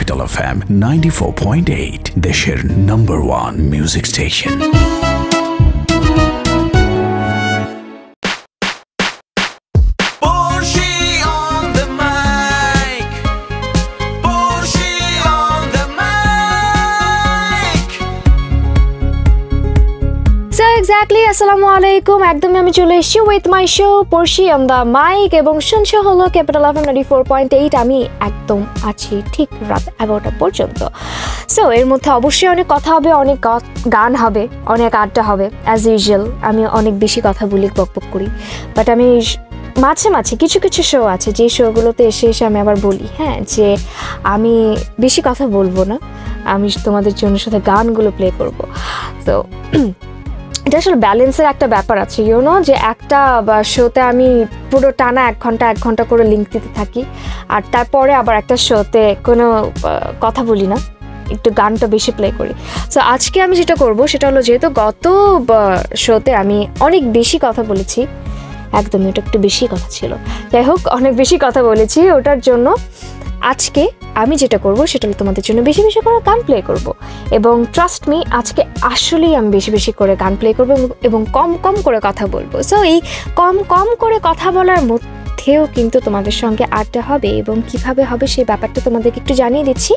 Capital F M ninety four point eight দেশের number one music station আসসালামু আলাইকুম। একদমই আমি চলে এসেছি with my show Porshi on the mic এবং শুনছে হলো capital of ninety four point eight আমি একদম আছি ঠিক রাত এগারোটা পর্যন্ত। সো এর মধ্যে অবশ্যই অনেক কথা হবে, অনেক গান হবে, অনেক আড্ডা হবে। অ্যাজ ইউজুয়াল আমি অনেক বেশি কথা বলি বকবক করি। বাট আমি মাঝে মাঝে কিছু কিছু শো আছে, যে শোগুলোতে এসে এসে আমি আবার বলি হ্যাঁ যে আমি বেশি কথা বলব না। আমি তোমাদের জন্য সাথে গানগুলো প্লে করব। তো এটা আসলে ব্যালেন্সের একটা ব্যাপার আছে ইউনো যে একটা শোতে আমি পুরো টানা এক ঘণ্টা এক ঘণ্টা করে লিঙ্ক দিতে থাকি। আর তারপরে আবার একটা শোতে কোনো কথা বলি না, একটু গানটা বেশি প্লে করি। সো আজকে আমি যেটা করব, সেটা হলো যেহেতু গত শোতে আমি অনেক বেশি কথা বলেছি, একদমই, ওটা একটু বেশি কথা ছিল। যাই হোক, অনেক বেশি কথা বলেছি, ওটার জন্য আজকে আমি যেটা করব সেটা হলো তোমাদের জন্য বেশি বেশি করে গান প্লে করব। এবং ট্রাস্ট মি আজকে আসলেই আমি বেশি বেশি করে গান প্লে করব এবং কম কম করে কথা বলব। সো এই কম কম করে কথা বলার মধ্যেও কিন্তু তোমাদের সঙ্গে আড্ডা হবে এবং কীভাবে হবে সেই ব্যাপারটা তোমাদেরকে একটু জানিয়ে দিচ্ছি।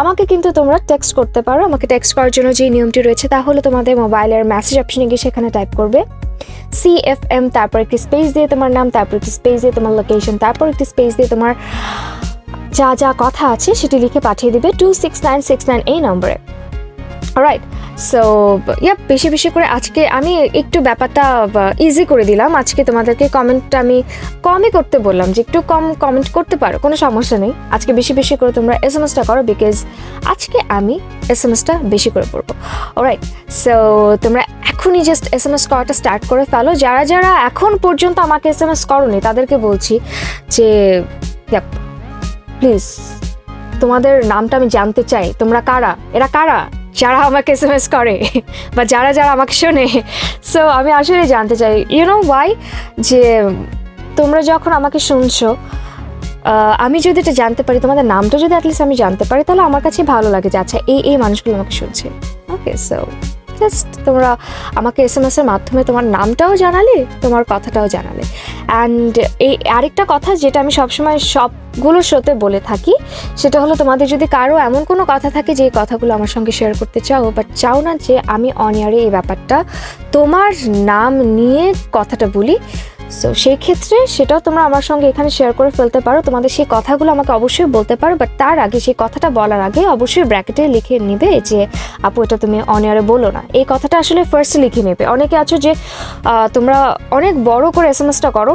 আমাকে কিন্তু তোমরা টেক্সট করতে পারো। আমাকে টেক্সট করার জন্য যে নিয়মটি রয়েছে, তাহলে তোমাদের মোবাইলের মেসেজ অপশনে গিয়ে সেখানে টাইপ করবে। সি এফ এম তারপর একটি স্পেস দিয়ে তোমার নাম, তারপর একটি স্পেস দিয়ে তোমার লোকেশন তারপর একটি স্পেস দিয়ে তোমার যা যা কথা আছে সেটি লিখে পাঠিয়ে দিবে two six nine six nine এই নম্বরে। রাইট সো ইয়া বেশি বেশি করে আজকে আমি একটু ব্যাপারটা ইজি করে দিলাম। আজকে তোমাদেরকে কমেন্ট আমি কমই করতে বললাম যে একটু কম কমেন্ট করতে পারো, কোনো সমস্যা নেই। আজকে বেশি বেশি করে তোমরা এস এম এসটা করো বিকজ আজকে আমি এস এম এসটা বেশি করে পড়ব। রাইট সো তোমরা এখনই জাস্ট এস এম এস করাটা স্টার্ট করে ফেলো। যারা যারা এখন পর্যন্ত আমাকে এস এম এস করোনি, তাদেরকে বলছি যে প্লিজ তোমাদের নামটা আমি জানতে চাই। তোমরা কারা? এরা কারা? যারা আমাকে এস এম এস করে, বা যারা যারা আমাকে শোনে। সো আমি আসলে জানতে চাই ইউ নো ওয়াই যে, তোমরা যখন আমাকে শুনছো আমি যদি এটা জানতে পারি, তোমাদের নামটা যদি অ্যাটলিস্ট আমি জানতে পারি, তাহলে আমার কাছে ভালো লাগে যে আচ্ছা এই এই মানুষগুলো আমাকে শুনছে। ওকে সো জাস্ট তোমরা আমাকে এস এম এসের মাধ্যমে তোমার নামটাও জানালে, তোমার কথাটাও জানালে। অ্যান্ড এই আরেকটা কথা যেটা আমি সবসময় সবগুলো শোতে বলে থাকি, সেটা হলো তোমাদের যদি কারও এমন কোনো কথা থাকে যে কথাগুলো আমার সঙ্গে শেয়ার করতে চাও বাট চাও না যে আমি অনিয়ারে এই ব্যাপারটা তোমার নাম নিয়ে কথাটা বলি সো সেই ক্ষেত্রে সেটাও তোমরা আমার সঙ্গে এখানে শেয়ার করে ফেলতে পারো। তোমাদের সেই কথাগুলো আমাকে অবশ্যই বলতে পারো বাট তার আগে সেই কথাটা বলার আগে অবশ্যই ব্র্যাকেটে লিখে নেবে যে, আপু, এটা তুমি অনিয়ারে বলো না। এই কথাটা আসলে ফার্স্ট লিখে নেবে। অনেকে আছো যে তোমরা অনেক বড় করে এস এম এসটা করো।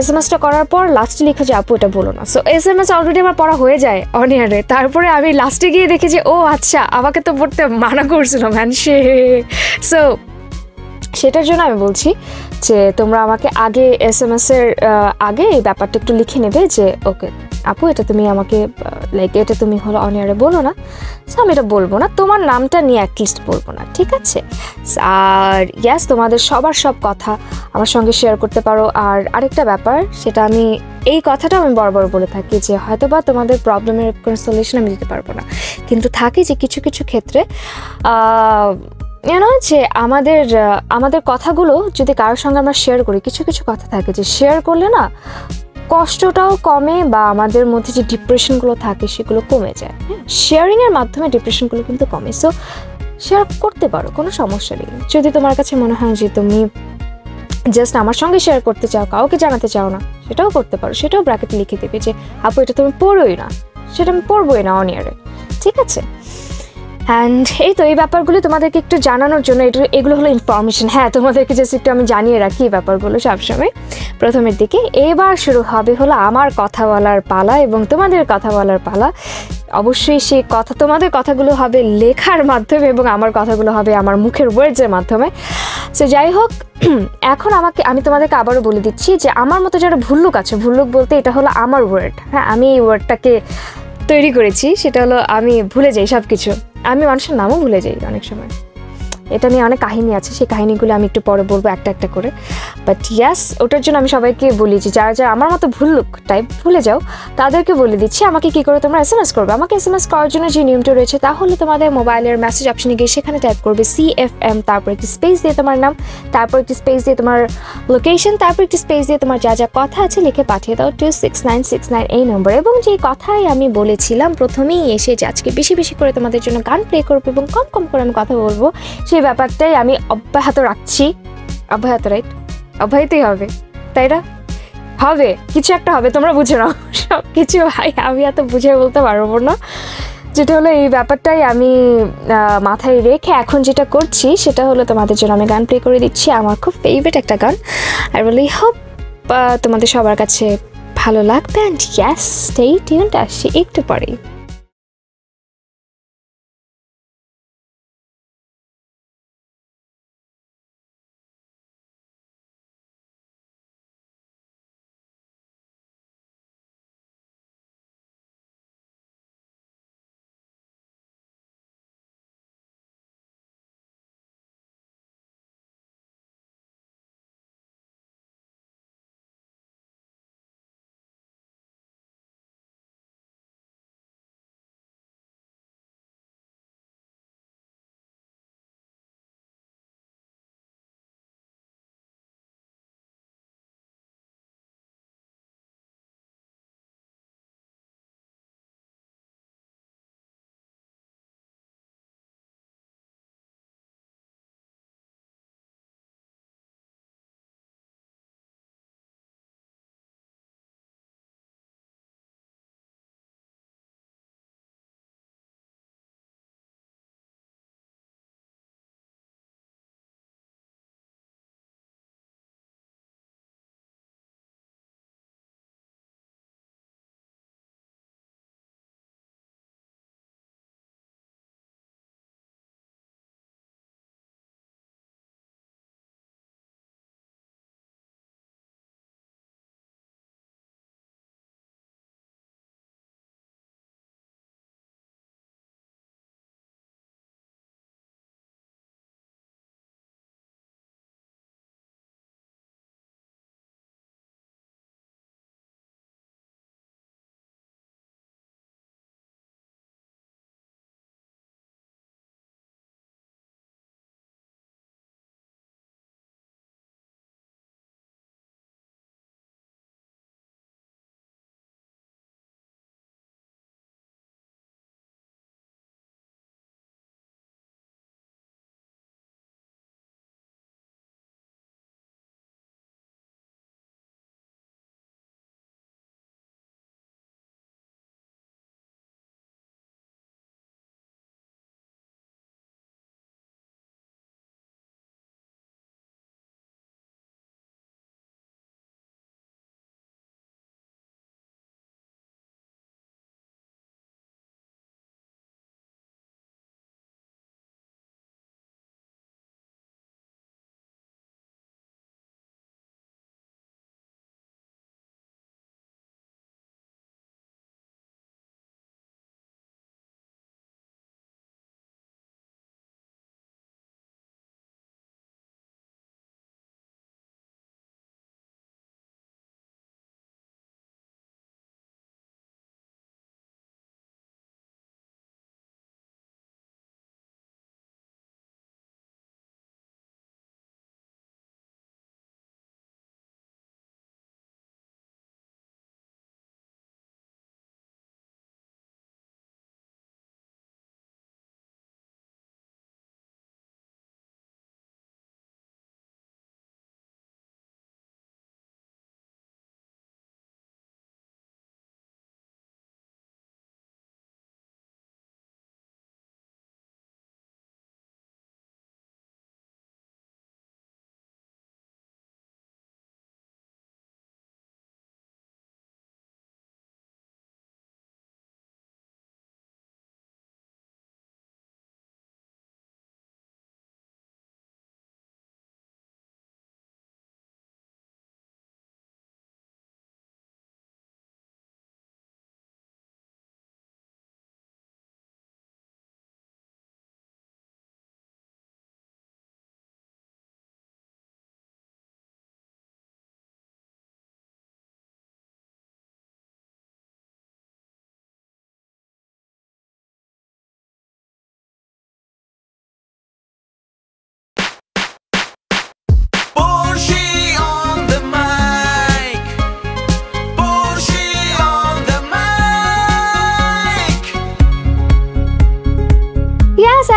এস এম এসটা করার পর লাস্টে লিখে যে, আপু, এটা বলো না। So S M S already আমার পড়া হয়ে যায় অনিয়ারে তারপরে আমি লাস্টে গিয়ে দেখি যে, ও আচ্ছা আমাকে তো পড়তে মানা করছিল ম্যান সে। সো সেটার জন্য আমি বলছি যে তোমরা আমাকে আগে এস এম এস এর আগে এই ব্যাপারটা একটু লিখে নেবে যে, ওকে, আপু, এটা তুমি আমাকে লাইক এটা তুমি হলো অনিয়ারে বলো না। সো আমি এটা বলব না। তোমার নামটা নিয়ে অ্যাটলিস্ট বলব না, ঠিক আছে? আর ইয়াস তোমাদের সবার সব কথা আমার সঙ্গে শেয়ার করতে পারো। আর আরেকটা ব্যাপার, সেটা আমি, এই কথাটা আমি বরাবর বলে থাকি যে হয়তো বা তোমাদের প্রবলেমের কোনো সলিউশন আমি দিতে পারব না। কিন্তু থাকে যে কিছু কিছু ক্ষেত্রে ইউনো যে আমাদের আমাদের কথাগুলো যদি কারোর সঙ্গে আমরা শেয়ার করি, কিছু কিছু কথা থাকে যে শেয়ার করলে না কষ্টটাও কমে বা আমাদের মধ্যে যে ডিপ্রেশনগুলো থাকে সেগুলো কমে যায়। হ্যাঁ শেয়ারিংয়ের মাধ্যমে ডিপ্রেশনগুলো কিন্তু কমে। সো শেয়ার করতে পারো, কোনো সমস্যা নেই। যদি তোমার কাছে মনে হয় যে তুমি জাস্ট আমার সঙ্গে শেয়ার করতে চাও, কাউকে জানাতে চাও না, সেটাও করতে পারো। সেটাও ব্র্যাকেটে লিখে দেবে যে, আপু, এটা তুমি পড়োই না। সেটা আমি পড়বোই না অন ইয়ারে ঠিক আছে? অ্যান্ড এই তো, এই ব্যাপারগুলো তোমাদেরকে একটু জানানোর জন্য, এটা, এগুলো হলো ইনফরমেশন হ্যাঁ তোমাদেরকে জাস্ট একটু আমি জানিয়ে রাখি এই ব্যাপারগুলো সবসময়। প্রথমের দিকে, এবার শুরু হবে হলো আমার কথা বলার পালা এবং তোমাদের কথা বলার পালা। অবশ্যই সেই কথা, তোমাদের কথাগুলো হবে লেখার মাধ্যমে এবং আমার কথাগুলো হবে আমার মুখের ওয়ার্ডসের মাধ্যমে। সো যাই হোক, এখন আমাকে, আমি তোমাদেরকে আবারও বলে দিচ্ছি যে, আমার মতো যারা ভুল্লুক আছে, ভুল্লুক বলতে এটা হলো আমার ওয়ার্ড হ্যাঁ আমি এই ওয়ার্ডটাকে তৈরি করেছি, সেটা হলো আমি ভুলে যাই সব কিছু আমি মানুষের নামও ভুলে যাই অনেক সময়। এটা নিয়ে অনেক কাহিনী আছে, সেই কাহিনীগুলো আমি একটু পরে বলব একটা একটা করে। বাট ইয়াস ওটার জন্য আমি সবাইকে বলি যে, যারা যারা আমার মতো ভুল লোক টাইপ ভুলে যাও, তাদেরকে বলে দিচ্ছি, আমাকে কি করে তোমরা এস এম এস করবে? আমাকে এস এম এস করার জন্য যে নিয়মটা রয়েছে, তাহলে তোমাদের মোবাইলের মেসেজ অপশনে গিয়ে সেখানে টাইপ করবে সি এফ এম তারপর একটি স্পেস দিয়ে তোমার নাম, তারপর একটি স্পেস দিয়ে তোমার লোকেশন তারপর একটি স্পেস দিয়ে তোমার যা যা কথা আছে লিখে পাঠিয়ে দাও two six nine six nine এই নম্বর এবং যে কথাই আমি বলেছিলাম, প্রথমেই এসে যে আজকে বেশি বেশি করে তোমাদের জন্য গান প্লে করব এবং কম কম করে আমি কথা বলব সেই ব্যাপারটাই আমি অব্যাহত রাখছি। অব্যাহত রাইট অব্যাহতই হবে, তাই না? হবে, কিছু একটা হবে, তোমরা বুঝে নাও। সব কিছু ভাই, আমি এত বুঝে বলতে পারব না। যেটা হলো, এই ব্যাপারটাই আমি মাথায় রেখে এখন যেটা করছি, সেটা হলো তোমাদের জন্য আমি গান প্লে করে দিচ্ছি। আমার খুব ফেভারিট একটা গান। আর বলি হোপ তোমাদের সবার কাছে ভালো লাগবে। অ্যান্ড ইয়াস স্টেই টিউন্ড আসছি একটু পরেই।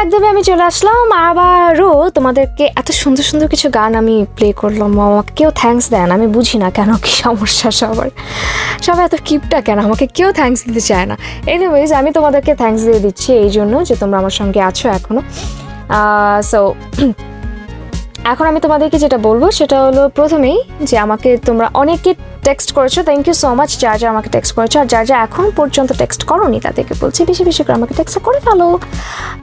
একদমই আমি চলে আসলাম। আবারও তোমাদেরকে এত সুন্দর সুন্দর কিছু গান আমি প্লে করলাম। আমাকে কেউ থ্যাংকস দেন আমি বুঝি না কেন, কি সমস্যা সবার। সবাই এত কিপটা কেন, আমাকে কেউ থ্যাংকস দিতে চায় না। এনিওয়েজ আমি তোমাদেরকে থ্যাংকস দিয়ে দিচ্ছি এই জন্য যে তোমরা আমার সঙ্গে আছো এখনও সো এখন আমি তোমাদেরকে যেটা বলব, সেটা হলো প্রথমেই যে আমাকে তোমরা অনেকে টেক্সট করেছ থ্যাংক ইউ সো মাচ যা যা আমাকে টেক্সট করেছ, আর যা যা এখন পর্যন্ত টেক্সট করোনি তাদেরকে বলছি, বেশি বেশি করে আমাকে টেক্সট করে ফেলো।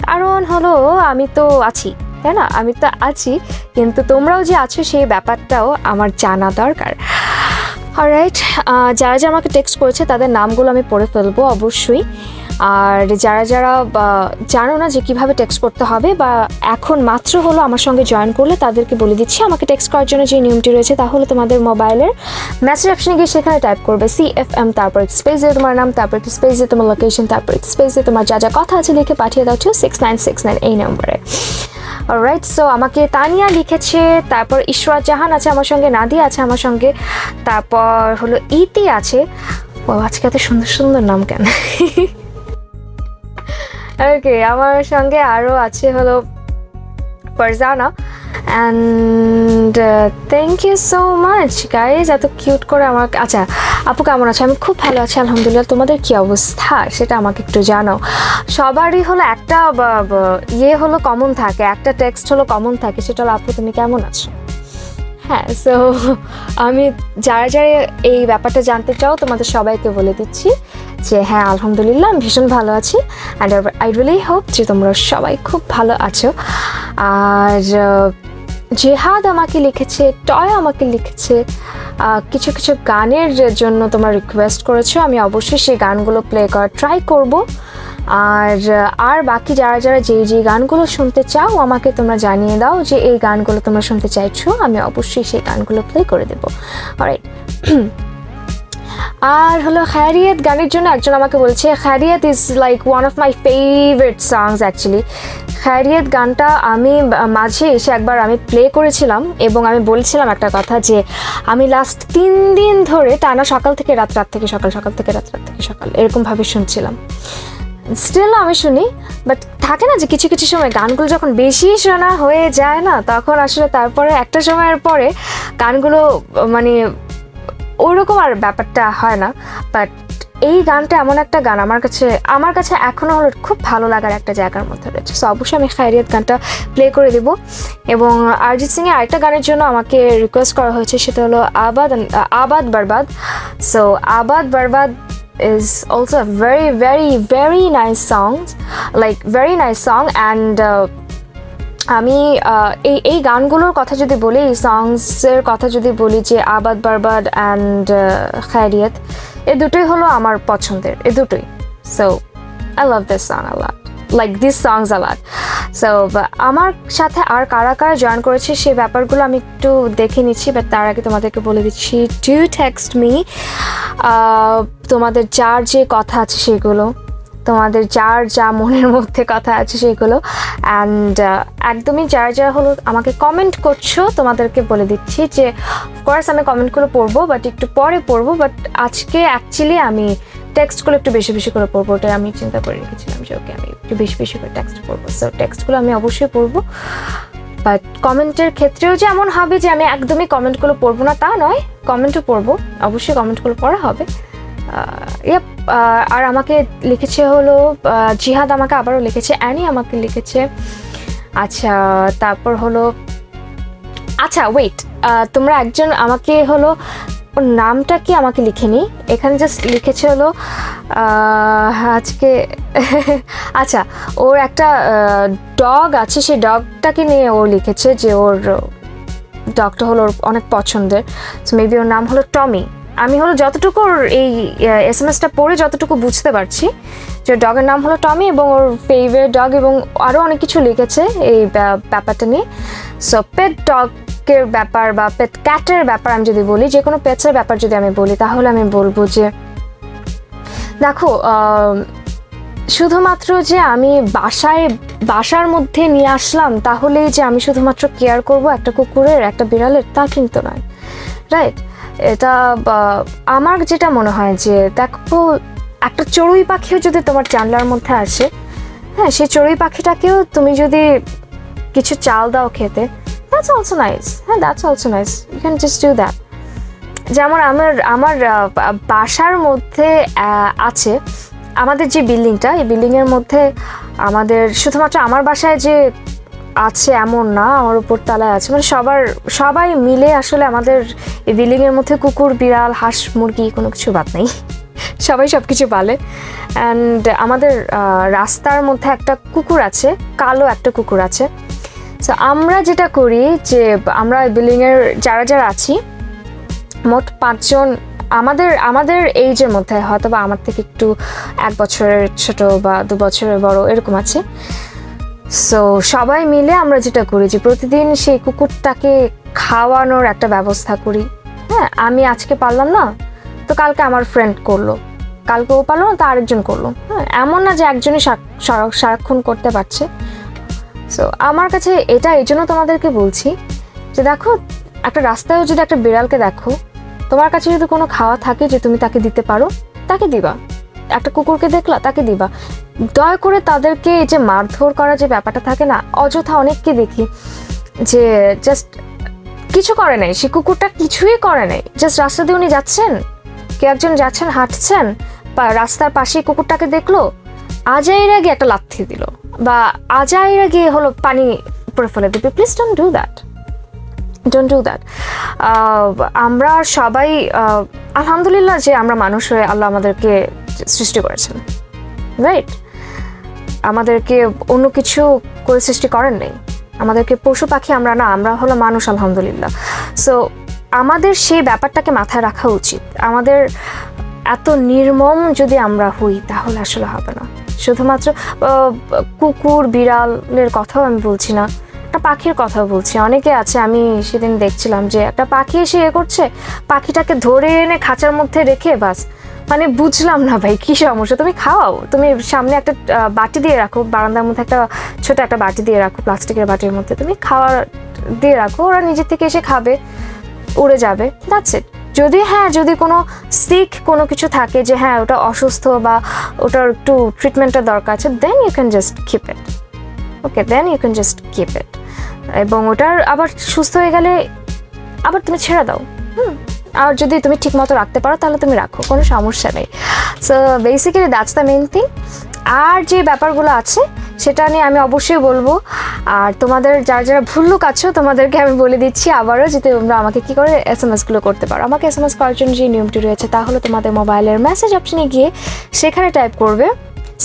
কারণ হলো, আমি তো আছি, তাই না? আমি তো আছি, কিন্তু তোমরাও যে আছো সেই ব্যাপারটাও আমার জানা দরকার। রাইট যারা যারা আমাকে টেক্সট করেছে, তাদের নামগুলো আমি পড়ে ফেলব অবশ্যই। আর যারা যারা জানো না যে কীভাবে টেক্সট করতে হবে, বা এখন মাত্র হলো আমার সঙ্গে জয়েন করলে, তাদেরকে বলে দিচ্ছি আমাকে টেক্সট করার জন্য যে নিয়মটি রয়েছে, তাহলে তোমাদের মোবাইলের মেসেজ অপশনে গিয়ে সেখানে টাইপ করবে সি এফ এম তারপর স্পেস দিয়ে তোমার নাম, তারপর স্পেস দিয়ে তোমার লোকেশন তারপর স্পেস দিয়ে তোমার যা যা কথা আছে লিখে পাঠিয়ে দাও সিক্স নাইন সিক্স নাইন এই নম্বরে রাইট সো আমাকে তানিয়া লিখেছে, তারপর ঈশ্বর জাহান আছে আমার সঙ্গে, নাদিয়া আছে আমার সঙ্গে, তারপর হলো ইতি আছে। ও, আজকে এত সুন্দর সুন্দর নাম কেন? ওকে আমার সঙ্গে আরও আছে হলো Farzana and thank you so much guys এত কিউট করে আমার আচ্ছা আপু কেমন আছে? আমি খুব ভালো আছি, আলহামদুলিল্লাহ। তোমাদের কি অবস্থা? সেটা আমাকে একটু জানাও। সবারই হলো একটা ইয়ে হলো কমন থাকে, একটা টেক্সট হলো কমন থাকে, সেটা হলো, আপু, তুমি কেমন আছো? হ্যাঁ সো আমি যারা যারা এই ব্যাপারটা জানতে চাও, তোমাদের সবাইকে বলে দিচ্ছি যে হ্যাঁ আলহামদুলিল্লাহ, আমি ভীষণ ভালো আছি অ্যান্ড আই রিয়েলি হোপ যে তোমরা সবাই খুব ভালো আছো। আর জেহাদ আমাকে লিখেছে, টয় আমাকে লিখেছে কিছু কিছু গানের জন্য তোমরা রিকোয়েস্ট করেছ, আমি অবশ্যই সেই গানগুলো প্লে করার ট্রাই করব। আর আর বাকি যারা যারা যেই যেই গানগুলো শুনতে চাও, আমাকে তোমরা জানিয়ে দাও যে এই গানগুলো তোমরা শুনতে চাইছো, আমি অবশ্যই সেই গানগুলো প্লে করে দেবো। আর হলো খ্যারিয়ত গানের জন্য একজন আমাকে বলছে, খ্যারিয়ত is like one of my favourite songs actually খ্যারিয়ত গানটা আমি মাঝে এসে একবার আমি প্লে করেছিলাম এবং আমি বলছিলাম একটা কথা যে, আমি লাস্ট তিন দিন ধরে টানা সকাল থেকে রাত রাত থেকে সকাল সকাল থেকে রাত রাত থেকে সকাল, এরকমভাবে শুনছিলাম। স্টিল আমি শুনি বাট থাকে না যে কিছু কিছু সময় গানগুলো যখন বেশি শোনা হয়ে যায় না, তখন আসলে তারপরে একটা সময়ের পরে গানগুলো মানে ওরকম আর ব্যাপারটা হয় না। বাট এই গানটা এমন একটা গান আমার কাছে আমার কাছে এখনও হলো খুব ভালো লাগার একটা জায়গার মধ্যে রয়েছে। সো অবশ্যই আমি খায়রিয়াত গানটা প্লে করে দেব। এবং অরিজিৎ সিংয়ের আরেকটা গানের জন্য আমাকে রিকোয়েস্ট করা হয়েছে, সেটা হলো আবাদ আবাদ বরবাদ। সো আবাদ বরবাদ is also a very very very nice song. Like very nice song and uh, আমি আহ, এই এই গানগুলোর কথা যদি বলি এই সংসের কথা যদি বলি যে আবাদ বারবাদ অ্যান্ড খায়রিয়ত এ দুটোই হলো আমার পছন্দের এ দুটোই। So I love this song a lot like this songs a lot so আমার সাথে আর কারা কারা জয়েন করেছে সেই ব্যাপারগুলো আমি একটু দেখে নিচ্ছি বাট তার আগে তোমাদেরকে বলে দিচ্ছি ডু টেক্সট মি তোমাদের যার যে কথা আছে সেগুলো, তোমাদের যার যা মনের মধ্যে কথা আছে সেগুলো অ্যান্ড একদমই যার যা হলো আমাকে কমেন্ট করছ, তোমাদেরকে বলে দিচ্ছি যে অফকোর্স আমি কমেন্টগুলো পড়ব বাট একটু পরে পড়ব বাট আজকে অ্যাকচুয়ালি আমি টেক্সটগুলো একটু বেশি বেশি করে পড়ব, ওটাই আমি চিন্তা করে রেখেছিলাম যে ওকে আমি একটু বেশি বেশি করে টেক্সট পড়ব। সো টেক্সটগুলো আমি অবশ্যই পড়ব। বাট কমেন্টের ক্ষেত্রেও যে এমন হবে যে, আমি একদমই কমেন্টগুলো পড়ব না, তা নয়। কমেন্টও পড়ব। অবশ্যই কমেন্টগুলো পড়া হবে। আর আমাকে লিখেছে হলো জিহাদ আমাকে আবারও লিখেছে, অ্যানি আমাকে লিখেছে। আচ্ছা তারপর হলো আচ্ছা ওয়েট তোমরা একজন আমাকে হলো নামটা কি আমাকে লিখেনি? এখানে জাস্ট লিখেছে হলো আজকে আচ্ছা ওর একটা ডগ আছে, সেই ডগটাকে নিয়ে ও লিখেছে যে ওর ডগটা হলো ওর অনেক পছন্দের। সো মেবি ওর নাম হলো টমি আমি হলো যতটুকু ওর এই এস এম এসটা পড়ে যতটুকু বুঝতে পারছি যে ডগের নাম হলো টমি এবং ওর ফেভারিট ডগ এবং আরও অনেক কিছু লিখেছে এই ব্যাপারটা নিয়ে। সো পেট ডগের ব্যাপার বা পেট ক্যাটের ব্যাপার আমি যদি বলি যে কোনো পেটসের ব্যাপার যদি আমি বলি, তাহলে আমি বলব যে, দেখো শুধুমাত্র যে আমি বাসায়, বাসার মধ্যে নিয়ে আসলাম, তাহলেই যে আমি শুধুমাত্র কেয়ার করব একটা কুকুরের, একটা বিড়ালের, তা কিন্তু নয় রাইট এটা আমার যেটা মনে হয় যে, দেখো, একটা চড়ুই পাখিও যদি তোমার জানলার মধ্যে আসে হ্যাঁ সেই চড়ুই পাখিটাকেও তুমি যদি কিছু চাল দাও খেতে দ্যাটস অলসো নাইস হ্যাঁ that's also nice you can just do that যেমন আমার আমার বাসার মধ্যে আছে আমাদের যে বিল্ডিংটা, এই বিল্ডিংয়ের মধ্যে আমাদের শুধুমাত্র আমার বাসায় যে আছে এমন না, আমার উপর তলায় আছে। মানে সবার, সবাই মিলে আসলে আমাদের এই বিল্ডিংয়ের মধ্যে কুকুর, বিড়াল, হাঁস, মুরগি কোনো কিছু বাদ নেই। সবাই সব কিছু পালে। অ্যান্ড আমাদের রাস্তার মধ্যে একটা কুকুর আছে, কালো একটা কুকুর আছে। সো আমরা যেটা করি যে, আমরা বিল্ডিংয়ের যারা যারা আছি, মোট পাঁচজন, আমাদের আমাদের এইজের মধ্যে হয়তো বা আমার থেকে একটু এক বছরের ছোট বা দু বছরের বড় এরকম আছে। সো সবাই মিলে আমরা যেটা করি যে, প্রতিদিন সেই কুকুরটাকে খাওয়ানোর একটা ব্যবস্থা করি। হ্যাঁ আমি আজকে পারলাম না, তো কালকে আমার ফ্রেন্ড করল। কালকে ও পারল না, তো আরেকজন করল। হ্যাঁ এমন না যে একজনই সারা- সারা- সারাক্ষণ করতে পারছে। সো আমার কাছে এটা এই জন্য তোমাদেরকে বলছি যে দেখো, একটা রাস্তায়ও যদি একটা বিড়ালকে দেখো, তোমার কাছে যদি কোনো খাওয়া থাকে যে তুমি তাকে দিতে পারো, তাকে দিবা। একটা কুকুরকে দেখলা, তাকে দিবা। দয়া করে তাদেরকে এই যে মারধর করা যে ব্যাপারটা থাকে না, অযথা অনেককে দেখি যে জাস্ট কিছু করে নাই সে কুকুরটা কিছুই করে নাই। জাস্ট রাস্তা দিয়ে উনি যাচ্ছেন কে একজন যাচ্ছেন, হাঁটছেন রাস্তার পাশে কুকুরটাকে দেখল আজাইর আগে একটা লাথি দিল। বা আজাইর আগে হলো পানি উপরে ফেলে দিবে। Please don't do that don't do that আমরা সবাই আলহামদুলিল্লাহ যে আমরা মানুষ হয়ে আল্লাহ আমাদেরকে সৃষ্টি করেছেন। রাইট আমাদেরকে অন্য কিছু করে সৃষ্টি করেন নেই। আমাদেরকে পশু পাখি আমরা না, আমরা হলো মানুষ, আলহামদুলিল্লাহ। সো আমাদের সেই ব্যাপারটাকে মাথায় রাখা উচিত। আমাদের এত নির্মম যদি আমরা হই, তাহলে আসলে হবে না। শুধুমাত্র কুকুর, বিড়ালের কথাও আমি বলছি না, একটা পাখির কথা বলছি। অনেকে আছে, আমি সেদিন দেখছিলাম যে একটা পাখি এসে এ করছে, পাখিটাকে ধরে এনে খাঁচার মধ্যে রেখে বাস। মানে বুঝলাম না ভাই, কি সমস্যা? তুমি খাওয়াও? তুমি সামনে একটা বাটি দিয়ে রাখো, বারান্দার মধ্যে একটা ছোট একটা বাটি দিয়ে রাখো, প্লাস্টিকের বাটির মধ্যে। তুমি খাওয়ার, দিয়ে রাখো, ওরা নিজের থেকে এসে খাবে, উড়ে যাবে দ্যাটস ইট যদি হ্যাঁ যদি কোনো সিক কোনো কিছু থাকে যে হ্যাঁ ওটা অসুস্থ বা ওটার একটু ট্রিটমেন্টের দরকার আছে then you can just keep it okay then you can just keep it এবং ওটার আবার সুস্থ হয়ে গেলে আবার তুমি ছেড়ে দাও। হুম, আর যদি তুমি ঠিক মতো রাখতে পারো, তাহলে তুমি রাখো, কোনো সমস্যা নেই। So basically that's the main thing আর যে ব্যাপারগুলো আছে, সেটা নিয়ে আমি অবশ্যই বলব। আর তোমাদের যারা যারা ভুল্লুক আছো, তোমাদেরকে আমি বলে দিচ্ছি আবারও যে তোমরা আমাকে কি করে এস এম এসগুলো করতে পারো। আমাকে এস এম এস করার জন্য যে নিয়মটি রয়েছে তা হলো তোমাদের মোবাইলের মেসেজ অপশনে গিয়ে সেখানে টাইপ করবে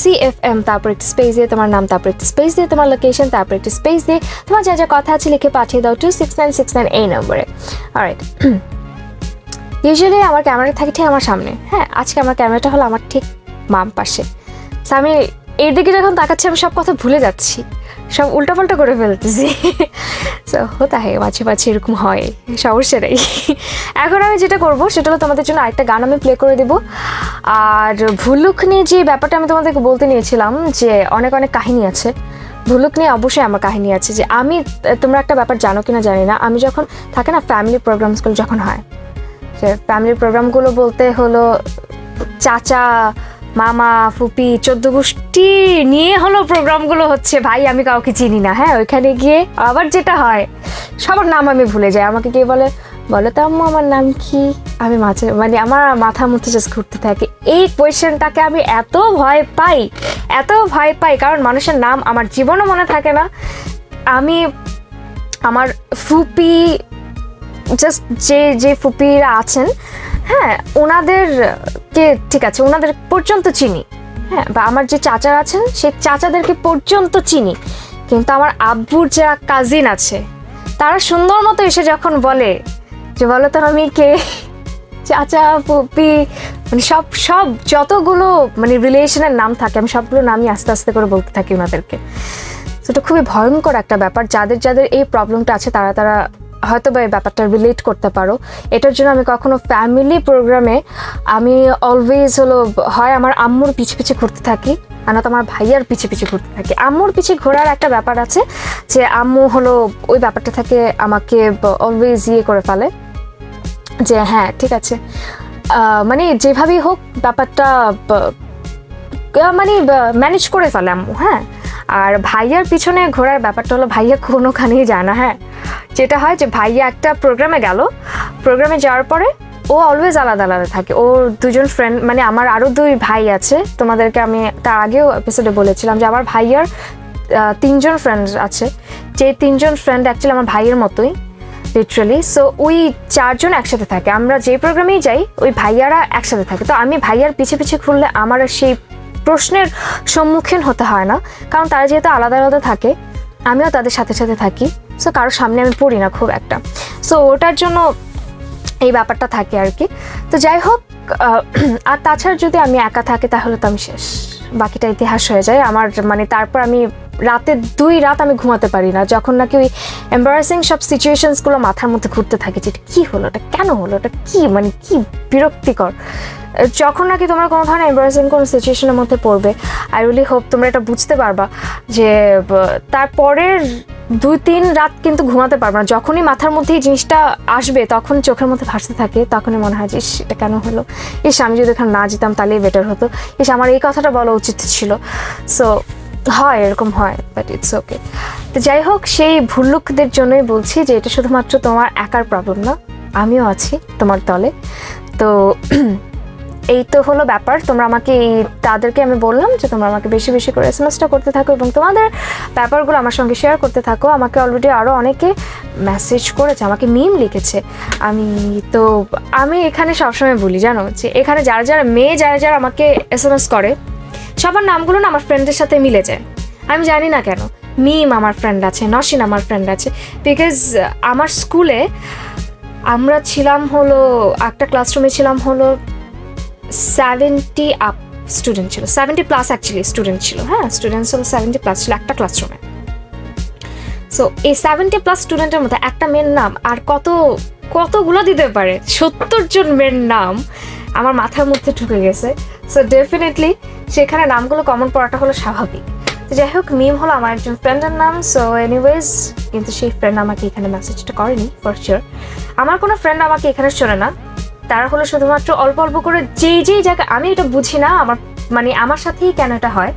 সি এফ এম তারপর একটি স্পেস দিয়ে তোমার নাম, তারপর একটি স্পেস দিয়ে তোমার লোকেশন তারপর একটি স্পেস দিয়ে তোমার যা যা কথা আছে লিখে পাঠিয়ে দাও two six nine six nine এই নম্বরে। রাইট ইউজুয়ালি আমার ক্যামেরা থাকে ঠিক আমার সামনে। হ্যাঁ আজকে আমার ক্যামেরাটা হলো আমার ঠিক বাম পাশে। আমি এর দিকে যখন তাকাচ্ছি, আমি সব কথা ভুলে যাচ্ছি। সব উল্টাপাল্টা করে ফেলতেছি। সো হতা মাঝে মাঝে এরকম হয়। সমস্যা নেই। এখন আমি যেটা করব, সেটা হলো তোমাদের জন্য আরেকটা গান আমি প্লে করে দেবো। আর ভুলুক নিয়ে যে ব্যাপারটা আমি তোমাদেরকে বলতে নিয়েছিলাম, যে অনেক অনেক কাহিনী আছে। ভুলুক নিয়ে অবশ্যই আমার কাহিনী আছে, যে আমি, তোমরা একটা ব্যাপার জানো কিনা জানি না। আমি যখন থাকে না ফ্যামিলি প্রোগ্রামসগুলো যখন হয়, যে ফ্যামিলি প্রোগ্রামগুলো বলতে হলো, চাচা মামা, ফুপি, চোদ্দ গোষ্ঠী নিয়ে হলো প্রোগ্রামগুলো হচ্ছে। ভাই, আমি কাউকে চিনি না হ্যাঁ? ওইখানে গিয়ে আবার যেটা হয়, সবার নাম আমি ভুলে যাই। আমাকে কে বলে? বলো তো আমার নাম কি? আমি মাঝে মানে আমার মাথা মধ্যে জাস্ট ঘুরতে থাকে। এই কোয়েশ্চেনটাকে আমি এত ভয় পাই, এত ভয় পাই, কারণ মানুষের নাম আমার জীবনও মনে থাকে না। আমি, আমার ফুপি জাস্ট যে যে ফুপিরা আছেন হ্যাঁ ওনাদেরকে, ঠিক আছে, ওনাদের পর্যন্ত চিনি। হ্যাঁ বা আমার যে চাচারা আছেন সেই চাচাদেরকে পর্যন্ত চিনি। কিন্তু আমার আব্বুর যারা কাজিন আছে, তারা সুন্দর মতো এসে যখন বলে যে, বলো তো আমি কে? চাচা পুপি মানে সব সব যতগুলো মানে রিলেশনের নাম থাকে, আমি সবগুলো নামই আস্তে আস্তে করে বলতে থাকি ওনাদেরকে। এটা খুবই ভয়ঙ্কর একটা ব্যাপার। যাদের যাদের এই প্রবলেমটা আছে, তারা তারা হয়তো বা এই ব্যাপারটা রিলেট করতে পারো। এটার জন্য আমি কখনো ফ্যামিলি প্রোগ্রামে আমি অলওয়েজ হলো, হয় আমার আম্মুর পিছে পিছে ঘুরতে থাকি, আর নয়তো আমার ভাইয়ার পিছে পিছে ঘুরতে থাকি। আম্মুর পিছে ঘোরার একটা ব্যাপার আছে যে আম্মু হলো ওই ব্যাপারটা থেকে আমাকে অলওয়েজ ইয়ে করে ফেলে যে হ্যাঁ ঠিক আছে। মানে যেভাবেই হোক ব্যাপারটা মানে ম্যানেজ করে ফেলে আম্মু হ্যাঁ। আর ভাইয়ার পিছনে ঘোরার ব্যাপারটা হলো ভাইয়া কোনোখানেই যায় না হ্যাঁ। যেটা হয় যে ভাইয়া একটা প্রোগ্রামে গেল প্রোগ্রামে যাওয়ার পরে ও অলওয়েজ আলাদা আলাদা থাকে। ও দুজন ফ্রেন্ড মানে আমার আরও দুই ভাই আছে, তোমাদেরকে আমি তার আগেও এপিসোডে বলেছিলাম যে আমার ভাইয়ার তিনজন ফ্রেন্ড আছে। যে তিনজন ফ্রেন্ড অ্যাকচুয়ালি আমার ভাইয়ের মতোই লিটারালি সো ওই চারজন একসাথে থাকে। আমরা যে প্রোগ্রামেই যাই, ওই ভাইয়ারা একসাথে থাকে। তো আমি ভাইয়ার পিছে পিছে খুললে আমার সেই প্রশ্নের সম্মুখীন হতে হয় না, কারণ তারা যেহেতু আলাদা আলাদা থাকে, আমিও তাদের সাথে সাথে থাকি সো কারোর সামনে আমি পড়ি না খুব একটা। সো ওটার জন্য এই ব্যাপারটা থাকে আর কি। তো যাই হোক আর তাছাড়া যদি আমি একা থাকি তাহলে তো আমি শেষ। বাকিটা ইতিহাস হয়ে যায়। আমার মানে তারপর আমি রাতে দুই রাত আমি ঘুমাতে পারি না। যখন নাকি ওই এম্বারাসিং সব সিচুয়েশনসগুলো মাথার মধ্যে ঘুরতে থাকে যে এটা কী হলো? এটা কেন হলো? এটা কী? মানে কী বিরক্তিকর? যখন নাকি তোমরা কোনো ধরনের এম্বারাসিং কোনো সিচুয়েশনের মধ্যে পড়বে আই রিলি হোপ তোমরা এটা বুঝতে পারবা যে তারপরের দুই তিন রাত কিন্তু ঘুমাতে পারবে না। যখনই মাথার মধ্যে এই জিনিসটা আসবে তখন চোখের মধ্যে ভাসতে থাকে তখনই মনে হয় যে ইস, এটা কেন হলো? ইস আমি যদি এখানে না যেতাম তাহলেই বেটার হতো। ইস আমার এই কথাটা বলা উচিত ছিল। সো হয় এরকম হয় বাট ইটস ওকে তো যাই হোক সেই ভুল্লুকদের জন্যই বলছি যে এটা শুধুমাত্র তোমার একার প্রবলেম না আমিও আছি তোমার দলে তো এই তো হলো ব্যাপার। তোমরা আমাকে তাদেরকে আমি বললাম যে তোমরা আমাকে বেশি বেশি করে এসএমএসটা করতে থাকো এবং তোমাদের ব্যাপারগুলো আমার সঙ্গে শেয়ার করতে থাকো। আমাকে অলরেডি আরও অনেকে মেসেজ করেছে, আমাকে মিম লিখেছে। আমি তো, আমি এখানে সবসময় বলি জানো যে এখানে যারা যারা মেয়ে, যারা যারা আমাকে এসএমএস করে, সবার নামগুলো না আমার ফ্রেন্ডের সাথে মিলে যায়। আমি জানি না কেন। মিম আমার ফ্রেন্ড আছে, নসিন আমার ফ্রেন্ড আছে। বিকজ আমার স্কুলে আমরা ছিলাম হলো, একটা ক্লাসরুমে ছিলাম হলো সেভেন্টি আপ স্টুডেন্ট ছিল সেভেন্টি প্লাস অ্যাকচুয়ালি স্টুডেন্ট ছিল হ্যাঁ স্টুডেন্টস হলো সেভেন্টি প্লাস ছিল একটা ক্লাসরুমে সো এই সেভেন্টি প্লাস স্টুডেন্টের মধ্যে একটা মেয়ের নাম আর কত, কতগুলো দিতে পারে? সত্তর জন মেয়ের নাম আমার মাথার মধ্যে ঢুকে গেছে। সো ডেফিনেটলি সেখানে নামগুলো কমন পড়াটা হলো স্বাভাবিক। তো যাই হোক মিম হলো আমার একজন ফ্রেন্ডের নাম। সো এনিওয়েজ কিন্তু সেই ফ্রেন্ড আমাকে এখানে মেসেজটা করেনি ফর শিওর আমার কোনো ফ্রেন্ড আমাকে এখানে শোনে না। তারা হলো শুধুমাত্র অল্প অল্প করে যেই যেই জায়গায়, আমি এটা বুঝি না, আমার মানে আমার সাথেই কেন এটা হয়?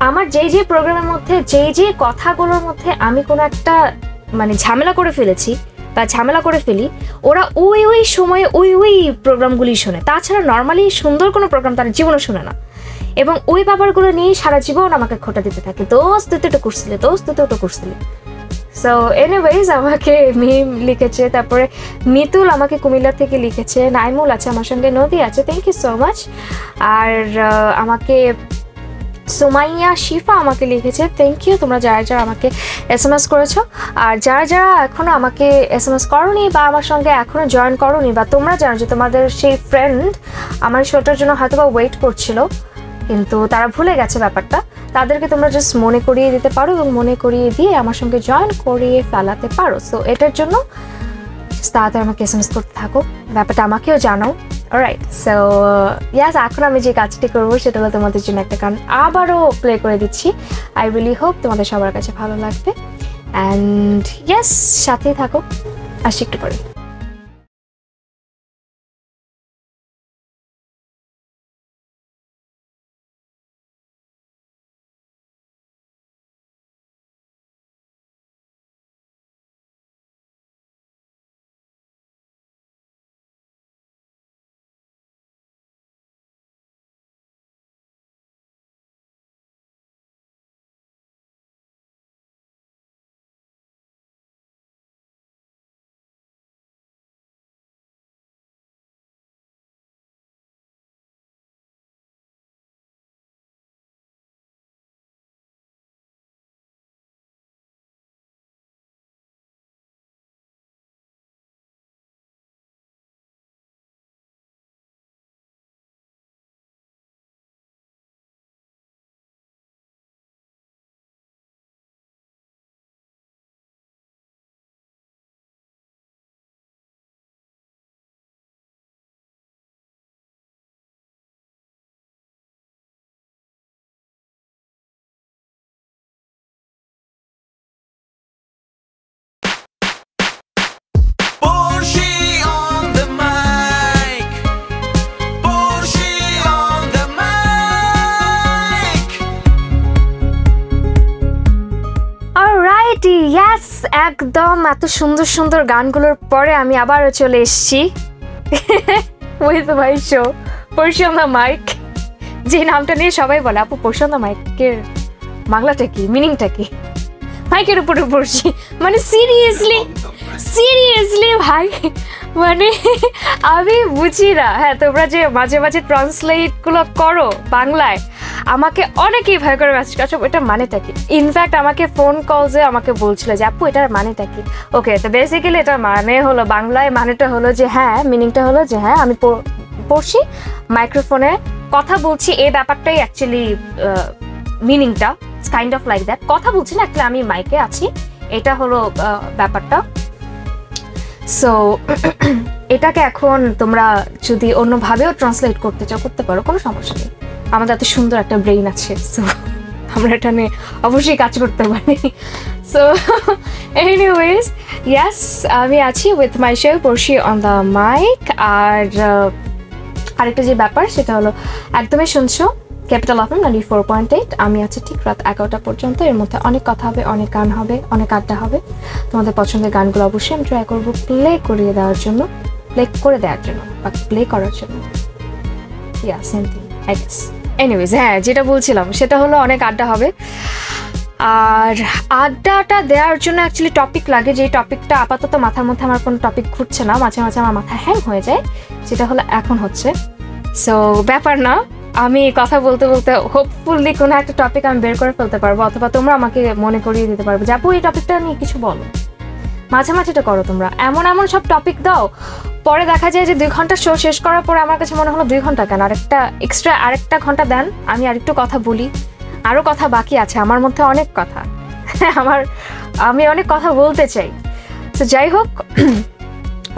আমার যেই যে প্রোগ্রামের মধ্যে, যেই যে কথাগুলোর মধ্যে আমি কোনো একটা মানে ঝামেলা করে ফেলেছি বা ঝামেলা করে ফেলি, ওরা ওই ওই সময়ে ওই ওই প্রোগ্রামগুলি শোনে। তাছাড়া নর্মালি সুন্দর কোনো প্রোগ্রাম তারা জীবনে শোনে না। এবং ওই ব্যাপারগুলো নিয়েই সারা জীবন আমাকে খোটা দিতে থাকে। দোস্ত, তুই তো করছিলে, দোস্ত, তুই ওটা করছিলে। সো এনিওয়েজ আমাকে মিম লিখেছে, তারপরে মিতুল আমাকে কুমিল্লা থেকে লিখেছে, নাইমুল আছে আমার সঙ্গে, নদী আছে থ্যাংক ইউ সো মাচ আর আমাকে সুমাইয়া, শিফা আমাকে লিখেছে থ্যাংক ইউ তোমরা যারা যারা আমাকে এস এম এস করেছ। আর যারা যারা এখনও আমাকে এস এম এস করনি বা আমার সঙ্গে এখনও জয়েন করনি বা তোমরা জানো যে তোমাদের সেই ফ্রেন্ড আমার শোটার জন্য হয়তো বা ওয়েট করছিল কিন্তু তারা ভুলে গেছে ব্যাপারটা। তাদেরকে তোমরা জাস্ট মনে করিয়ে দিতে পারো এবং মনে করিয়ে দিয়ে আমার সঙ্গে জয়েন করিয়ে ফেলাতে পারো। সো এটার জন্য তাড়াতাড়ি আমাকে এস এম এস করতে থাকো। ব্যাপারটা আমাকেও জানাও। রাইট সো ইয়াস এখন আমি যে কাজটি করব সেটা হলো তোমাদের জন্য একটা গান আবারও প্লে করে দিচ্ছি। আই রিলি হোপ তোমাদের সবার কাছে ভালো লাগবে। অ্যান্ড ইয়াস সাথেই থাকো। আসি একটু পরে। ইয়াস একদম। এত সুন্দর সুন্দর গানগুলোর পরে আমি আবারও চলে এসছি। উইথ মাই শো পরশুন্দা মাইক যে নামটা নিয়ে সবাই বলে, আপু পরশুন্দা মাইকের বাংলাটা কি? মিনিংটা কি? মাইকের উপরে পড়ছি মানে সিরিয়াসলি সিরিয়াসলি ভাই? মানে আমি বুঝি না। হ্যাঁ তোমরা যে মাঝে মাঝে ট্রান্সলেটগুলো করো বাংলায়, আমাকে অনেকেই ভয় করে মেসেজ করছ এটা মানেটা কি? ইনফ্যাক্ট আমাকে ফোন কলসে আমাকে বলছিল যে, আপু, এটার মানেটা কি? ওকে তো বেসিক্যালি এটা মানে হলো, বাংলায় মানেটা হলো যে হ্যাঁ মিনিংটা হলো যে হ্যাঁ আমি পড়ছি মাইক্রোফোনে কথা বলছি, এই ব্যাপারটাই অ্যাকচুয়ালি মিনিংটা কাইন্ড অফ লাইক দ্যাট কথা বলছি না অ্যাকচুয়ালি আমি মাইকে আছি। এটা হলো ব্যাপারটা। সো এটাকে এখন তোমরা যদি অন্যভাবেও ট্রান্সলেট করতে চাও, করতে পারো, কোনো সমস্যা নেই। আমাদের এত সুন্দর একটা ব্রেইন আছে সো আমরা এটা নিয়ে অবশ্যই কাজ করতে পারি। সো এনিওয়েজ ইয়াস আমি আছি with my show Porshi on the mic আর আরেকটা যে ব্যাপার, সেটা হলো, একদমই শুনছো capital of ninety four point eight. আমি আছি ঠিক রাত এগারোটা পর্যন্ত। এর মধ্যে অনেক কথা হবে, অনেক গান হবে, অনেক আড্ডা হবে। তোমাদের পছন্দের গানগুলো অবশ্যই আমি ট্রাই করব প্লে করিয়ে দেওয়ার জন্য প্লে করে দেওয়ার জন্য, বা প্লে করার জন্য। Yeah same thing I anyways হ্যাঁ যেটা বলছিলাম, সেটা হলো অনেক আড্ডা হবে। আর আড্ডাটা দেওয়ার জন্য অ্যাকচুয়ালি টপিক লাগে, যেই টপিকটা আপাতত মাথার মধ্যে আমার কোনো টপিক ঘুরছে না, মাঝে মাঝে আমার মাথা হ্যাং হয়ে যায় যেটা হলো এখন হচ্ছে। সো ব্যাপার না। আমি কথা বলতে বলতে হোপফুলি কোনো একটা টপিক আমি বের করে ফেলতে পারব, অথবা তোমরা আমাকে মনে করিয়ে দিতে পারবে যে, আপু, এই টপিকটা নিয়ে কিছু বলো। মাঝে মাঝে এটা করো তোমরা। এমন এমন সব টপিক দাও, পরে দেখা যায় যে দুই ঘণ্টা শো শেষ করার পরে আমার কাছে মনে হলো দুই ঘণ্টা কেন? আরেকটা এক্সট্রা আরেকটা ঘণ্টা দেন, আমি আরেকটু কথা বলি। আরও কথা বাকি আছে, আমার মধ্যে অনেক কথা। আমার, আমি অনেক কথা বলতে চাই। তো যাই হোক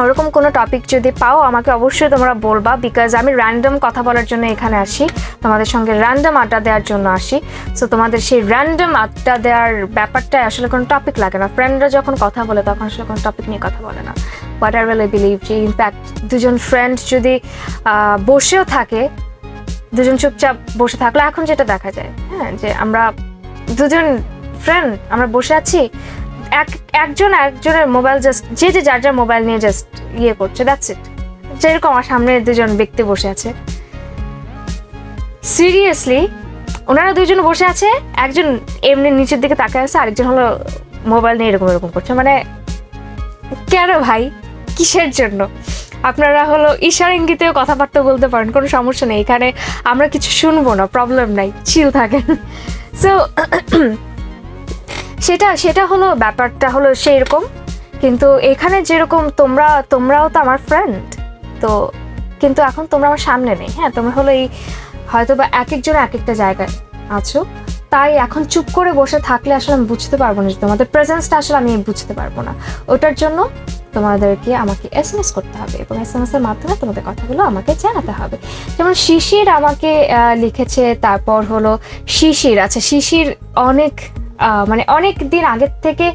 ওরকম কোনো টপিক যদি পাও, আমাকে অবশ্যই তোমরা বলবা বিকজ আমি র্যান্ডম কথা বলার জন্য এখানে আসি। তোমাদের সঙ্গে র্যান্ডম আড্ডা দেওয়ার জন্য আসি। সো তোমাদের সেই র্যান্ডম আড্ডা দেওয়ার ব্যাপারটায় আসলে কোনো টপিক লাগে না। ফ্রেন্ডরা যখন কথা বলে, তখন আসলে কোনো টপিক নিয়ে কথা বলে না। What are well I believe যে ইনফ্যাক্ট দুজন ফ্রেন্ড যদি বসেও থাকে, দুজন চুপচাপ বসে থাকলে এখন যেটা দেখা যায় হ্যাঁ যে আমরা দুজন ফ্রেন্ড আমরা বসে আছি এক, একজন একজনের মোবাইল জাস্ট যে যে যার যার মোবাইল নিয়ে জাস্ট ইয়ে করছে দ্যাটস ইট যেরকম আমার সামনে দুজন ব্যক্তি বসে আছে। সিরিয়াসলি ওনারা দুজন বসে আছে, একজন এমনি নিচের দিকে তাকায় আছে, আরেকজন হলো মোবাইল নিয়ে এরকম এরকম করছে। মানে কেন ভাই? কিসের জন্য? আপনারা হলো ঈশার ইঙ্গিতেও কথাবার্তা বলতে পারেন, কোনো সমস্যা নেই। এখানে আমরা কিছু শুনব না প্রবলেম নাই চিল থাকেন। সো সেটা সেটা হলো ব্যাপারটা হলো সেই রকম কিন্তু এখানে যেরকম তোমরা, তোমরাও তো আমার ফ্রেন্ড তো কিন্তু এখন তোমরা আমার সামনে নেই হ্যাঁ? তোমরা হলো এই হয়তো বা এক একজন এক একটা জায়গায় আছো। তাই এখন চুপ করে বসে থাকলে আসলে আমি বুঝতে পারব না যে তোমাদের প্রেজেন্সটা আসলে আমি বুঝতে পারব না। ওটার জন্য তোমাদেরকে আমাকে এস এম এস করতে হবে এবং এস এম এস এর মাধ্যমে তোমাদের কথাগুলো আমাকে জানাতে হবে। যেমন শিশির আমাকে লিখেছে, তারপর হলো শিশির। আচ্ছা শিশির অনেক মানে অনেক দিন আগের থেকে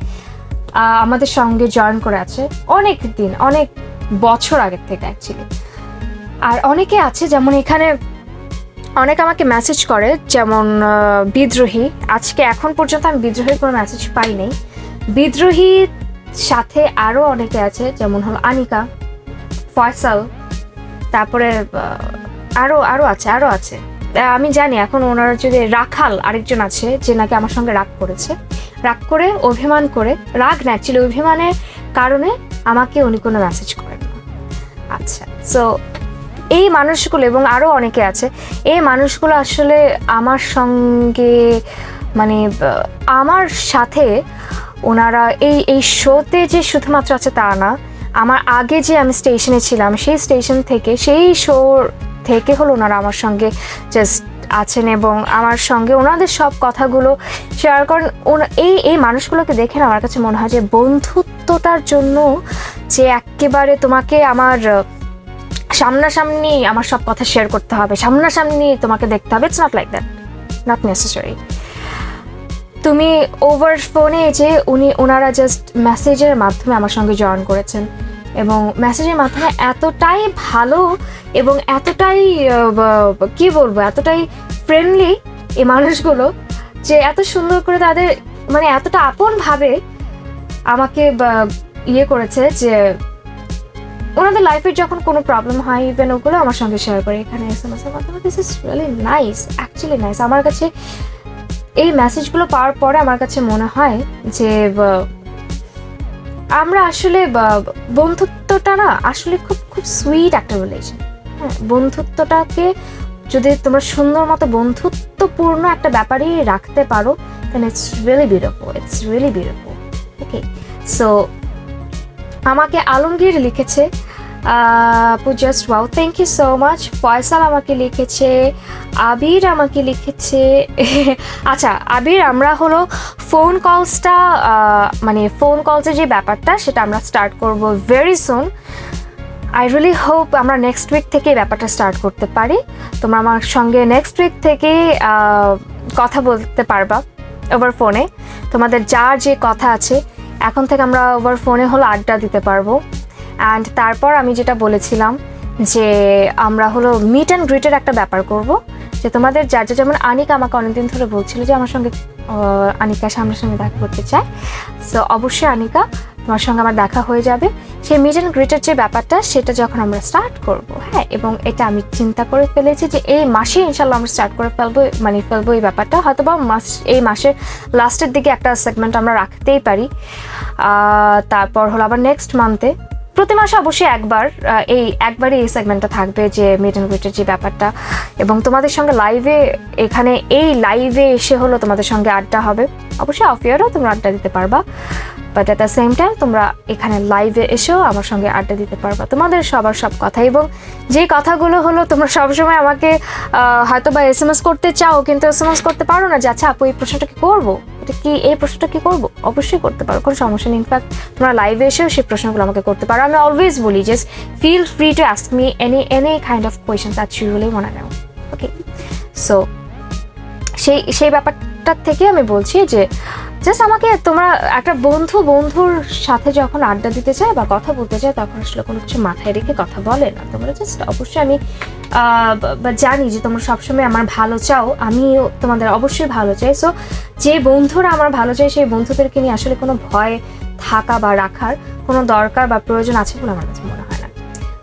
আমাদের সঙ্গে জয়েন করে আছে। অনেক দিন, অনেক বছর আগের থেকে অ্যাকচুয়ালি আর অনেকে আছে, যেমন এখানে অনেক আমাকে মেসেজ করে, যেমন বিদ্রোহী। আজকে এখন পর্যন্ত আমি বিদ্রোহীর কোনো মেসেজ পাই নাই। বিদ্রোহী সাথে আরও অনেকে আছে, যেমন হলো আনিকা, ফয়সাল, তারপরে আরও আরও আছে আরও আছে। আমি জানি এখন ওনারা যদি রাখাল আরেকজন আছে, যে নাকি আমার সঙ্গে রাগ করেছে। রাগ করে, অভিমান করে, রাগ না অ্যাকচুয়ালি অভিমানের কারণে আমাকে উনি কোনো মেসেজ করেন না। আচ্ছা সো এই মানুষগুলো এবং আরও অনেকে আছে, এই মানুষগুলো আসলে আমার সঙ্গে মানে আমার সাথে ওনারা এই এই শোতে যে শুধুমাত্র আছে তা না, আমার আগে যে আমি স্টেশনে ছিলাম, সেই স্টেশন থেকে সেই শো থেকে হলো ওনারা আমার সঙ্গে জাস্ট আছেন এবং আমার সঙ্গে ওনাদের সব কথাগুলো শেয়ার করেন। এই এই মানুষগুলোকে দেখে আমার কাছে মনে হয় যে বন্ধুত্বটার জন্য যে একেবারে তোমাকে আমার, সামনাসামনি আমার সব কথা শেয়ার করতে হবে, সামনাসামনি তোমাকে দেখতে হবে it's not like that not necessary তুমি ওভার ফোনে যে উনি, ওনারা জাস্ট মেসেজের মাধ্যমে আমার সঙ্গে জয়েন করেছেন। এবং মেসেজের মাধ্যমে এতটাই ভালো এবং এতটাই কি বলব, এতটাই ফ্রেন্ডলি এই মানুষগুলো যে এত সুন্দর করে তাদের মানে এতটা আপন ভাবে আমাকে ইয়ে করেছে যে ওনাদের লাইফের যখন কোনো প্রবলেম হয় ইভেন ওগুলো আমার সঙ্গে শেয়ার করে। এখানে এস এম এস মাধ্যমে this is really nice actually nice আমার কাছে এই মেসেজগুলো পাওয়ার পরে আমার কাছে মনে হয় যে আমরা আসলে বন্ধুত্বটা না আসলে খুব খুব সুইট একটা রিলেশন হ্যাঁ বন্ধুত্বটাকে যদি তোমরা সুন্দর মতো বন্ধুত্বপূর্ণ একটা ব্যাপারই রাখতে পারো then it's really beautiful it's really beautiful okay so আমাকে আলমগীর লিখেছে just wow thank you so much Faisal আমাকে লিখেছে, আবির আমাকে লিখেছে আচ্ছা আবির, আমরা হলো ফোন কলসটা মানে ফোন কলসের যে ব্যাপারটা, সেটা আমরা স্টার্ট করব very soon I really hope আমরা নেক্সট উইক থেকে ব্যাপারটা স্টার্ট করতে পারি। তোমরা আমার সঙ্গে নেক্সট উইক থেকে কথা বলতে পারবা ওভার ফোনে তোমাদের যার যে কথা আছে, এখন থেকে আমরা ওভার ফোনে হলো আড্ডা দিতে পারব। অ্যান্ড তারপর আমি যেটা বলেছিলাম যে আমরা হলো মিট অ্যান্ড গ্রিটের একটা ব্যাপার করব, যে তোমাদের যার যার যেমন আনিকা আমাকে অনেকদিন ধরে বলছিল যে আমার সঙ্গে আনিকা সামনাসামনি দেখা করতে চায়। সো অবশ্যই আনিকা, তোমার সঙ্গে আমার দেখা হয়ে যাবে। সেই মিট অ্যান্ড গ্রিটের যে ব্যাপারটা, সেটা যখন আমরা স্টার্ট করব হ্যাঁ এবং এটা আমি চিন্তা করে ফেলেছি যে এই মাসে ইনশাল্লাহ আমরা স্টার্ট করে ফেলব মানে ফেলব এই ব্যাপারটা। হয়তো বা মাস, এই মাসের লাস্টের দিকে একটা সেগমেন্ট আমরা রাখতেই পারি। তারপর হলো আবার নেক্সট মান্থে প্রতি মাসে অবশ্যই একবার এই একবারই এই সেগমেন্টটা থাকবে যে মিট অ্যান্ড গ্রিটের যে ব্যাপারটা। এবং তোমাদের সঙ্গে লাইভে এখানে এই লাইভে এসে হলো তোমাদের সঙ্গে আড্ডা হবে। অবশ্যই অফ ইয়ারও তোমরা আড্ডা দিতে পারবা। But at the same time তোমরা এখানে লাইভে এসেও আমার সঙ্গে আড্ডা দিতে পারবা। তোমাদের সবার সব কথা এবং যে কথাগুলো হলো, তোমরা সবসময় আমাকে হয়তো বা এস এম এস করতে চাও, কিন্তু এস এম এস করতে পারো না যে আচ্ছা আপু, এই প্রশ্নটা কি করব? এটা কি, এই প্রশ্নটা কি করব? অবশ্যই করতে পারো, কোনো সমস্যা নেই। ইনফ্যাক্ট তোমরা লাইভে এসেও সেই প্রশ্নগুলো আমাকে করতে পারো। আমি অলওয়েজ বলি just feel free to ask me any any kind of question that you really want now okay so সেই সেই ব্যাপারটার থেকে আমি বলছি যে জাস্ট আমাকে তোমরা একটা বন্ধু, বন্ধুর সাথে যখন আড্ডা দিতে চায় বা কথা বলতে চায়, তখন আসলে কোনো কিছু মাথায় রেখে কথা বলে না। তোমরা জাস্ট অবশ্যই আমি জানি যে তোমরা সবসময় আমার ভালো চাও, আমিও তোমাদের অবশ্যই ভালো চাই। সো যে বন্ধুরা আমার ভালো চাই সেই বন্ধুদেরকে নিয়ে আসলে কোনো ভয় থাকা বা রাখার কোনো দরকার বা প্রয়োজন আছে বলে আমার কাছে মনে হয় না।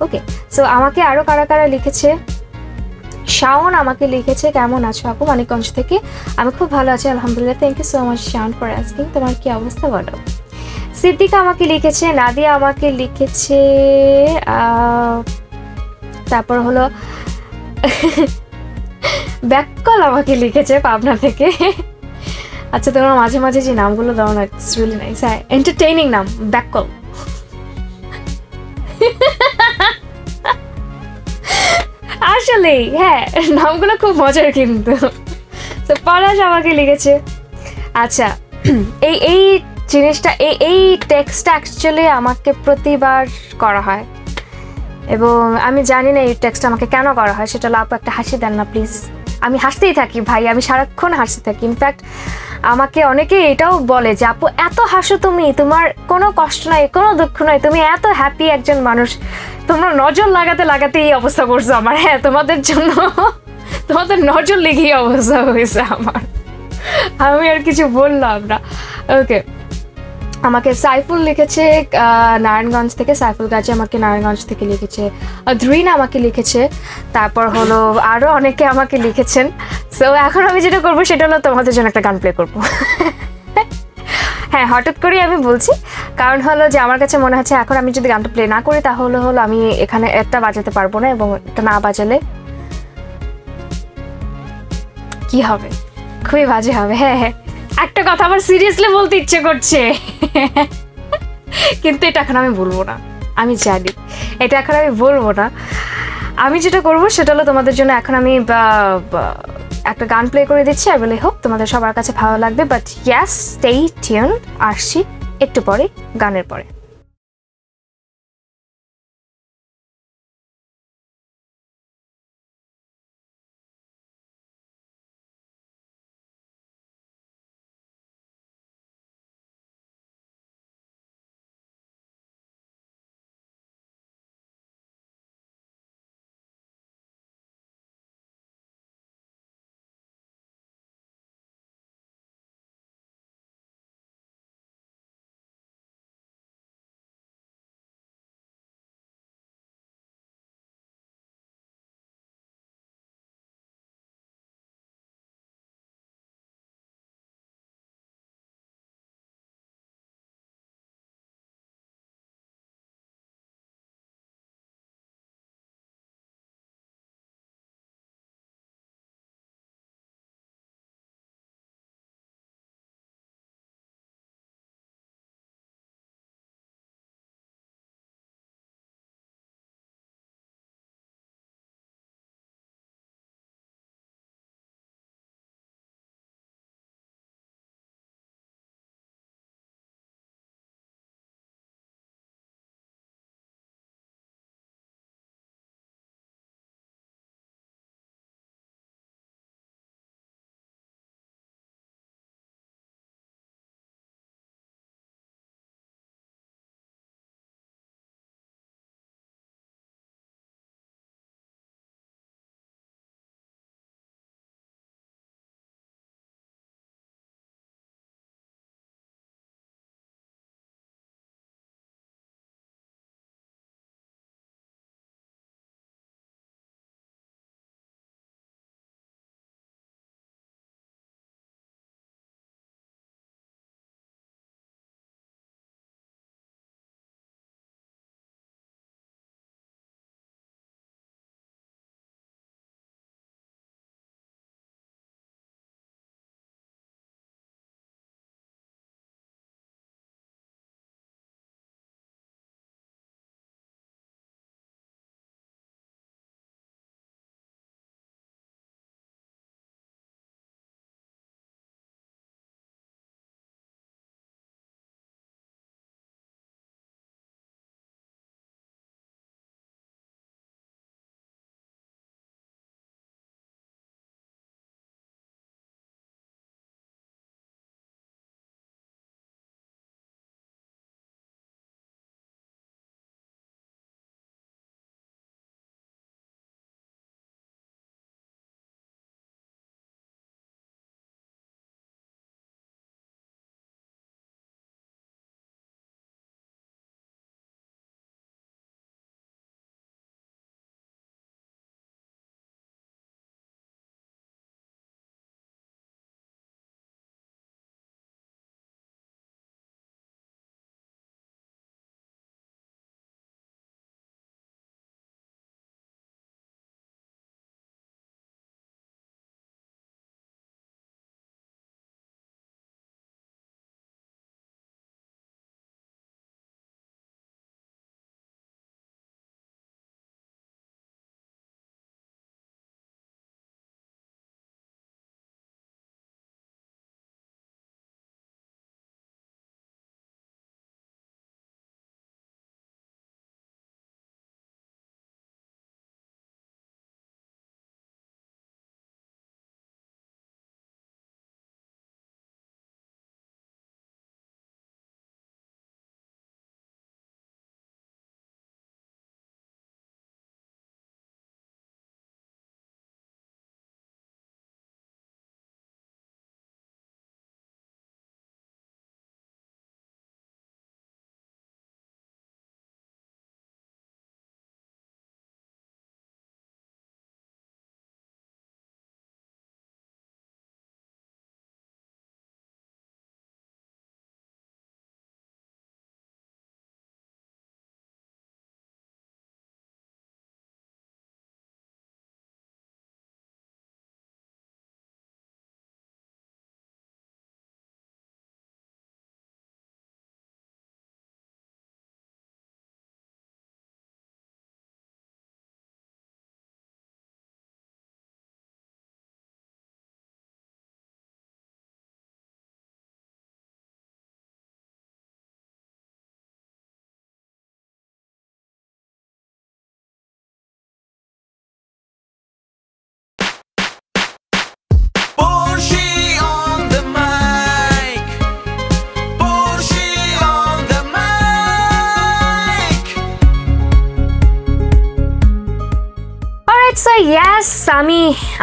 ওকে সো আমাকে আরও কারা কারা লিখেছে? শাওন আমাকে লিখেছে, কেমন আছো আপু? মানিকগঞ্জ থেকে। আমি খুব ভালো আছি, আলহামদুলিল্লাহ। Thank you so much Shaon for asking তোমার কি অবস্থা বলো? সিদ্দিকা আমাকে লিখেছে, নাদিয়া আমাকে লিখেছে তারপর হলো ব্যাককল আমাকে লিখেছে পাবনা থেকে। আচ্ছা তোমরা মাঝে মাঝে যে নামগুলো দাও না ইটস রিয়েলি নাইস হ্যাঁ এন্টারটেইনিং নাম, ব্যাককল। আসলেই হ্যাঁ নামগুলো খুব মজার কিন্তু। তো পলাশ আমাকে লিখেছে আচ্ছা এই এই জিনিসটা, এই এই টেক্সটটা অ্যাকচুয়ালি আমাকে প্রতিবার করা হয়। এবং আমি জানি না এই টেক্সটটা আমাকে কেন করা হয়, সেটা লাভ একটা হাসি দেন না প্লিজ আমি হাসতেই থাকি, ভাই, আমি সারাক্ষণ হাসতে থাকি। ইনফ্যাক্ট আমাকে অনেকে এটাও বলে যে, আপু, এত হাসো তুমি, তোমার কোনো কষ্ট নাই, কোনো দুঃখ নাই, তুমি এত হ্যাপি একজন মানুষ। তোমরা নজর লাগাতে লাগাতে এই অবস্থা করছ আমার। হ্যাঁ তোমাদের জন্য, তোমাদের নজর লেগেই অবস্থা হয়েছে আমার। আমি আর কিছু বললাম না। ওকে আমাকে সাইফুল লিখেছে নারায়ণগঞ্জ থেকে সাইফুল গাজী আমাকে নারায়ণগঞ্জ থেকে লিখেছে আহ, ধ্রুইন আমাকে লিখেছে তারপর হলো আরও অনেকে আমাকে লিখেছেন। সো এখন আমি যেটা করব সেটা হলো তোমাদের জন্য একটা গান প্লে করব। হ্যাঁ হঠাৎ করেই আমি বলছি কারণ হলো যে আমার কাছে মনে হচ্ছে এখন আমি যদি গানটা প্লে না করি তাহলে হলো আমি এখানে একটা বাজাতে পারব না এবং এটা না বাজালে কি হবে? খুবই বাজে হবে হ্যাঁ হ্যাঁ। একটা কথা আমার সিরিয়াসলি বলতে ইচ্ছে করছে। কিন্তু এটা এখন আমি বলব না। আমি জানি। এটা এখন আমি বলব না। আমি যেটা করব সেটা হলো তোমাদের জন্য এখন আমি একটা গান প্লে করে দিচ্ছি। আর বলে হোক তোমাদের সবার কাছে ভালো লাগবে। বাট ইয়াস স্টেই টিউন আসছি একটু পরে, গানের পরে।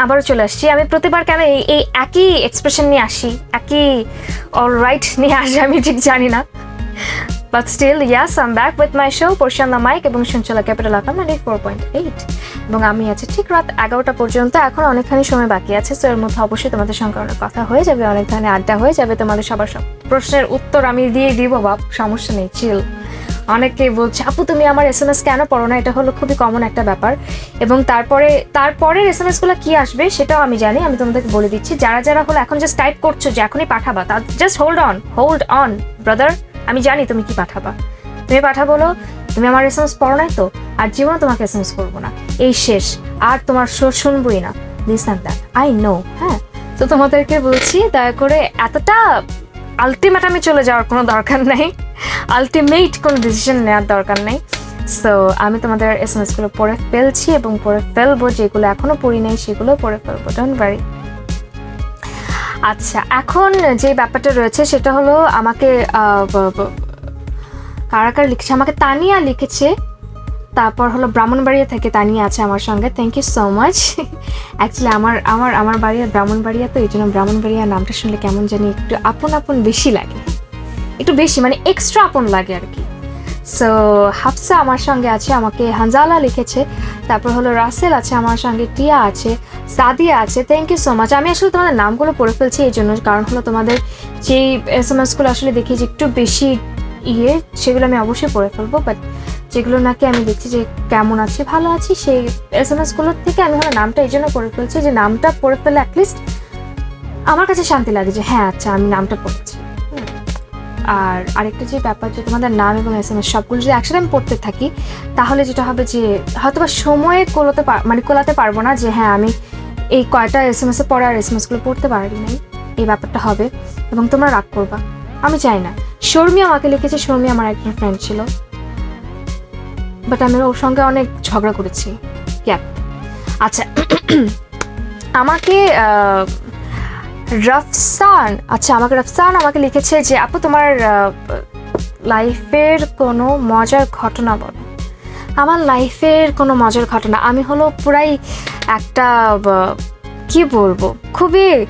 আবারও চলে আসছি। আমি প্রতিবার কেন এই একই এক্সপ্রেশন নিয়ে আসি? একই অল রাইট নিয়ে আসি, আমি ঠিক জানি না। But still yes I'm back with my show portion the mic এবং শুনছিল ক্যাপিটাল আকাম মানে ফোর পয়েন্ট এইট এবং আমি আছি ঠিক রাত এগারোটা পর্যন্ত, এখন অনেকখানি সময় বাকি আছে তো এর মধ্যে অবশ্যই তোমাদের সঙ্গে অনেক কথা হয়ে যাবে অনেক ধরনের আড্ডা হয়ে যাবে, তোমাদের সবার সব প্রশ্নের উত্তর আমি দিয়ে দিব, বাপ, সমস্যা নেই চিল অনেকে বলছে, আপু, তুমি আমার এস এম এস কেন পড়ো না? এটা হলো খুবই কমন একটা ব্যাপার। এবং তারপরে, তারপরের এস এম এসগুলো কী আসবে সেটাও আমি জানি, আমি তোমাদেরকে বলে দিচ্ছি। যারা যারা হলো এখন জাস্ট টাইপ করছ যে এখনই পাঠাবা, তা just hold on hold on brother আমি জানি তুমি কি পাঠাবা। তুমি পাঠাবো তুমি আমার এস এম এস পড়ো নাই তো? আর জীবনে তোমাকে এস এম এস করব না। এই শেষ, আর তোমার শো শুনবই না। দিস দ্যাট আই নো হ্যাঁ? তো তোমাদেরকে বলছি, দয়া করে এতটা আলটিমেট আমি চলে যাওয়ার কোনো দরকার নেই। আলটিমেট কোনো ডিসিশন নেওয়ার দরকার নেই। সো আমি তোমাদের এস এম এসগুলো পড়ে ফেলছি এবং পড়ে ফেলব, যেগুলো এখনও পড়ি নাই সেগুলো পড়ে ফেলব ডোন্ট ওয়ারি আচ্ছা এখন যে ব্যাপারটা রয়েছে সেটা হলো আমাকে কারা কারা লিখছে, আমাকে তানিয়া লিখেছে। তারপর হলো ব্রাহ্মণবাড়িয়া থেকে তানিয়া আছে আমার সঙ্গে। Thank you so much actually আমার আমার আমার বাড়ি ব্রাহ্মণবাড়িয়া, তো এই জন্য ব্রাহ্মণবাড়িয়া নামটা শুনলে কেমন জানি একটু আপন আপন বেশি লাগে। একটু বেশি মানে এক্সট্রা আপন লাগে আর কি সো হাফসা আমার সঙ্গে আছে, আমাকে হানজালা লিখেছে, তারপর হলো রাসেল আছে আমার সঙ্গে, টিয়া আছে, সাদিয়া আছে থ্যাংক ইউ সো মাচ আমি আসলে তোমাদের নামগুলো পড়ে ফেলছি এই জন্য, কারণ হলো তোমাদের যেই এস এম এসগুলো আসলে দেখি যে একটু বেশি ইয়ে সেগুলো আমি অবশ্যই পড়ে ফেলব বাট যেগুলো নাকি আমি দেখছি যে কেমন আছে, ভালো আছি, সেই এস এম এসগুলোর থেকে আমি হলো নামটা এই জন্য পড়ে ফেলছি যে নামটা পড়ে ফেলে অ্যাটলিস্ট আমার কাছে শান্তি লাগে যে হ্যাঁ আচ্ছা আমি নামটা পড়েছি। আর আরেকটা যে ব্যাপার যে তোমাদের নাম এবং এস এম এস সবগুলো যদি একসাথে আমি পড়তে থাকি, তাহলে যেটা হবে যে হয়তো বা সময়ে কোলাতে মানে কোলাতে পারব না যে হ্যাঁ আমি এই কয়টা এস এম এসে পড়ে আর এস এম এসগুলো পড়তে পারি নাই এই ব্যাপারটা হবে এবং তোমরা রাগ করবা। আমি চাই না। শর্মি আমাকে লিখেছে, শর্মি আমার একজন ফ্রেন্ড ছিল। বাট আমি ওর সঙ্গে অনেক ঝগড়া করেছি। ক্যাপ আচ্ছা আমাকে রফসান আচ্ছা আমাকে রফসান আমাকে লিখেছে যে, আপু, তোমার লাইফের কোনো মজার ঘটনা বলো। আমার লাইফের কোনো মজার ঘটনা, আমি হলো পুরাই একটা কি বলব, খুবই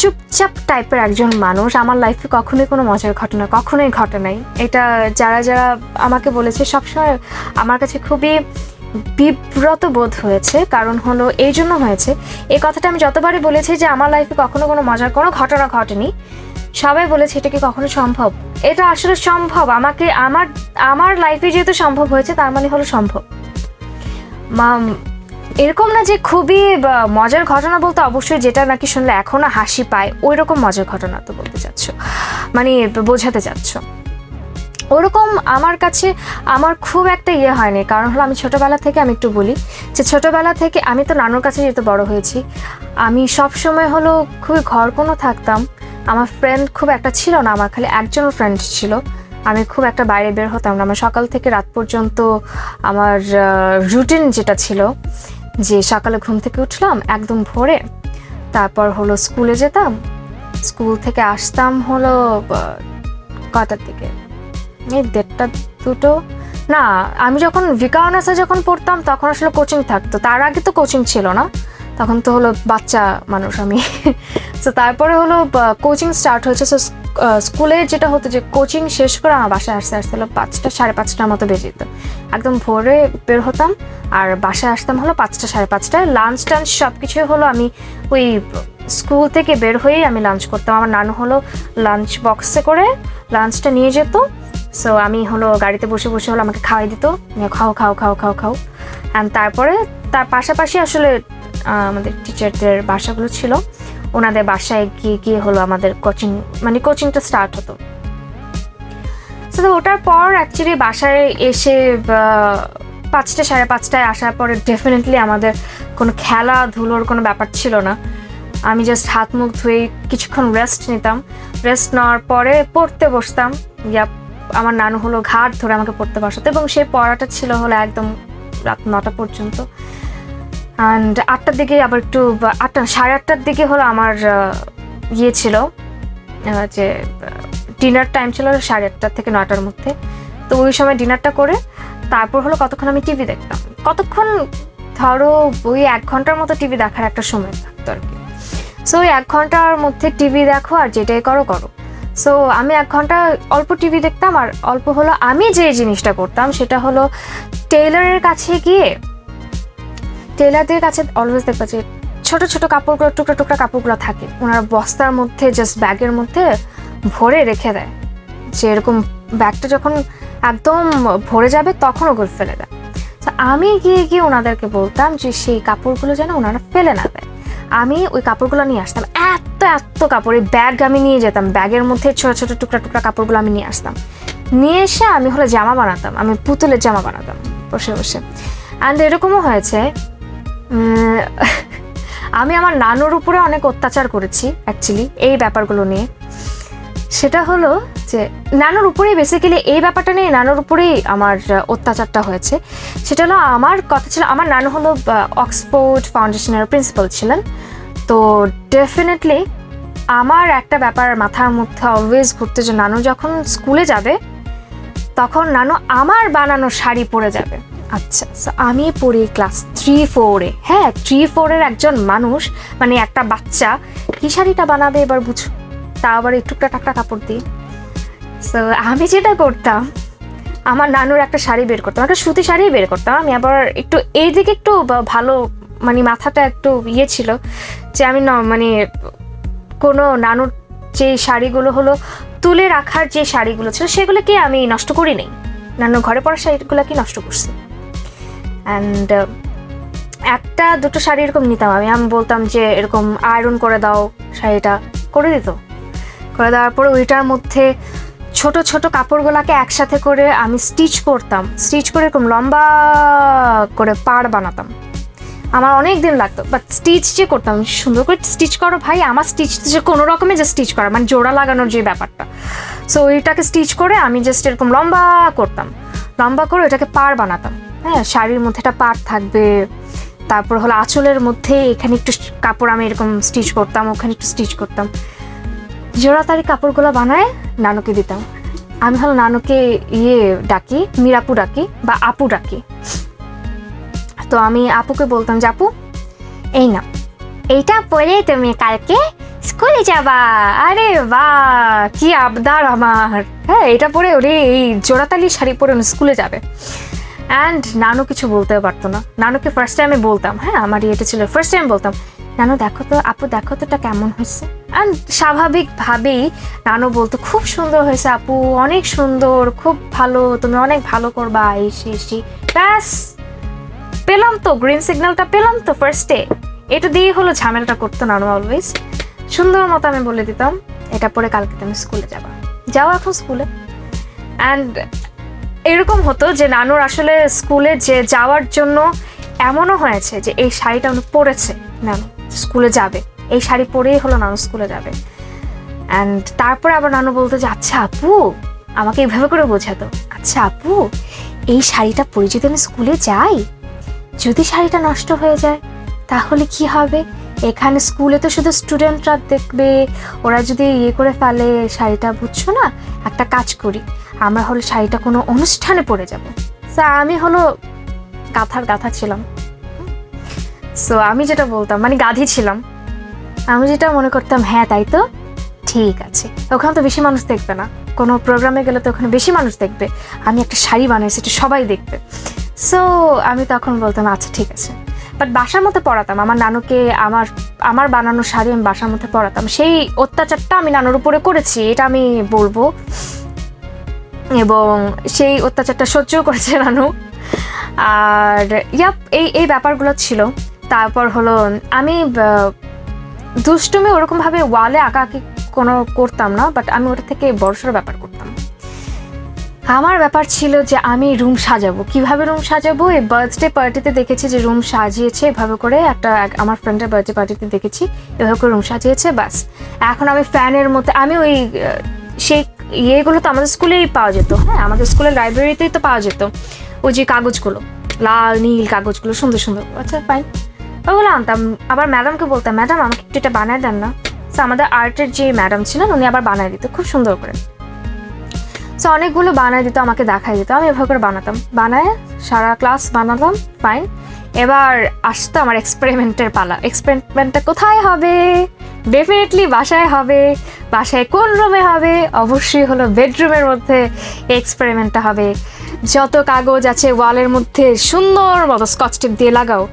চুপচাপ টাইপের একজন মানুষ। আমার লাইফে কখনোই কোনো মজার ঘটনা, কখনোই ঘটে নাই। এটা যারা যারা আমাকে বলেছে, সবসময় আমার কাছে খুবই বিব্রত বোধ হয়েছে, কারণ হলো এই জন্য হয়েছে। এই কথাটা আমি যতবারই বলেছি যে আমার লাইফে কখনো কোনো মজার কোনো ঘটনা ঘটেনি, সবাই বলেছে এটা কি কখনো সম্ভব? এটা আসলে সম্ভব। আমাকে আমার আমার লাইফে যেহেতু সম্ভব হয়েছে, তার মানে হলো সম্ভব। এরকম না যে খুবই মজার ঘটনা বলতে অবশ্যই যেটা নাকি শুনলে এখনও হাসি পায় ওই রকম মজার ঘটনা তো বলতে চাচ্ছ। মানে বোঝাতে চাচ্ছ। ওরকম আমার কাছে আমার খুব একটা ইয়ে হয়নি। কারণ হলো আমি ছোটোবেলা থেকে আমি একটু বলি যে ছোটোবেলা থেকে আমি তো নানুর কাছে যেহেতু বড় হয়েছি, আমি সব সময় হলো খুবই ঘর কোনো থাকতাম। আমার ফ্রেন্ড খুব একটা ছিল না, আমার খালি একজন ফ্রেন্ড ছিল। আমি খুব একটা বাইরে বের হতাম না। আমার সকাল থেকে রাত পর্যন্ত আমার রুটিন যেটা ছিল যে সকালে ঘুম থেকে উঠলাম একদম ভোরে, তারপর হলো স্কুলে যেতাম। স্কুল থেকে আসতাম হলো কটার দিকে? এই দেড়টা দুটো? না, আমি যখন ভিকাওনাসে যখন পড়তাম, তখন আসলে কোচিং থাকতো। তার আগে তো কোচিং ছিল না। তখন তো হলো বাচ্চা মানুষ আমি। তো তারপরে হলো কোচিং স্টার্ট হয়েছে। সো স্কুলে যেটা হতো যে কোচিং শেষ করে আমার বাসায় আসতে আসতে হলো পাঁচটা, সাড়ে পাঁচটার মতো বেজে যেত। একদম ভোরে বের হতাম, আর বাসায় আসতাম হলো পাঁচটা, সাড়ে পাঁচটায়। লাঞ্চ টাঞ্চ সব কিছুই হলো আমি ওই স্কুল থেকে বের হয়েই আমি লাঞ্চ করতাম। আমার নানু হলো লাঞ্চ বক্সে করে লাঞ্চটা নিয়ে যেত। সো আমি হলো গাড়িতে বসে বসে হলো আমাকে খাওয়াই দিত। খাও খাও খাও খাও খাও। অ্যান্ড তারপরে তার পাশাপাশি আসলে আমাদের টিচারদের বাসাগুলো ছিল। ওনাদের বাসায় গিয়ে গিয়ে হলো আমাদের কোচিং মানে কোচিংটা স্টার্ট হতো। তো ওটার পর অ্যাকচুয়ালি বাসায় এসে পাঁচটা, সাড়ে পাঁচটায় আসার পরে ডেফিনেটলি আমাদের কোনো খেলাধুলোর কোনো ব্যাপার ছিল না। আমি জাস্ট হাত মুখ ধুয়ে কিছুক্ষণ রেস্ট নিতাম। রেস্ট নেওয়ার পরে পড়তে বসতাম। ইয়া আমার নানু হলো ঘাট ধরে আমাকে পড়তে বসাতো এবং সেই পড়াটা ছিল হলো একদম রাত নটা পর্যন্ত। অ্যান্ড আটটার দিকে আবার একটু আটটা, সাড়ে আটটার দিকে হলো আমার ইয়ে ছিল যে ডিনার টাইম ছিল সাড়ে আটটা থেকে নটার মধ্যে। তো ওই সময় ডিনারটা করে তারপর হলো কতক্ষণ আমি টিভি দেখতাম। কতক্ষণ ধরো ওই এক ঘণ্টার মতো টিভি দেখার একটা সময় থাকতো আর কি। সো ওই এক ঘণ্টার মধ্যে টিভি দেখো আর যেটাই করো করো। সো আমি এক ঘণ্টা অল্প টিভি দেখতাম আর অল্প হলো আমি যে জিনিসটা করতাম সেটা হলো টেইলারের কাছে গিয়ে, টেইলারদের কাছে অলওয়েজ দেখবা যে ছোট ছোট কাপড়গুলো, টুকরা টুকরা কাপড়গুলো থাকে। ওনারা বস্তার মধ্যে জাস্ট ব্যাগের মধ্যে ভরে রেখে দেয়। যে এরকম ব্যাগটা যখন একদম ভরে যাবে তখন ওগুলো ফেলে দেয়। তো আমি গিয়ে গিয়ে ওনাদেরকে বলতাম যে সেই কাপড়গুলো যেন ওনারা ফেলে না দেয়। আমি ওই কাপড়গুলো নিয়ে আসতাম। এত এত কাপড় এই ব্যাগ আমি নিয়ে যেতাম। ব্যাগের মধ্যে ছোটো ছোটো, টুকরা টুকরা কাপড়গুলো আমি নিয়ে আসতাম। নিয়ে এসে আমি হলে জামা বানাতাম, আমি পুতুলের জামা বানাতাম বসে বসে। অ্যান্ড এরকমও হয়েছে আমি আমার নানুর উপরে অনেক অত্যাচার করেছি অ্যাকচুয়ালি এই ব্যাপারগুলো নিয়ে। সেটা হলো যে নানুর উপরেই বেসিক্যালি এই ব্যাপারটা নিয়ে নানুর উপরেই আমার অত্যাচারটা হয়েছে। সেটা হলো আমার কথা ছিল, আমার নানু হলো অক্সফোর্ড ফাউন্ডেশনের প্রিন্সিপাল ছিলেন। তো ডেফিনেটলি আমার একটা ব্যাপার মাথার মধ্যে অলওয়েজ ঘুরতে যে নানু যখন স্কুলে যাবে, তখন নানু আমার বানানো শাড়ি পরে যাবে। আচ্ছা আমি পড়ি ক্লাস থ্রি ফোরে হ্যাঁ থ্রি ফোরের একজন মানুষ মানে একটা বাচ্চা। কি শাড়িটা বানাবে এবার বুঝো তা আবার এই টুকরা টাকরা কাপড় দিই। সো আমি যেটা করতাম, আমার নানুর একটা শাড়ি বের করতাম, একটা সুতি শাড়ি বের করতাম। আমি আবার একটু এই দিকে একটু ভালো মানে মাথাটা একটু ইয়ে ছিল যে আমি ন মানে কোনো নানুর যে শাড়িগুলো হলো, তুলে রাখার যে শাড়িগুলো ছিল, সেগুলোকে আমি নষ্ট করি নাই। নানুর ঘরে পড়া শাড়িগুলোকে নষ্ট করছি? অ্যান্ড একটা, দুটো শাড়ি এরকম নিতাম আমি। আমি বলতাম যে এরকম আয়রন করে দাও শাড়িটা, করে দিত। করে দেওয়ার পরে ওইটার মধ্যে ছোট ছোট কাপড়গুলোকে একসাথে করে আমি স্টিচ করতাম। স্টিচ করে এরকম লম্বা করে পাড় বানাতাম। আমার অনেক দিন লাগতো বাট স্টিচ যে করতাম, সুন্দর করে স্টিচ করো ভাই, আমার স্টিচ যে কোনো রকমে যে স্টিচ করা মানে জোড়া লাগানোর যে ব্যাপারটা। সো ওইটাকে স্টিচ করে আমি জাস্ট এরকম লম্বা করতাম। লম্বা করে ওটাকে পাড় বানাতাম। হ্যাঁ শাড়ির মধ্যে একটা পাড় থাকবে। তারপর হলো আঁচলের মধ্যে এখানে একটু কাপড় আমি এরকম স্টিচ করতাম, ওখানে একটু স্টিচ করতাম। জোড়াতারি কাপড়গুলো বানায় নানুকে দিতাম। আমি হলো নানুকে ইয়ে ডাকি, মিরাপু ডাকি বা আপু ডাকি। তো আমি আপুকে বলতাম যে, আপু, এই না এইটা পরে তুমি কালকে স্কুলে যাবা। আরে বাহ, কি আবদার আমার। হ্যাঁ এটা পরে ওরে এই জোড়াতালি শাড়ি পরে স্কুলে যাবে। অ্যান্ড নানু কিছু বলতে পারতো না। নানুকে ফার্স্ট টাইমে বলতাম হ্যাঁ আমার এটা ছিল ফার্স্ট টাইম বলতাম নানু, দেখো তো, আপু, দেখো তো এটা কেমন হয়েছে। অ্যান্ড স্বাভাবিকভাবেই নানু বলতো, খুব সুন্দর হয়েছে আপু, অনেক সুন্দর, খুব ভালো, তুমি অনেক ভালো করবা। এসি এসি, ব্যাস, পেলাম তো গ্রিন সিগন্যালটা পেলাম তো ফার্স্টে এটা দিয়ে হলো ঝামেলাটা করতো নানু অলওয়েজ সুন্দর মতো আমি বলে দিতাম, এটা পরে কালকে তুমি স্কুলে যাবা। যাও এখন স্কুলে। অ্যান্ড এরকম হতো যে নানুর আসলে স্কুলে যে যাওয়ার জন্য এমনও হয়েছে যে এই শাড়িটা উনি পরেছে নানু। স্কুলে যাবে। এই শাড়ি পরেই হলো নানু স্কুলে যাবে। অ্যান্ড তারপরে আবার নানু বলতো যে আচ্ছা আপু, আমাকে এইভাবে করে বোঝাতো। আচ্ছা আপু, এই শাড়িটা পরে যদি আমি স্কুলে যাই? যদি শাড়িটা নষ্ট হয়ে যায়, তাহলে কি হবে? এখানে স্কুলে তো শুধু স্টুডেন্টরা দেখবে। ওরা যদি ইয়ে করে ফেলে শাড়িটা, বুঝছ না? একটা কাজ করি, আমরা হলো শাড়িটা কোনো অনুষ্ঠানে পরে যাব। তা আমি হলো গাথার গাথা ছিলাম। সো আমি যেটা বলতাম মানে গাধি ছিলাম। আমি যেটা মনে করতাম হ্যাঁ তাই তো? ঠিক আছে। ওখানে তো বেশি মানুষ দেখবে না। কোনো প্রোগ্রামে গেলে তো ওখানে বেশি মানুষ দেখবে। আমি একটা শাড়ি বানিয়েছি এটা সবাই দেখবে। সো আমি তখন বলতাম আচ্ছা ঠিক আছে। বাট বাসার মধ্যে পড়াতাম। আমার নানুকে, আমার আমার বানানো শাড়ি আমি বাসার মধ্যে পড়াতাম। সেই অত্যাচারটা আমি নানুর উপরে করেছি, এটা আমি বলব। এবং সেই অত্যাচারটা সহ্য করেছে নানু। আর, ইয়াপ, এই এই ব্যাপারগুলো ছিল। তারপর হলো, আমি দুষ্টুমি ওরকমভাবে ওয়ালে আঁকাআঁকি কোনো করতাম না বাট আমি ওটা থেকে বড়সড় ব্যাপার করতাম। আমার ব্যাপার ছিল যে আমি রুম সাজাবো। কীভাবে রুম সাজাবো? এই বার্থডে পার্টিতে দেখেছি যে রুম সাজিয়েছে, এভাবে করে একটা আমার ফ্রেন্ডের বার্থডে পার্টিতে দেখেছি, এভাবে করে রুম সাজিয়েছে বাস এখন আমি ফ্যানের মধ্যে আমি ওই সেই ইয়েগুলো তো আমাদের স্কুলেই পাওয়া যেত হ্যাঁ? আমাদের স্কুলের লাইব্রেরিতেই তো পাওয়া যেত। ওই যে কাগজগুলো, লাল, নীল কাগজগুলো, সুন্দর সুন্দর আচ্ছা ফাইন ওগুলো আনতাম। আবার ম্যাডামকে বলতাম ম্যাডাম আমাকে একটু এটা বানায় দেন না। তো আমাদের আর্টের যে ম্যাডাম ছিলেন, উনি আবার বানায় দিত, খুব সুন্দর করে। সো অনেকগুলো বানায় দিত, আমাকে দেখাই দিত। আমি এভাবে করে বানাতাম। বানায় সারা ক্লাস বানাতাম ফাইন এবার আসতো আমার এক্সপেরিমেন্টের পালা। এক্সপেরিমেন্টটা কোথায় হবে? ডেফিনেটলি বাসায় হবে। বাসায় কোন রুমে হবে? অবশ্যই হলো বেডরুমের মধ্যে এক্সপেরিমেন্টটা হবে। যত কাগজ আছে ওয়ালের মধ্যে সুন্দর মতো স্কচ টেপ দিয়ে লাগাও।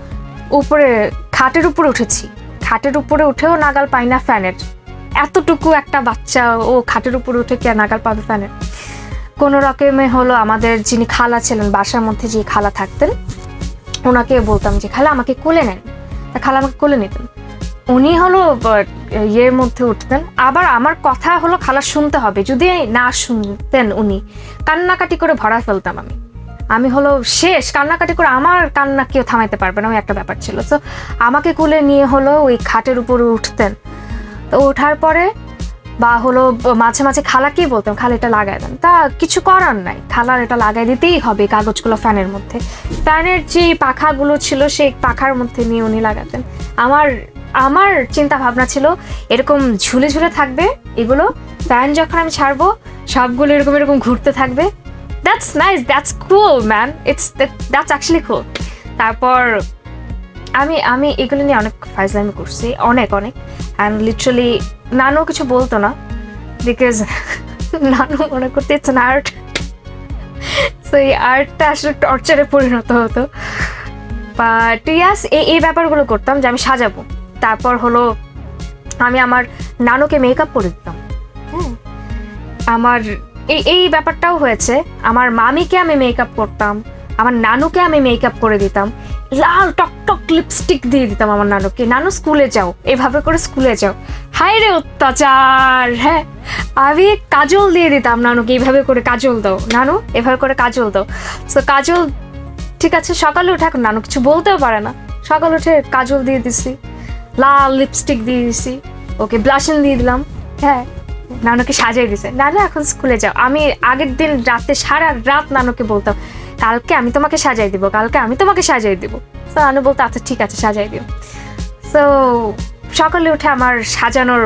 উপরে, খাটের উপরে উঠেছি। খাটের উপরে উঠেও নাগাল পাই না ফ্যানের। এতটুকু একটা বাচ্চা, ও খাটের উপরে উঠে কি নাগাল পাবে ফ্যানের? কোনো রকমে হলো আমাদের যিনি খালা ছিলেন, বাসার মধ্যে যে খালা থাকতেন, ওনাকে বলতাম যে, খালা, আমাকে কোলে নেন। খালা আমাকে কোলে নিতেন। উনি হলো ইয়ের মধ্যে উঠতেন। আবার আমার কথা হলো, খালা শুনতে হবে। যদি না শুনতেন উনি, কান্নাকাটি করে ভরা ফেলতাম আমি। আমি হলো শেষ, কান্নাকাটি করে আমার কান্না কেউ থামাইতে পারবে না, ওই একটা ব্যাপার ছিল। তো আমাকে কুলে নিয়ে হলো ওই খাটের উপরে উঠতেন। তো ওঠার পরে বা হলো মাঝে মাঝে খালাকেই বলতাম খালা এটা লাগাই দেন। তা কিছু করার নাই। খালার এটা লাগাই দিতেই হবে কাগজগুলো ফ্যানের মধ্যে। ফ্যানের যে পাখাগুলো ছিল, সেই পাখার মধ্যে নিয়ে উনি লাগাতেন। আমার আমার চিন্তা ভাবনা ছিল, এরকম ঝুলে ঝুলে থাকবে এগুলো, ফ্যান যখন আমি ছাড়বো, সবগুলো এরকম এরকম ঘুরতে থাকবে that's nice that's cool man it's that's actually cool তারপর আমি আমি এগুলো নিয়ে অনেক ফাইজলামি করছি, অনেক অনেক। অ্যান্ড লিটারালি নানু কিছু বলতো না বিকজ নানু মনে করতে ইটস আর্ট সো এই আর্টটা আসলে টর্চারে পরিণত হতো। বাট ইয়াস এই এই ব্যাপারগুলো করতাম যে আমি সাজাবো। তারপর হলো, আমি আমার নানুকে মেকআপ করে দিতাম। হ্যাঁ। আমার এই এই ব্যাপারটাও হয়েছে। আমার মামিকে আমি মেকআপ করতাম, আমার নানুকে আমি মেকআপ করে দিতাম। লাল টক টক লিপস্টিক দিয়ে দিতাম আমার নানুকে। নানু স্কুলে যাও, এভাবে করে স্কুলে যাও। হাই রে অত্যাচার হ্যাঁ? আমি কাজল দিয়ে দিতাম নানুকে এইভাবে করে কাজল দাও। নানু, এভাবে করে কাজল দাও। তো কাজল, ঠিক আছে, সকালে উঠে এখন নানু কিছু বলতেও পারে না। সকালে উঠে কাজল দিয়ে দিছি, লাল লিপস্টিক দিয়ে দিছি, ওকে ব্লাশন দিয়ে দিলাম হ্যাঁ? নানুকে সাজিয়ে দিছে। নানু, এখন স্কুলে যাও। আমি আগের দিন রাতে সারা রাত নানুকে বলতাম, কালকে আমি তোমাকে সাজাই দিব, কালকে আমি তোমাকে সাজাই দিব। তো নানু বলতো আচ্ছা ঠিক আছে সাজাই দিও। তো সকালে উঠে আমার সাজানোর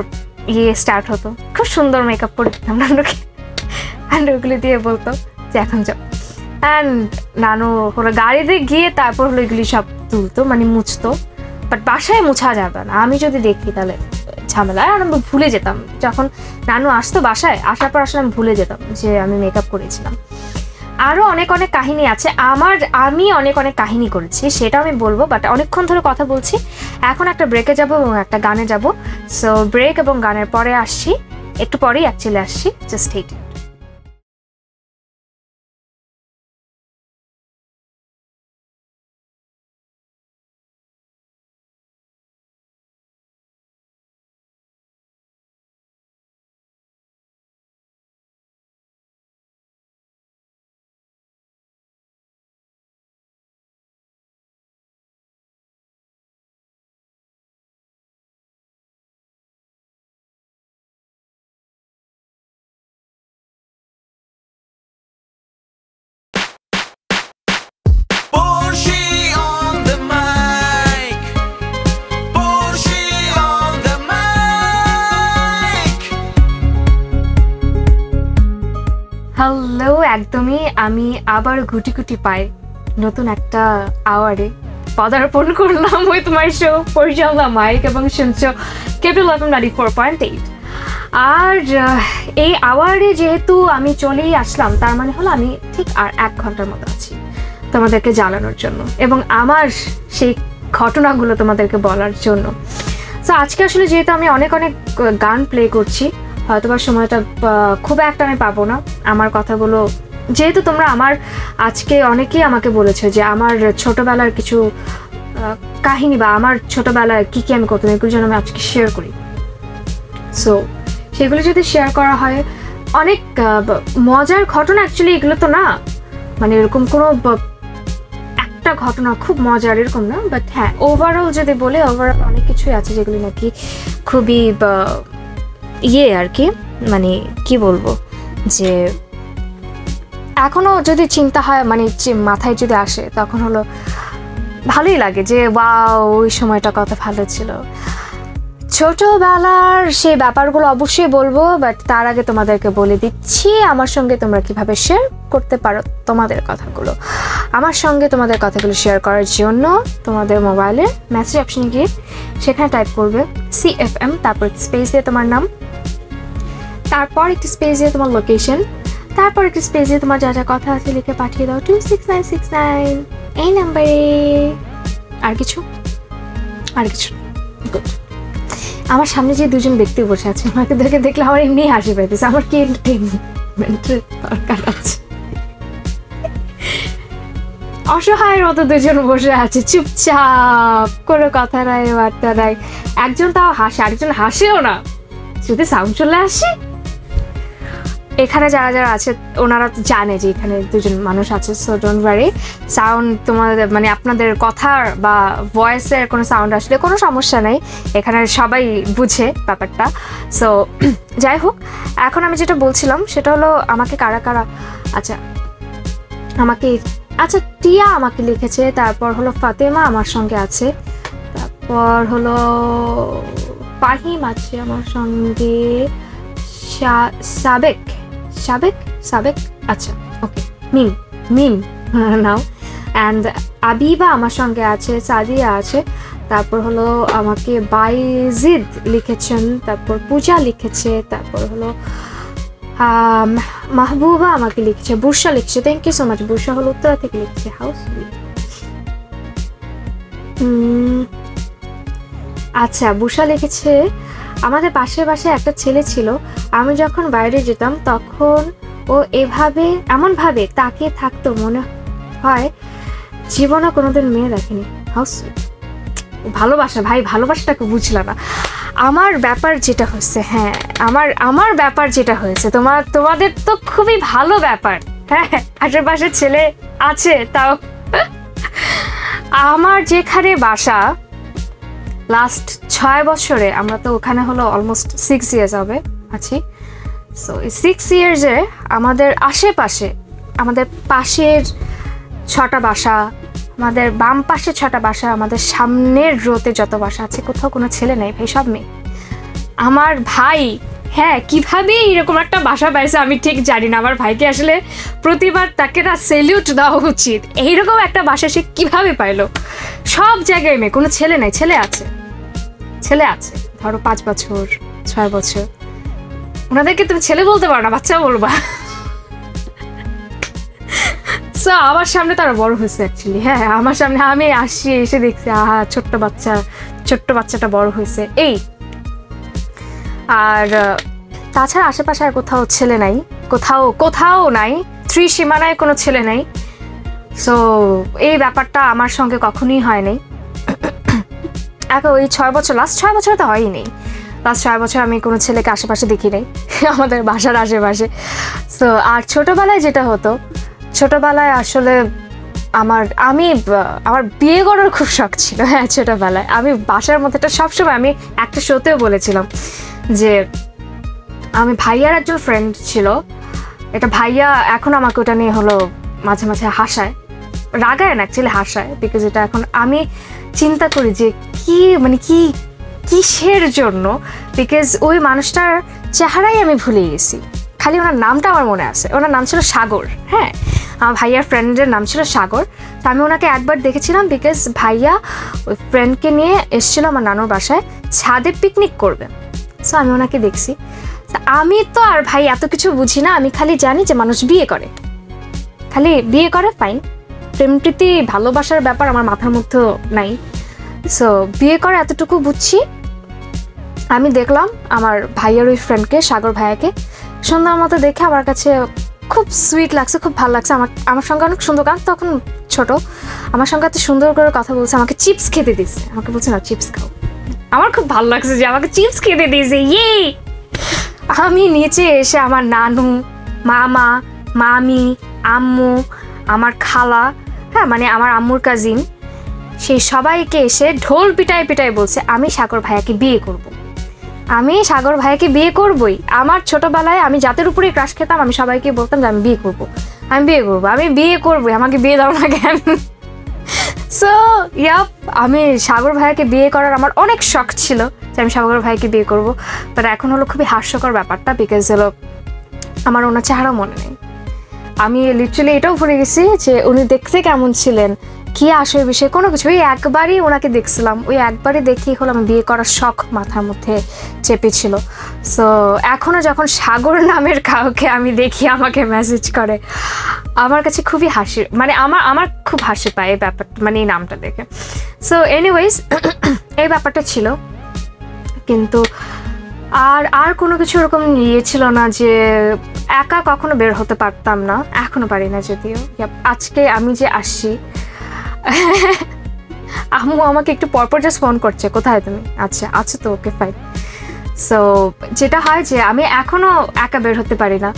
ইয়ে স্টার্ট হতো। খুব সুন্দর মেকআপ করে দিতাম নানুকে। অ্যান্ড ওগুলি দিয়ে বলতো যে, এখন যাও। অ্যান্ড নানু হলো গাড়িতে গিয়ে তারপর হলো এগুলি সব তুলতো মানে মুছতো। বাট বাসায় মুছা যাবে না। আমি যদি দেখি তাহলে। ঝামেলা আর আমি ভুলে যেতাম। যখন নানু আসতো বাসায়, আসার পর আসলে আমি ভুলে যেতাম যে আমি মেকআপ করেছিলাম। আরও অনেক অনেক কাহিনী আছে। আমার, আমি অনেক অনেক কাহিনী করেছি সেটা আমি বলব বাট অনেকক্ষণ ধরে কথা বলছি। এখন একটা ব্রেকে যাব এবং একটা গানে যাব। সো ব্রেক এবং গানের পরে আসছি, একটু পরেই অ্যাকচুয়ালি আসছি। জাস্ট এইট একদমই আমি আবার গুটি গুটি পাই নতুন একটা আওয়ারে পদার্পণ করলাম উইথ মাই শো পরিচালনা মাইক এবং শুনছো কেবল FM ninety four point eight আর এই আওয়ারে যেহেতু আমি চলেই আসলাম, তার মানে হলো আমি ঠিক আর এক ঘণ্টার মতো আছি তোমাদেরকে জ্বালানোর জন্য এবং আমার সেই ঘটনাগুলো তোমাদেরকে বলার জন্য। তো আজকে আসলে যেহেতু আমি অনেক অনেক গান প্লে করছি, হয়তোবা সময়টা খুব একটা আমি পাবো না। আমার কথাগুলো যেহেতু তোমরা আমার, আজকে অনেকেই আমাকে বলেছে যে আমার ছোটবেলার কিছু কাহিনী বা আমার ছোটবেলায় কী কী আমি করতাম, এগুলো যেন আমি আজকে শেয়ার করি। সো সেগুলো যদি শেয়ার করা হয়, অনেক মজার ঘটনা অ্যাকচুয়ালি এগুলো তো না। মানে এরকম কোনো একটা ঘটনা খুব মজার এরকম না বাট হ্যাঁ ওভারঅল যদি বলে ওভারঅল অনেক কিছুই আছে যেগুলো নাকি খুবই ইয়ে আর কি মানে কি বলব, যে এখনও যদি চিন্তা হয় মানে মাথায় যদি আসে, তখন হলো ভালোই লাগে যে বা ওই সময়টা কত ভালো ছিল। ছোটবেলার সেই ব্যাপারগুলো অবশ্যই বলব বাট তার আগে তোমাদেরকে বলে দিচ্ছি, আমার সঙ্গে তোমরা কীভাবে শেয়ার করতে পারো তোমাদের কথাগুলো। আমার সঙ্গে তোমাদের কথাগুলো শেয়ার করার জন্য তোমাদের মোবাইলে মেসেজ অপশনে গিয়ে সেখানে টাইপ করবে সি এফ এম তারপর স্পেস দিয়ে তোমার নাম, তারপর একটি স্পেস দিয়ে তোমার লোকেশন তারপর একটি স্পেস তোমার যা যা কথা আছে লিখে পাঠিয়ে দাও two six nine six nine এই নাম্বারে আর কিছু? আর কিছু গুড আমার সামনে যে দুজন ব্যক্তি বসে আছে দেখে দেখলে আমার এমনি হাসি পাইতেছে আমার কি দরকার আছে? অসহায়ের মতো দুজন বসে আছে, চুপচাপ, কোনো কথা নাই, বার্তা নাই। একজন তাও হাসে, আরেকজন হাসেও না। যদি সাউন্ড চলে আসে এখানে যারা যারা আছে, ওনারা জানে যে এখানে দুজন মানুষ আছে সো ডোন্ট সাউন্ড তোমাদের মানে আপনাদের কথার বা ভয়েসের কোনো সাউন্ড আসলে কোনো সমস্যা নেই। এখানে সবাই বুঝে ব্যাপারটা। সো যাই হোক, এখন আমি যেটা বলছিলাম সেটা হলো আমাকে কারা কারা আচ্ছা আমাকে আচ্ছা টিয়া আমাকে লিখেছে, তারপর হলো ফাতেমা আমার সঙ্গে আছে, তারপর হলো ফাহিম আছে আমার সঙ্গে সাবেক। সাবেক সাবেক আচ্ছা ওকে মিম মিম, নাও। অ্যান্ড আবিবা আমার সঙ্গে আছে, সাদিয়া আছে। তারপর হলো আমাকে বাইজিদ লিখেছেন, তারপর পূজা লিখেছে, তারপর হলো মাহবুবা আমাকে লিখছে বুর্ষা লিখছে। Thank you so much Borsha হলো উত্তরা থেকে লিখছে। হাউস আচ্ছা বুর্ষা লিখেছে আমাদের পাশে পাশে একটা ছেলে ছিল, আমি যখন বাইরে যেতাম তখন ও এভাবে, এমনভাবে তাকিয়ে থাকতো মনে হয় জীবনে কোনোদিন মেয়ে দেখেনি। হাউস ভালোবাসা ভাই, ভালোবাসাটাকে বুঝলা না। আমার ব্যাপার যেটা হচ্ছে হ্যাঁ আমার আমার ব্যাপার যেটা হয়েছে, তোমার, তোমাদের তো খুবই ভালো ব্যাপার। হ্যাঁ আশেপাশে ছেলে আছে, তাও। আমার যেখানে বাসা লাস্ট ছয় বছরে আমরা তো ওখানে হলো অলমোস্ট সিক্স ইয়ার্স হবে, আছি। সো এই সিক্স ইয়ার্সে আমাদের আশেপাশে, আমাদের পাশের ছটা বাসা, আমাদের বাম পাশে ছটা বাসা, আমাদের সামনের রোতে যত বাসা আছে, কোথাও কোনো ছেলে নেই ভাই, সব মেয়ে। আমার ভাই হ্যাঁ কীভাবে এরকম একটা বাসা পাইছে আমি ঠিক জানি না। আমার ভাইকে আসলে প্রতিবার তাকে না সেলিউট দেওয়া উচিত। এইরকম একটা বাসা সে কীভাবে পাইলো? সব জায়গায় মেয়ে, কোনো ছেলে নেই, ছেলে আছে। ছেলে আছে, ধরো পাঁচ বছর, ছয় বছর। ওনাদেরকে তুমি ছেলে বলতে পারো না, বাচ্চা বলবা। সো আমার সামনে তারা বড় হয়েছে অ্যাকচুয়ালি হ্যাঁ আমার সামনে আমি আসি, এসে দেখছি, আহা, ছোট্ট বাচ্চা, ছোট্ট বাচ্চাটা বড় হয়েছে। এই আর তাছাড়া আশেপাশে আর কোথাও ছেলে নাই। কোথাও কোথাও নাই। ত্রিসীমানায় কোনো ছেলে নাই। সো এই ব্যাপারটা আমার সঙ্গে কখনোই হয়নি। এখন ওই ছয় বছর লাস্ট ছয় বছর তো হয়ই নেই লাস্ট ছয় বছর আমি কোনো ছেলেকে আশেপাশে দেখি নাই। আমাদের বাসার আশেপাশে। সো আর ছোটোবেলায় যেটা হতো, ছোটোবেলায় আসলে আমার, আমি, আমার বিয়ে করার খুব শখ ছিল। হ্যাঁ ছোটোবেলায়। আমি বাসার মধ্যে এটা সবসময় আমি একটা শোতেও বলেছিলাম। যে আমি ভাইয়ার একজন ফ্রেন্ড ছিল। এটা ভাইয়া এখন আমাকে ওটা নিয়ে হলো মাঝে মাঝে হাসায়। রাগায় না অ্যাকচুয়ালি হাসায়। বিকজ এটা এখন আমি চিন্তা করি যে কি মানে কি, কিসের জন্য? বিকজ ওই মানুষটার চেহারাই আমি ভুলে গেছি। খালি ওনার নামটা আমার মনে আছে। ওনার নাম ছিল সাগর হ্যাঁ? আমার ভাইয়ার ফ্রেন্ডের নাম ছিল সাগর। তো আমি ওনাকে একবার দেখেছিলাম বিকজ ভাইয়া ওই ফ্রেন্ডকে নিয়ে এসেছিল আমার নানুর বাসায়। ছাদে পিকনিক করবে। সো আমি ওনাকে দেখছি। আমি তো আর ভাই এত কিছু বুঝি না, আমি খালি জানি যে মানুষ বিয়ে করে। খালি বিয়ে করে ফাইন প্রেম, প্রীতি, ভালোবাসার ব্যাপার আমার মাথার মধ্যে নাই। সো বিয়ে করে এতটুকু বুঝছি। আমি দেখলাম আমার ভাইয়ের ওই ফ্রেন্ডকে সাগর ভাইয়াকে। সুন্দর মতো দেখে আমার কাছে খুব সুইট লাগছে, খুব ভালো লাগছে। আমার আমার সঙ্গে অনেক সুন্দর কারণ তখন ছোট। আমার সঙ্গে এত সুন্দর করে কথা বলছে, আমাকে চিপস খেতে দিচ্ছে। আমাকে বলছে, না চিপস খাও। আমার খুব ভালো লাগছে যে আমাকে চিপস খেতে দিয়েছে ইয়ে আমি নিচে এসে আমার নানু, মামা, মামি, আম্মু, আমার খালা হ্যাঁ মানে আমার আম্মুর কাজিন সেই সবাইকে এসে ঢোল পিটাই পিটাই বলছে, আমি সাগর ভাইয়াকে বিয়ে করব। আমি সাগর ভাইয়াকে বিয়ে করবই আমার ছোটবেলায় আমি জাতের উপরেই ক্রাশ খেতাম, আমি সবাইকে বলতাম যে আমি বিয়ে করব। আমি বিয়ে করব, আমি বিয়ে করবই, আমাকে বিয়ে দাও না কেন সো ইয়াপ আমি সাগর ভাইয়াকে বিয়ে করার আমার অনেক শখ ছিল যে আমি সাগর ভাইকে বিয়ে করব বাট এখন হলো খুবই হাস্যকর ব্যাপারটা বিকজ হলো আমার ওনার চেহারা মনে নেই। আমি লিটারালি এটাও ভরে গেছি যে উনি দেখতে কেমন ছিলেন কি আসে বিষয়ে? কোনো কিছু ওই একবারই ওনাকে দেখছিলাম। ওই একবারই দেখি হলো আমি বিয়ে করার শখ মাথার মধ্যে চেপেছিল। সো এখনও যখন সাগর নামের কাউকে আমি দেখি, আমাকে মেসেজ করে, আমার কাছে খুবই হাসি মানে আমার আমার খুব হাসি পায় এই ব্যাপারটা মানে এই নামটা দেখে। সো এনিওয়েজ এই ব্যাপারটা ছিল। কিন্তু আর আর কোনো কিছু ওরকম ইয়ে ছিল না যে একা কখনো বের হতে পারতাম না। এখনও পারি না যদিও। আজকে আমি যে আসছি আম্মু আমাকে একটু পরপর জাস্ট ফোন করছে। কোথায় তুমি? আচ্ছা আচ্ছা তো ওকে ফাইন সো যেটা হয় যে আমি এখনও একা বের হতে পারি না।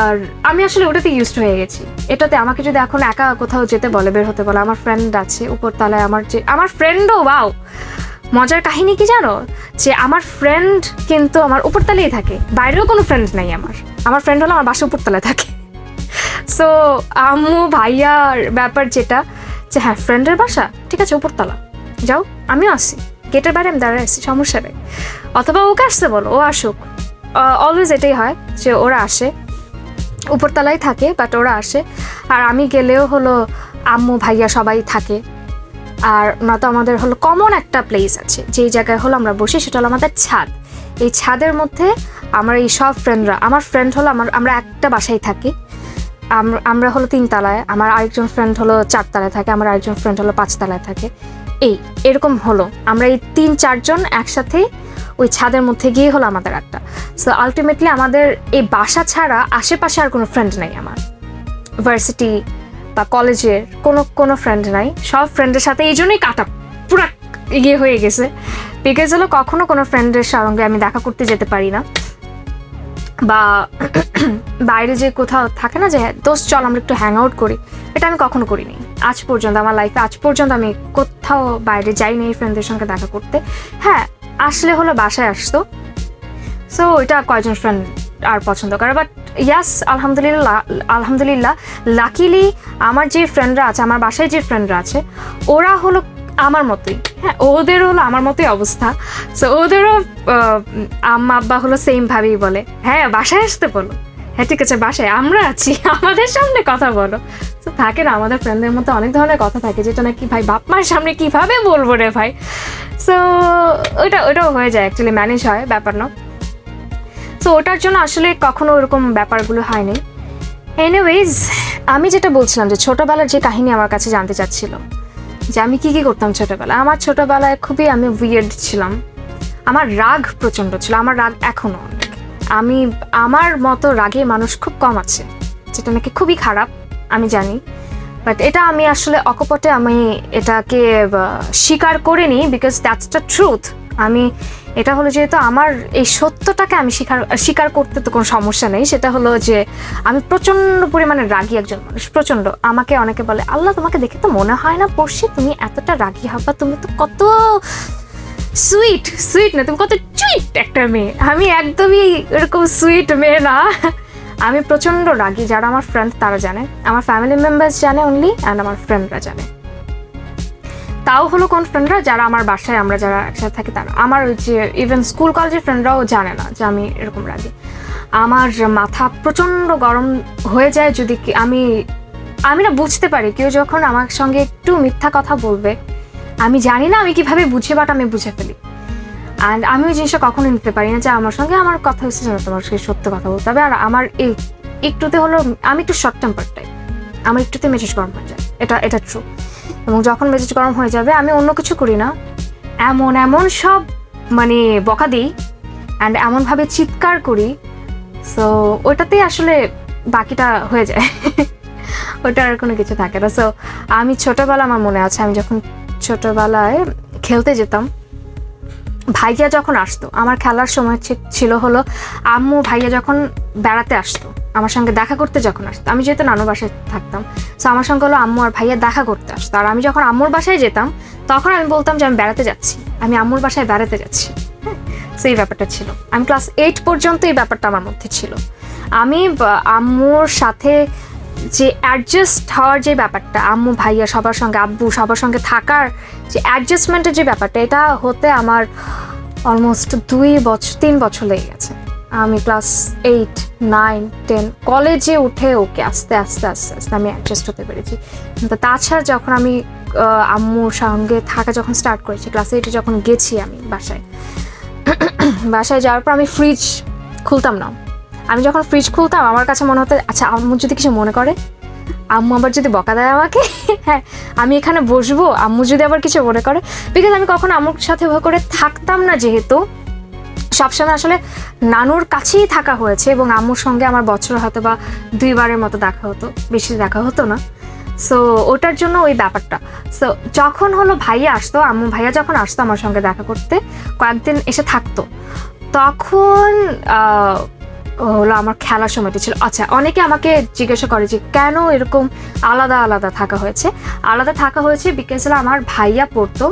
আর আমি আসলে ওটাতে ইউজড হয়ে গেছি। এটাতে আমাকে যদি এখন একা কোথাও যেতে বলে, বের হতে বলে, আমার ফ্রেন্ড আছে, উপরতলায় আমার যে, আমার ফ্রেন্ডও ওয়াও মজার কাহিনী কি জানো? যে আমার ফ্রেন্ড কিন্তু আমার উপরতলায় থাকে। বাইরেও কোনো ফ্রেন্ড নাই আমার। আমার ফ্রেন্ড হলো আমার বাসা উপরতলায় থাকে। সো আম্মু ভাইয়ার ব্যাপার যেটা যে হ্যাঁ ফ্রেন্ডের বাসা, ঠিক আছে, উপরতলা। যাও, আমিও আসি। গেটের বাইরে আমি দাঁড়ায় আসছি সমস্যা নেই। অথবা ওকে আসতে বলো, ও আসুক। অলওয়েজ এটাই হয় যে ওরা আসে। উপরতলায় থাকে বাট ওরা আসে। আর আমি গেলেও হলো আম্মু, ভাইয়া সবাই থাকে। আর নয়তো আমাদের হলো কমন একটা প্লেস আছে। যেই জায়গায় হলো আমরা বসি, সেটা হলো আমাদের ছাদ। এই ছাদের মধ্যে আমার এই সব ফ্রেন্ডরা আমার ফ্রেন্ড হলো আমার, আমরা একটা বাসায় থাকি। আমরা হলো তিন তিনতলায় আমার আরেকজন ফ্রেন্ড হলো চারতলায় থাকে, আমার আরেকজন ফ্রেন্ড হলো পাঁচতলায় থাকে। এই, এরকম হলো। আমরা এই তিন, চারজন একসাথে ওই ছাদের মধ্যে গিয়ে হলো আমাদের একটা সো আলটিমেটলি আমাদের এই বাসা ছাড়া আশেপাশে আর কোনো ফ্রেন্ড নাই আমার। ভার্সিটি বা কলেজের কোনো কোনো ফ্রেন্ড নাই। সব ফ্রেন্ডের সাথে এই জন্যই কাটা পুরো ইয়ে হয়ে গেছে। বিকজ হলো কখনো কোনো ফ্রেন্ডের সঙ্গে আমি দেখা করতে যেতে পারি না। বা বাইরে যে কোথাও থাকে না যে, দোস্ত, চল আমরা একটু হ্যাং আউট করি। এটা আমি কখনো করিনি। আজ পর্যন্ত আমার লাইফে আজ পর্যন্ত আমি কোথাও বাইরে যাইনি এই ফ্রেন্ডদের সঙ্গে দেখা করতে। হ্যাঁ আসলে হলো বাসায় আসতো। সো এটা কয়জন ফ্রেন্ড আর পছন্দ করে। বাট ইয়াস আলহামদুলিল্লাহ আলহামদুলিল্লাহ লাকিলি আমার যে ফ্রেন্ডরা আছে, আমার বাসায় যে ফ্রেন্ডরা আছে, ওরা হলো আমার মতোই। হ্যাঁ ওদের হলো আমার মতোই অবস্থা। সো ওদেরও আম্মা, আব্বা হলো সেম ভাবেই বলে। হ্যাঁ বাসায় আসতে বলো। হ্যাঁ ঠিক আছে, বাসায়। আমরা আছি। আমাদের সামনে কথা বলো। তো থাকে না, আমাদের ফ্রেন্ডদের মধ্যে অনেক ধরনের কথা থাকে যেটা নাকি, ভাই বাপ মার সামনে কীভাবে বলব রে ভাই? সো ওইটা, ওইটাও হয়ে যায় অ্যাকচুয়ালি ম্যানেজ হয়, ব্যাপার না। তো ওটার জন্য আসলে কখনো ওরকম ব্যাপারগুলো হয়নি। এনিওয়েজ আমি যেটা বলছিলাম যে ছোটোবেলার যে কাহিনী আমার কাছে জানতে চাচ্ছিল যে আমি কি কি করতাম ছোটবেলায়? আমার ছোটবেলায় খুবই আমি উইয়ার্ড ছিলাম। আমার রাগ প্রচণ্ড ছিল, আমার রাগ এখনও আমি, আমার মতো রাগে মানুষ খুব কম আছে, যেটা নাকি খুবই খারাপ, আমি জানি। বাট এটা আমি আসলে অকপটে আমি এটাকে স্বীকার করিনি বিকজ দ্যাটস দ্য ট্রুথ আমি, এটা হলো যেহেতু আমার এই সত্যটাকে আমি স্বীকার স্বীকার করতে তো কোনো সমস্যা নেই। সেটা হলো যে আমি প্রচণ্ড পরিমাণে রাগী একজন মানুষ, প্রচণ্ড। আমাকে অনেকে বলে, আল্লাহ, তোমাকে দেখে তো মনে হয় না পড়শি তুমি এতটা রাগী হবা তুমি তো কত সুইট সুইট না, তুমি কত চুইট একটা মেয়ে। আমি একদমই এরকম সুইট মেয়ে না। আমি প্রচণ্ড রাগী, যারা আমার ফ্রেন্ড তারা জানে। আমার ফ্যামিলি মেম্বার্স জানে অনলি অ্যান্ড আমার ফ্রেন্ডরা জানে। তাও হলো কোন ফ্রেন্ডরা যারা আমার বাসায় আমরা যারা একসাথে থাকি তারা। আমার যে ইভেন স্কুল কলেজের ফ্রেন্ডরাও জানে না যে আমি এরকম রাগি আমার মাথা প্রচণ্ড গরম হয়ে যায় যদি আমি আমি না বুঝতে পারি কেউ যখন আমার সঙ্গে একটু মিথ্যা কথা বলবে, আমি জানি না আমি কীভাবে বুঝে বাট আমি বুঝে ফেলি। অ্যান্ড আমি ওই জিনিসটা কখনো নিতে পারি না যে আমার সঙ্গে আমার কথা হচ্ছে যেন তোমার সঙ্গে সত্য কথা বলতে হবে। আর আমার এই একটুতে হলো, আমি একটু শর্ট টেম্পার টাইপ আমার একটুতে মেসেজ গরম হয়ে যায়। এটা এটা ট্রু এবং যখন মেজাজ গরম হয়ে যাবে, আমি অন্য কিছু করি না। এমন এমন সব মানে বকা দিই অ্যান্ড এমনভাবে চিৎকার করি। সো ওটাতেই আসলে বাকিটা হয়ে যায়। ওটা আর কোনো কিছু থাকে না। সো আমি ছোটোবেলা আমার মনে আছে, আমি যখন ছোটোবেলায় খেলতে যেতাম ভাইয়া যখন আসতো, আমার খেলার সময় ছিল হলো, আম্মু ভাইয়া যখন বেড়াতে আসতো, আমার সঙ্গে দেখা করতে যখন আসতো, আমি যেহেতু নানু বাসায় থাকতাম সো আমার সঙ্গে হলো আম্মু আর ভাইয়া দেখা করতে আসতো। আর আমি যখন আম্মুর বাসায় যেতাম, তখন আমি বলতাম যে আমি বেড়াতে যাচ্ছি, আমি আম্মুর বাসায় বেড়াতে যাচ্ছি। হ্যাঁ সেই ব্যাপারটা ছিল। আমি ক্লাস এইট পর্যন্ত এই ব্যাপারটা আমার মধ্যে ছিল। আমি আম্মুর সাথে যে অ্যাডজাস্ট হওয়ার যে ব্যাপারটা, আম্মু, ভাইয়া, সবার সঙ্গে, আব্বু সবার সঙ্গে থাকার যে অ্যাডজাস্টমেন্টের যে ব্যাপারটা, এটা হতে আমার অলমোস্ট দুই বছর, তিন বছর লেগে গেছে। আমি ক্লাস এইট নাইন টেন কলেজে উঠে ওকে আস্তে আস্তে আস্তে আস্তে আমি অ্যাডজাস্ট হতে পেরেছি। কিন্তু তাছাড়া যখন আমি আম্মুর সঙ্গে থাকা যখন স্টার্ট করেছি ক্লাস এইটে যখন গেছি আমি বাসায় বাসায় যাওয়ার পর আমি ফ্রিজ খুলতাম না। আমি যখন ফ্রিজ খুলতাম, আমার কাছে মনে হতো আচ্ছা আম্মু যদি কিছু মনে করে, আম্মু আবার যদি বকা দেয় আমাকে? হ্যাঁ আমি এখানে বসবো, আম্মু যদি আবার কিছু মনে করে। বিকজ আমি কখনো আম্মুর সাথে ভয় করে থাকতাম না যেহেতু, সবসময় আসলে নানুর কাছেই থাকা হয়েছে এবং আম্মুর সঙ্গে আমার বছর হয়তো বা দুইবারের মতো দেখা হতো, বেশি দেখা হতো না। সো ওটার জন্য ওই ব্যাপারটা। সো যখন হলো ভাইয়া আসতো, আম্মু ভাইয়া যখন আসতো আমার সঙ্গে দেখা করতে, কয়েকদিন এসে থাকতো, তখন হলো আমার খেলার সময়টা ছিল। আচ্ছা অনেকে আমাকে জিজ্ঞাসা করে যে কেন এরকম আলাদা আলাদা থাকা হয়েছে? আলাদা থাকা হয়েছে বিকজ আমার ভাইয়া পড়তো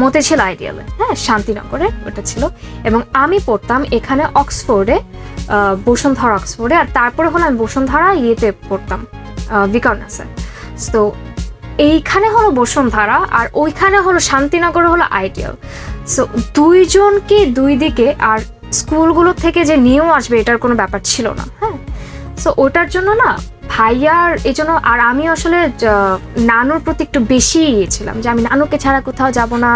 মতে ছিল আইডিয়ালে হ্যাঁ শান্তিনগরে ওটা ছিল। এবং আমি পড়তাম এখানে অক্সফোর্ডে বসুন্ধরা অক্সফোর্ডে। আর তারপরে হলো আমি বসুন্ধরা ইয়েতে পড়তাম বিকর্নাসে তো এইখানে হলো বসুন্ধরা আর ওইখানে হলো শান্তিনগরে হলো আইডিয়াল। সো দুইজনকে দুই দিকে আর স্কুলগুলো থেকে যে নিয়েও আসবে, এটার কোনো ব্যাপার ছিল না হ্যাঁ? সো ওটার জন্য না ভাইয়ার এই জন্য আর আমি আসলে নানুর প্রতি একটু বেশি ছিলাম যে আমি নানুকে ছাড়া কোথাও যাব না,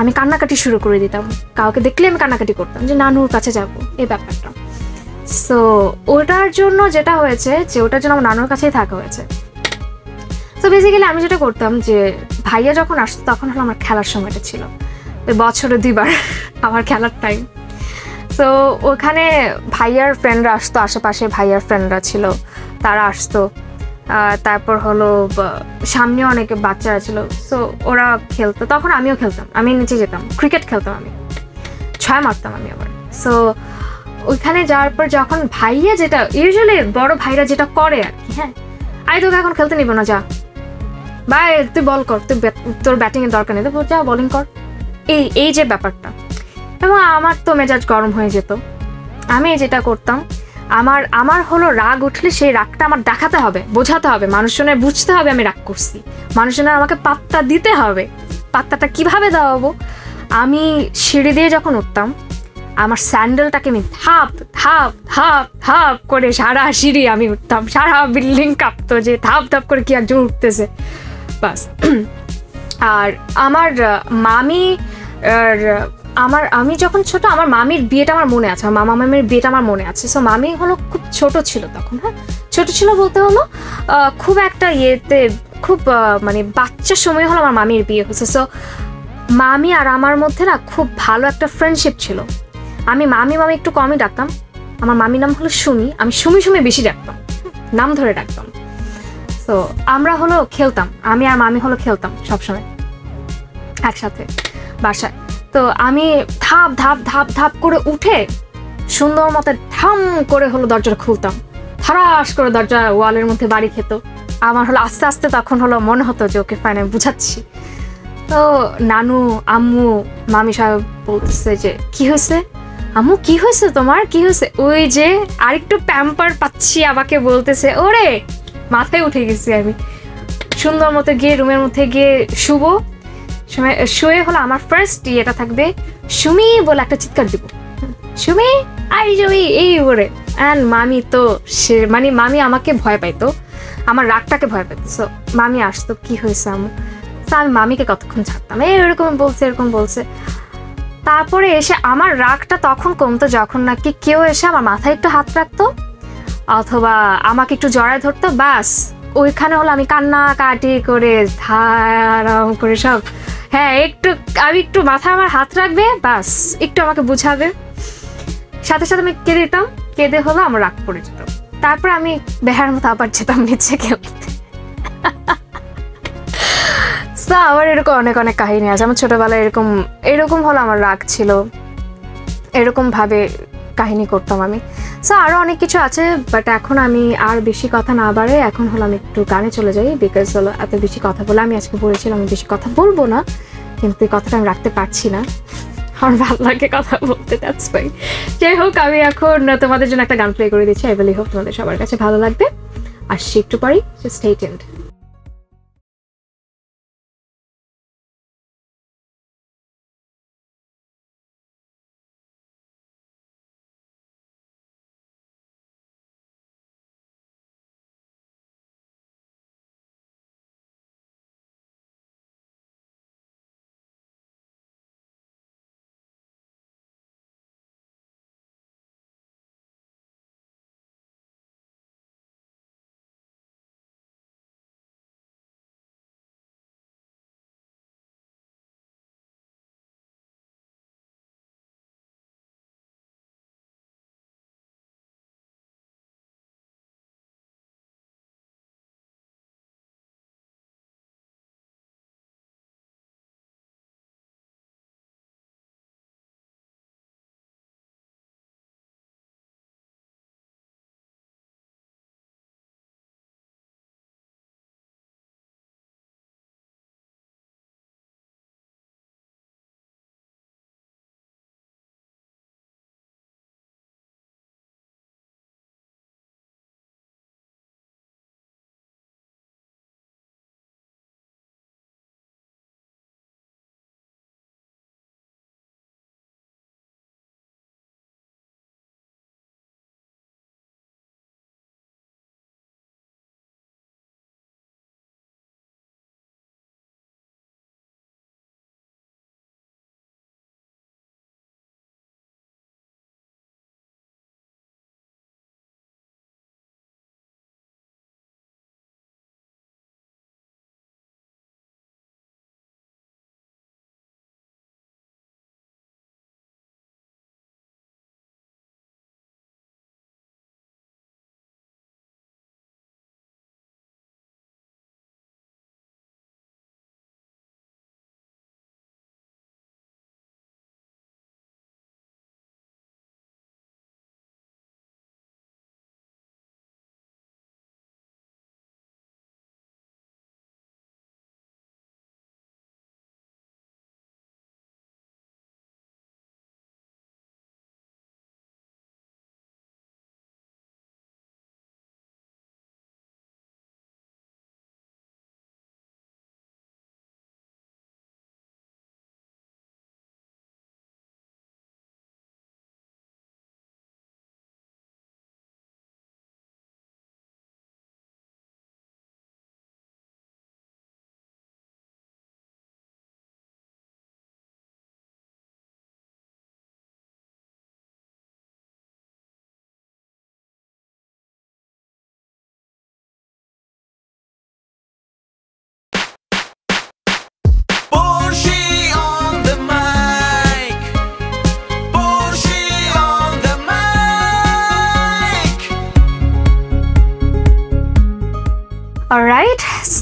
আমি কান্নাকাটি শুরু করে দিতাম। কাউকে দেখলে আমি কান্নাকাটি করতাম যে নানুর কাছে যাব, এই ব্যাপারটা। সো ওটার জন্য যেটা হয়েছে যে ওটার জন্য আমার নানুর কাছেই থাকা হয়েছে। তো বেসিক্যালি আমি যেটা করতাম যে ভাইয়া যখন আসতো তখন হলো আমার খেলার সময়টা ছিল। বছরে দুইবার আমার খেলার টাইম তো ওখানে ভাইয়ার ফ্রেন্ডরা আসতো, আশেপাশে ভাইয়ার ফ্রেন্ডরা ছিল, তারা আসতো। তারপর হলো সামনেও অনেকে বাচ্চারা ছিল সো ওরা খেলতো। তখন আমিও খেলতাম, আমি নিচে যেতাম ক্রিকেট খেলতাম আমি। ছয় মারতাম আমি আবার। সো ওইখানে যাওয়ার পর যখন ভাইয়া যেটা ইউজুয়ালি বড় ভাইরা যেটা করে আর কি হ্যাঁ আই তোকে এখন খেলতে নিব না, যা। ভাই, তুই বল কর, তুই তোর ব্যাটিংয়ের দরকার নেই, তো যা বলিং কর। এই এই যে ব্যাপারটা এবং আমার তো মেজাজ গরম হয়ে যেত। আমি যেটা করতাম, আমার আমার হলো রাগ উঠলে সেই রাগটা আমার দেখাতে হবে, বোঝাতে হবে, মানুষজনের বুঝতে হবে আমি রাগ করছি। মানুষজনের আমাকে পাত্তা দিতে হবে। পাত্তাটা কীভাবে দেওয়াবো? আমি সিঁড়ি দিয়ে যখন উঠতাম, আমার স্যান্ডেলটাকে আমি ধাপ ধাপ ধাপ ধাপ করে সারা সিঁড়ি আমি উঠতাম। সারা বিল্ডিং কাঁপতো যে ধাপ ধাপ করে কি একজন উঠতেছে। বাস। আর আমার মামি আমার, আমি যখন ছোট, আমার মামির বিয়েটা আমার মনে আছে, আমার মামা মামির বিয়েটা আমার মনে আছে। সো মামি হলো খুব ছোট ছিল তখন হ্যাঁ? ছোট ছিল বলতে হলো খুব একটা ইয়েতে, খুব মানে বাচ্চার সময় হলো আমার মামির বিয়ে হয়েছে। সো মামি আর আমার মধ্যে না খুব ভালো একটা ফ্রেন্ডশিপ ছিল। আমি মামি মামি একটু কমই ডাকতাম। আমার মামির নাম হলো সুমি, আমি সুমি সুমি বেশি ডাকতাম নাম ধরে ডাকতাম। তো আমরা হলো খেলতাম, আমি আর মামি হলো খেলতাম সবসময়, একসাথে বাসায়। তো আমি ধাপ ধাপ ধাপ ধাপ করে উঠে সুন্দর মতো ধাম করে হলো দরজাটা খুলতাম। থারাস করে দরজা ওয়ালের মধ্যে বাড়ি খেত। আমার হলো আস্তে আস্তে তখন হলো মনে হতো যে, ওকে ফাইনে বুঝাচ্ছি। তো নানু, আম্মু, মামি সাহেব বলতেছে যে, কি হয়েছে? আম্মু, কি হয়েছে তোমার? কি হয়েছে? ওই যে আরেকটু প্যাম্পার পাচ্ছি আমাকে বলতেছে, ওরে, মাথায় উঠে গেছি আমি। সুন্দর মতো গিয়ে রুমের মধ্যে গিয়ে সময় শুয়ে হলো আমার ফার্স্ট ইয়েটা থাকবে, সুমি বলে একটা চিৎকার দিব। সুমি, আই জমি এই ওরে অ্যান্ড মামি তো, সে মানে মামি আমাকে ভয় পাইতো, আমার রাগটাকে ভয় পাইতো। সো মামি আসতো, কি হয়েছে আমি তো আমি মামিকে কতক্ষণ ছাড়তাম? এই এরকম বলছে এরকম বলছে। তারপরে এসে আমার রাগটা তখন কমতো যখন নাকি কেউ এসে আমার মাথায় একটু হাত রাখতো, অথবা আমাকে একটু জড়ায় ধরতো, ব্যাস। ওইখানে হলো আমি কান্না কাটি করে, ধারাম করে সব হ্যাঁ একটু আমি একটু মাথায় আমার হাত রাখবে ব্যাস একটু আমাকে বুঝাবে। সাথে সাথে আমি কেঁদে দিতাম, কেঁদে হলো আমার রাগ পড়ে যেত। তারপর আমি বেহার মতো আবার যেতাম নিচে খেলতে আবার এরকম অনেক অনেক কাহিনী আছে। আমার ছোটবেলায় এরকম এরকম হলো আমার রাগ ছিল। এরকম ভাবে কাহিনী করতাম আমি। সো আরও অনেক কিছু আছে বাট এখন আমি আর বেশি কথা না বাড়ে, এখন হলো আমি একটু গানে চলে যাই বিকজ হলো এত বেশি কথা বলে আমি আজকে বলেছিলাম আমি বেশি কথা বলব না, কিন্তু এই কথাটা আমি রাখতে পারছি না। আমার ভালো লাগে কথা বলতে দ্যাটস ফাইন যাই হোক, আমি এখন তোমাদের জন্য একটা গান প্লে করে দিচ্ছি আই বলি হোক তোমাদের সবার কাছে ভালো লাগবে। আসছি একটু পরেই স্টে টেন্ড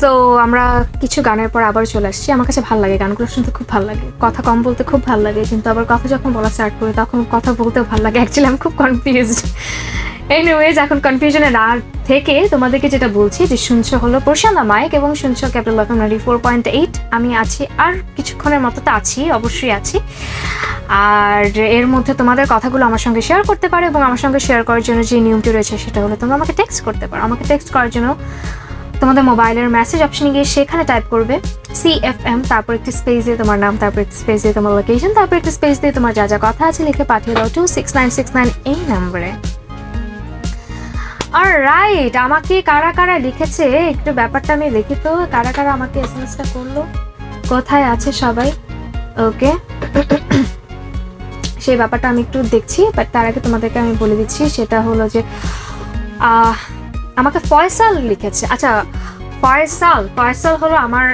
সো আমরা কিছু গানের পর আবার চলে আসছি। আমার কাছে ভালো লাগে গানগুলো শুনতে খুব ভালো লাগে। কথা কম বলতে খুব ভালো লাগে, কিন্তু আবার কথা যখন বলা স্টার্ট করি, তখন কথা বলতেও ভালো লাগে। অ্যাকচুয়ালি আমি খুব কনফিউজড এনিওয়েজ এখন কনফিউশনে না থেকে তোমাদেরকে যেটা বলছি যে, শুনছো হলো প্রশান্ত মাইক এবং শুনছো capital F ninety four point eight আমি আছি, আর কিছুক্ষণের মতো তো আছি, অবশ্যই আছি। আর এর মধ্যে তোমাদের কথাগুলো আমার সঙ্গে শেয়ার করতে পারো এবং আমার সঙ্গে শেয়ার করার জন্য যে নিয়মটি রয়েছে, সেটা হলো তোমরা আমাকে টেক্সট করতে পারো। আমাকে টেক্সট করার জন্য তোমাদের মোবাইলের মেসেজ অপশনে গিয়ে সেখানে টাইপ করবে সি এফ এম তারপর একটি স্পেস দিয়ে তোমার নাম, তারপর একটি স্পেস দিয়ে তোমার লোকেশন তারপর একটি স্পেস দিয়ে তোমার যা যা কথা আছে লিখে পাঠিয়ে দাও two six nine six nine এই নাম্বারে আর রাইট আমাকে কারা কারা লিখেছে? একটু ব্যাপারটা আমি দেখি তো, কারা কারা আমাকে এস এম এসটা করল? কোথায় আছে সবাই? ওকে সেই ব্যাপারটা আমি একটু দেখছি বাট তার আগে তোমাদেরকে আমি বলে দিচ্ছি, সেটা হলো যে আমাকে ফয়সাল লিখেছে। আচ্ছা ফয়সাল ফয়সাল হলো আমার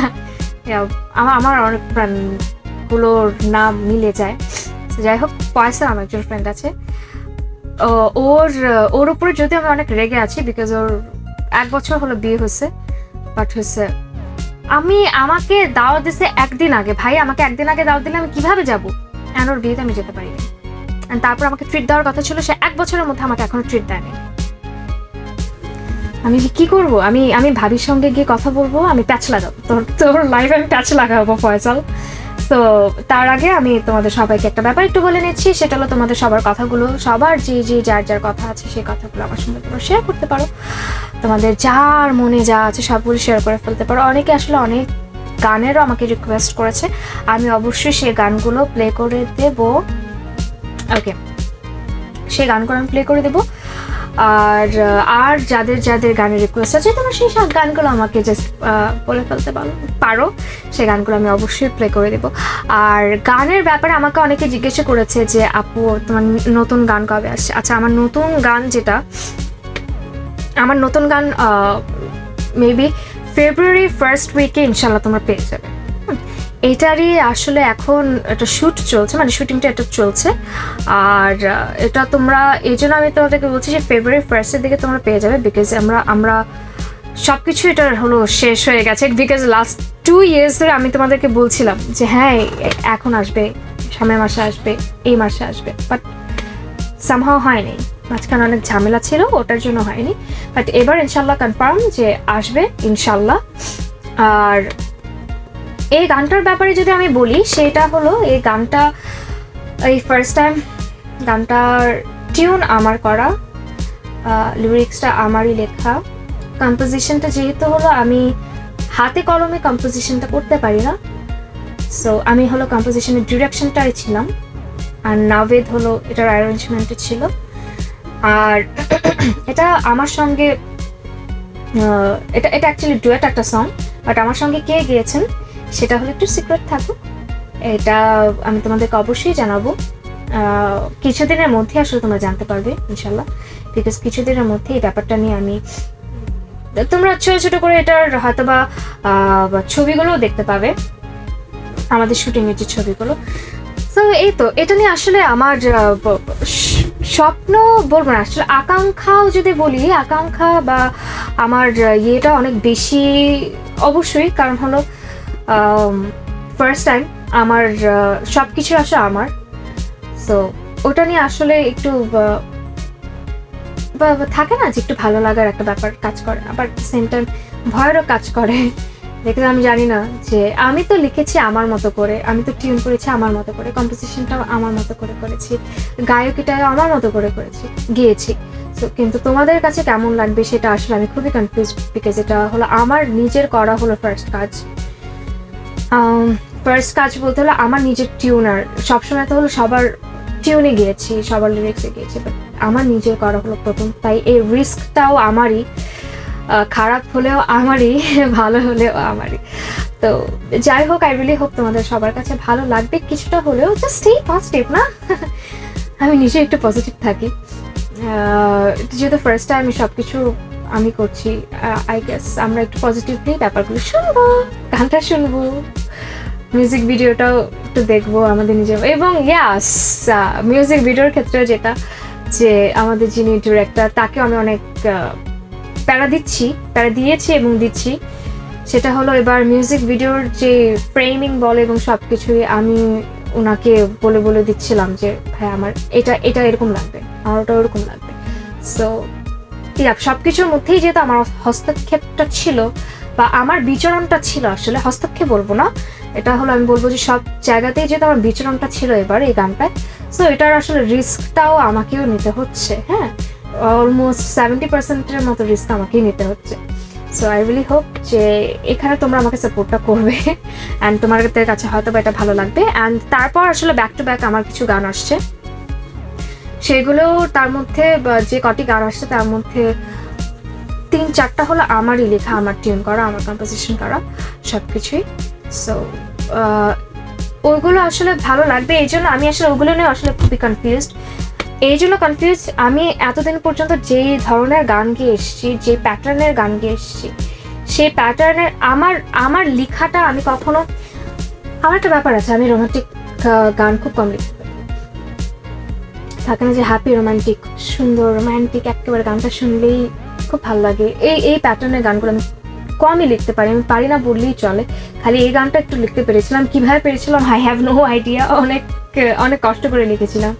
আমার আমার অনেক ফ্রেন্ডগুলোর নাম মিলে যায়। যাই হোক, ফয়সাল আমার একজন ফ্রেন্ড আছে। ওর ওর উপরে যদি আমি অনেক রেগে আছি বিকজ ওর এক বছর হলো বিয়ে হয়েছে। বাট হয়েছে, আমি, আমাকে দাওয়াত দিছে একদিন আগে। ভাই, আমাকে একদিন আগে দাওয়াত দিলে আমি কীভাবে যাব? অ্যান্ড ওর বিয়েতে আমি যেতে পারিনি। তারপর আমাকে ট্রিট দেওয়ার কথা ছিল, সে এক বছরের মধ্যে আমাকে এখনও ট্রিট দেয়নি। আমি যে কি করব? আমি আমি ভাবির সঙ্গে গিয়ে কথা বলব, আমি প্যাচ লাগাবো। তোর তোর লাইফে আমি প্যাচ লাগাবো, ফয়সাল। তো তার আগে আমি তোমাদের সবাইকে একটা ব্যাপার একটু বলে নিচ্ছি, সেটা হলো তোমাদের সবার কথাগুলো, সবার যে যে, যার যার কথা আছে সেই কথাগুলো আমার সঙ্গে তোমরা শেয়ার করতে পারো। তোমাদের যার মনে যা আছে সবগুলো শেয়ার করে ফেলতে পারো। অনেকে আসলে অনেক গানেরও আমাকে রিকোয়েস্ট করেছে। আমি অবশ্যই সেই গানগুলো প্লে করে দেব। ওকে সেই গানগুলো আমি প্লে করে দেবো। আর আর যাদের যাদের গানের রিকোয়েস্ট আছে, তোমরা সেই সব গানগুলো আমাকে জাস্ট বলে ফেলতে পারো সেই গানগুলো আমি অবশ্যই প্লে করে দেবো। আর গানের ব্যাপারে আমাকে অনেকে জিজ্ঞাসা করেছে যে, আপু, তোমার নতুন গান কবে আসছে? আচ্ছা আমার নতুন গান যেটা, আমার নতুন গান মেবি ফেব্রুয়ারি ফার্স্ট উইকে ইনশাল্লাহ তোমরা পেয়ে যাবে। এটারই আসলে এখন একটা শ্যুট চলছে মানে শুটিংটা এটা চলছে। আর এটা তোমরা, এই জন্য আমি তোমাদেরকে বলছি যে ফেব্রুয়ারি ফার্স্টের দিকে তোমরা পেয়ে যাবে বিকজ আমরা আমরা সব কিছু এটার হলো শেষ হয়ে গেছে বিকজ লাস্ট টু ইয়ার্স ধরে আমি তোমাদেরকে বলছিলাম যে হ্যাঁ এখন আসবে, সামনের মাসে আসবে, এই মাসে আসবে। বাট সামহাও হয়নি। মাঝখানে অনেক ঝামেলা ছিল, ওটার জন্য হয়নি। বাট এবার ইনশাল্লাহ কনফার্ম যে আসবে, ইনশাল্লাহ। আর এই গানটার ব্যাপারে যদি আমি বলি, সেটা হলো এই গানটা, এই ফার্স্ট টাইম গানটার টিউন আমার করা লিরিক্সটা আমারই লেখা। কম্পোজিশনটা যেহেতু হলো আমি হাতে কলমে কম্পোজিশনটা করতে পারি না সো আমি হলো কম্পোজিশনের ডিরেকশনটাই ছিলাম। আর নাভেদ হলো এটার অ্যারেঞ্জমেন্টে ছিল। আর এটা আমার সঙ্গে এটা এটা অ্যাকচুয়ালি ডুয়েট একটা সং বাট আমার সঙ্গে কে গিয়েছেন? সেটা হলো একটু সিক্রেট থাকুক। এটা আমি তোমাদেরকে অবশ্যই জানাব। কিছুদিনের মধ্যে আসলে তোমরা জানতে পারবে ইনশাল্লাহ বিকজ কিছুদিনের মধ্যে এই ব্যাপারটা নিয়ে আমি, তোমরা ছোটো ছোটো করে এটার হয়তো বা ছবিগুলোও দেখতে পাবে। আমাদের শুটিংয়ের যে ছবিগুলো। তো এই তো, এটা নিয়ে আসলে আমার স্বপ্ন বলব না, আসলে আকাঙ্ক্ষাও যদি বলি, আকাঙ্ক্ষা বা আমার ইয়েটা অনেক বেশি অবশ্যই, কারণ হলো ফার্স্ট টাইম আমার সব কিছু আসলে আমার। সো ওটা নিয়ে আসলে একটু থাকে না যে একটু ভালো লাগার একটা ব্যাপার কাজ করে। আবার সেম টাইম ভয়েরও কাজ করে। দেখে আমি জানি না যে, আমি তো লিখেছি আমার মতো করে, আমি তো টিউন করেছি আমার মতো করে কম্পোজিশনটাও আমার মতো করে করেছি, গায়কিটাও আমার মতো করে করেছি, গিয়েছি। তো কিন্তু তোমাদের কাছে কেমন লাগবে সেটা আসলে আমি খুবই কনফিউজ বিকজ এটা হলো আমার, নিজের করা হলো ফার্স্ট কাজ। ফার্স্ট কাজ বলতে হলো আমার নিজের টিউনার সবসময় তো হলো সবার টিউনে গিয়েছি, সবার লিরিক্সে গিয়েছি বাট আমার নিজের করা হলো প্রথম। তাই এই রিস্কটাও আমারই। খারাপ হলেও আমারই, ভালো হলেও আমারই। তো যাই হোক আই রিলি হোক তোমাদের সবার কাছে ভালো লাগবে। কিছুটা হলেও জাস্ট এই ফার্স্ট স্টেপ না? আমি নিজে একটু পজিটিভ থাকি। যেহেতু ফার্স্ট টাইম সব কিছু আমি করছি আই গেস আমরা একটু পজিটিভলি ব্যাপারগুলো শুনব, গানটা শুনব। মিউজিক ভিডিওটাও একটু দেখব আমাদের নিজের এবং ইয়াস মিউজিক ভিডিওর ক্ষেত্রে যেটা, যে আমাদের যিনি ডিরেক্টর তাকেও আমি অনেক প্যারা দিচ্ছি, প্যারা দিয়েছি এবং দিচ্ছি। সেটা হলো এবার মিউজিক ভিডিওর যে ফ্রেমিং বলে এবং সব কিছুই আমি ওনাকে বলে বলে দিচ্ছিলাম যে হ্যাঁ আমার এটা এটা এরকম লাগবে, আমার ওটা ওরকম লাগবে। সো সব কিছুর মধ্যেই যেহেতু আমার হস্তক্ষেপটা ছিল বা আমার বিচরণটা ছিল, আসলে হস্তক্ষেপ বলব না এটা হলো আমি বলব যে সব জায়গাতেই যেহেতু আমার বিচরণটা ছিল এবার এই গানটায় সো এটার আসলে রিস্কটাও আমাকেও নিতে হচ্ছে হ্যাঁ? অলমোস্ট সেভেন্টি পার্সেন্টের মতো রিস্ক আমাকেই নিতে হচ্ছে। সো আই রিলি হোপ যে এখানে তোমরা আমাকে সাপোর্টটা করবে অ্যান্ড তোমাদের কাছে হয়তো বা এটা ভালো লাগবে। অ্যান্ড তারপর আসলে ব্যাক টু ব্যাক আমার কিছু গান আসছে। সেগুলো তার মধ্যে যে কটি গান আসছে তার মধ্যে তিন চারটা হলো আমারই লেখা, আমার টিউন করা, আমার কম্পোজিশন করা সব কিছুই সো ওইগুলো আসলে ভালো লাগবে, এই জন্য আমি আসলে ওগুলো নিয়ে আসলে খুবই কনফিউজড এই জন্য কনফিউজ আমি এতদিন পর্যন্ত যেই ধরনের গান গিয়ে এসেছি যে প্যাটার্নের গান গিয়ে এসেছি, সেই প্যাটার্নের আমার আমার লেখাটা আমি কখনো, আমার একটা ব্যাপার আছে, আমি রোমান্টিক গান খুব কম লিখতে পারি থাকে না যে হ্যাপি রোমান্টিক সুন্দর রোমান্টিক একেবারে গানটা শুনলেই খুব ভালো লাগে। এই এই প্যাটার্নের গানগুলো আমি কমই লিখতে পারি, আমি পারি না বললেই চলে। খালি এই গানটা একটু লিখতে পেরেছিলাম। কীভাবে পেরেছিলাম? আই হ্যাভ নো আইডিয়া অনেক অনেক কষ্ট করে লিখেছিলাম।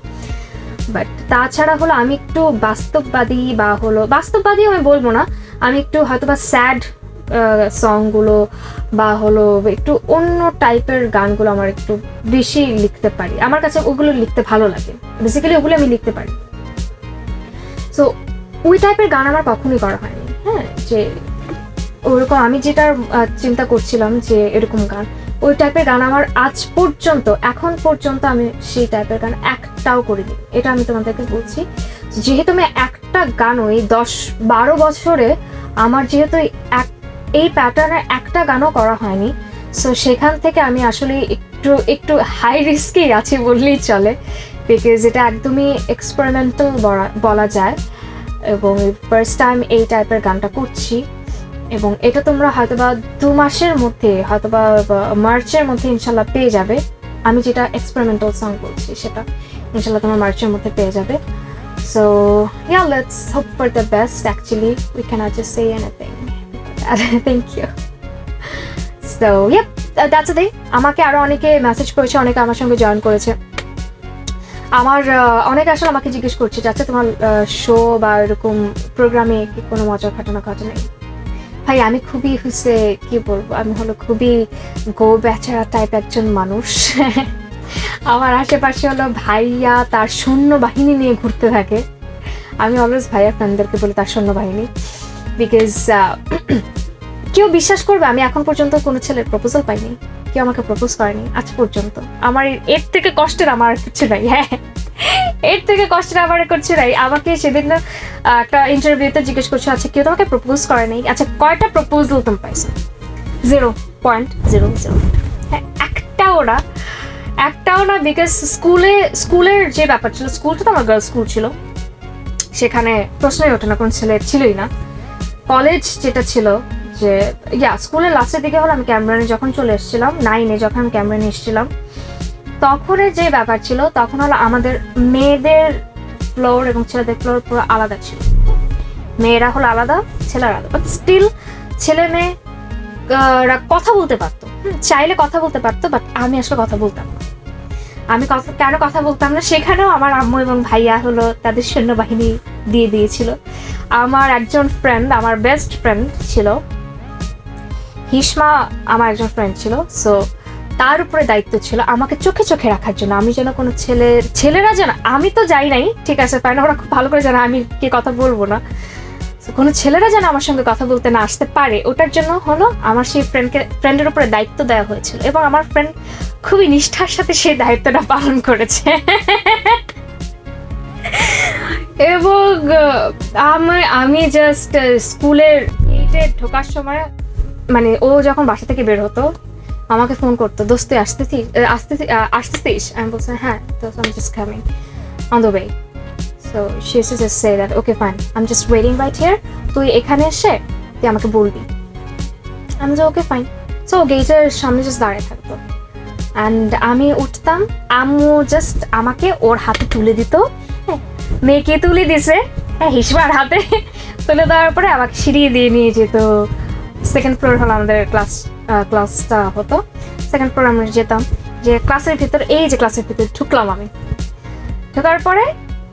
বাট তাছাড়া হলো আমি একটু বাস্তববাদী বা হলো বাস্তববাদী আমি বলব না। আমি একটু হয়তো বা স্যাড সংগুলো বা হলো একটু অন্য টাইপের গানগুলো আমার একটু বেশি লিখতে পারি। আমার কাছে ওগুলো লিখতে ভালো লাগে। বেসিক্যালি ওগুলো আমি লিখতে পারি। সো ওই টাইপের গান আমার কখনোই করা হয়নি। হ্যাঁ যে ওরকম আমি যেটার চিন্তা করছিলাম যে এরকম গান, ওই টাইপের গান আমার আজ পর্যন্ত, এখন পর্যন্ত আমি সেই টাইপের গান একটাও করিনি। এটা আমি তোমাদেরকে বলছি। যেহেতু আমি একটা গান ওই দশ বারো বছরে আমার যেহেতু এক, এই প্যাটার্নের একটা গানও করা হয়নি সো সেখান থেকে আমি আসলে একটু একটু হাই রিস্কেই আছি বললেই চলে বিকজ এটা একদমই এক্সপেরিমেন্টাল বলা যায়, এবং ফার্স্ট টাইম এই টাইপের গানটা করছি। এবং এটা তোমরা হয়তোবা দু মাসের মধ্যে, হয়তোবা মার্চের মধ্যে ইনশাল্লাহ পেয়ে যাবে। আমি যেটা এক্সপেরিমেন্টাল সং বলছি সেটা ইনশাল্লাহ তোমার মার্চের মধ্যে পেয়ে যাবে। So yeah let's hope for the best actually we can't just say anything thank you so yep that's they আমাকে আরও অনেকে মেসেজ করেছে, অনেকে আমার সঙ্গে জয়েন করেছে। আমার অনেকে আসলে আমাকে জিজ্ঞেস করছে যাচ্ছে তোমার শো বা এরকম প্রোগ্রামে কোনো মজার ঘটনা ঘটে নাই ভাই, আমি খুবই হচ্ছে, কি বলব, আমি হলো খুবই গো বেচারা টাইপ একজন মানুষ। আমার আশেপাশে হলো ভাইয়া তার সৈন্য বাহিনী নিয়ে ঘুরতে থাকে। আমি অলওয়েজ ভাইয়া ফ্রেন্ডদেরকে বলি তার সৈন্য বাহিনী। বিকজ কেউ বিশ্বাস করবে, আমি এখন পর্যন্ত কোনো ছেলের প্রপোজাল পাইনি। কেউ আমাকে প্রপোজ করেনি, আজ পর্যন্ত। আমার এর- থেকে কষ্টের আমার কিছু নাই হ্যাঁ। এর থেকে কষ্টের আমার আর কিছু নাই আমাকে সেদিন না, একটা ইন্টারভিউতে জিজ্ঞেস করছে আচ্ছা কেউ তোমাকে প্রপোজ করে নাই? আচ্ছা কয়টা প্রপোজাল তুমি পাইছো? জিরো পয়েন্ট জিরো জিরো হ্যাঁ একটাও না একটাও না বিকজ স্কুলে স্কুলের যে ব্যাপার ছিল স্কুলটা তো আমার গার্লস স্কুল ছিল। সেখানে প্রশ্নই ওঠে না কোন ছেলে ছিলই না। কলেজ যেটা ছিল যে ইয়া স্কুলের লাস্টের দিকে হলো আমি ক্যামেরানে যখন চলে এসেছিলাম নাইনে যখন আমি ক্যামেরানে এসেছিলাম তখনের যে ব্যাপার ছিল, তখন হলো আমাদের মেয়েদের ফ্লোর এবং ছেলেদের ফ্লোর পুরো আলাদা ছিল। মেয়েরা হলো আলাদা, ছেলেরা আলাদা। বাট স্টিল ছেলে মেয়ে কথা বলতে পারতো। চাইলে কথা বলতে পারতো বাট আমি আসলে কথা বলতাম না। আমি কথা, কেন কথা বলতাম না? সেখানেও আমার আম্মু এবং ভাইয়া হলো তাদের সৈন্যবাহিনী দিয়ে দিয়েছিল। আমার একজন ফ্রেন্ড আমার বেস্ট ফ্রেন্ড ছিল। হিসমা আমার একজন ফ্রেন্ড ছিল সো তার উপরে দায়িত্ব ছিল আমাকে চোখে চোখে রাখার জন্য। আমি যেন কোনো ছেলে ছেলেরা যেন আমি তো যাই নাই ঠিক আছে তাই না? ওরা খুব ভালো করে জানে আমি কে কথা বলব না। কোনো ছেলেরা যেন আমার সঙ্গে কথা বলতে না আসতে পারে ওটার জন্য হলো আমার সেই ফ্রেন্ডকে ফ্রেন্ডের উপরে দায়িত্ব দেওয়া হয়েছিল এবং আমার ফ্রেন্ড খুবই নিষ্ঠার সাথে সেই দায়িত্বটা পালন করেছে। এবং আহ, আমি জাস্ট স্কুলের ঢোকার সময় মানে ও যখন বাসা থেকে বের হতো আমাকে ফোন করতো দোস্ত আসতেছিস আহ, আসতেছিস? আমি বলছি হ্যাঁ তো আমি just coming on the way so she to just say that okay fine I just waiting right here তুই এখানে এসে তুই আমাকে বলবি. আমি যে ওকে ফাইন সো গেটের সামনে জাস্ট দাঁড়িয়ে থাকতো। অ্যান্ড আমি উঠতাম আম্মু জাস্ট আমাকে ওর হাতে তুলে দিত। হ্যাঁ, মেয়েকে তুলে দিছে। হ্যাঁ হিসবার হাতে। তুলে দেওয়ার পরে আমাকে সিঁড়ি দিয়ে নিয়ে যেত। সেকেন্ড ফ্লোর হলো আমাদের ক্লাস ক্লাসটা হতো। সেকেন্ড আমরা যেতাম। যে ক্লাসের ভিতর, এই যে ক্লাসের ভিতর ঢুকলাম আমি। ঢোকার পরে,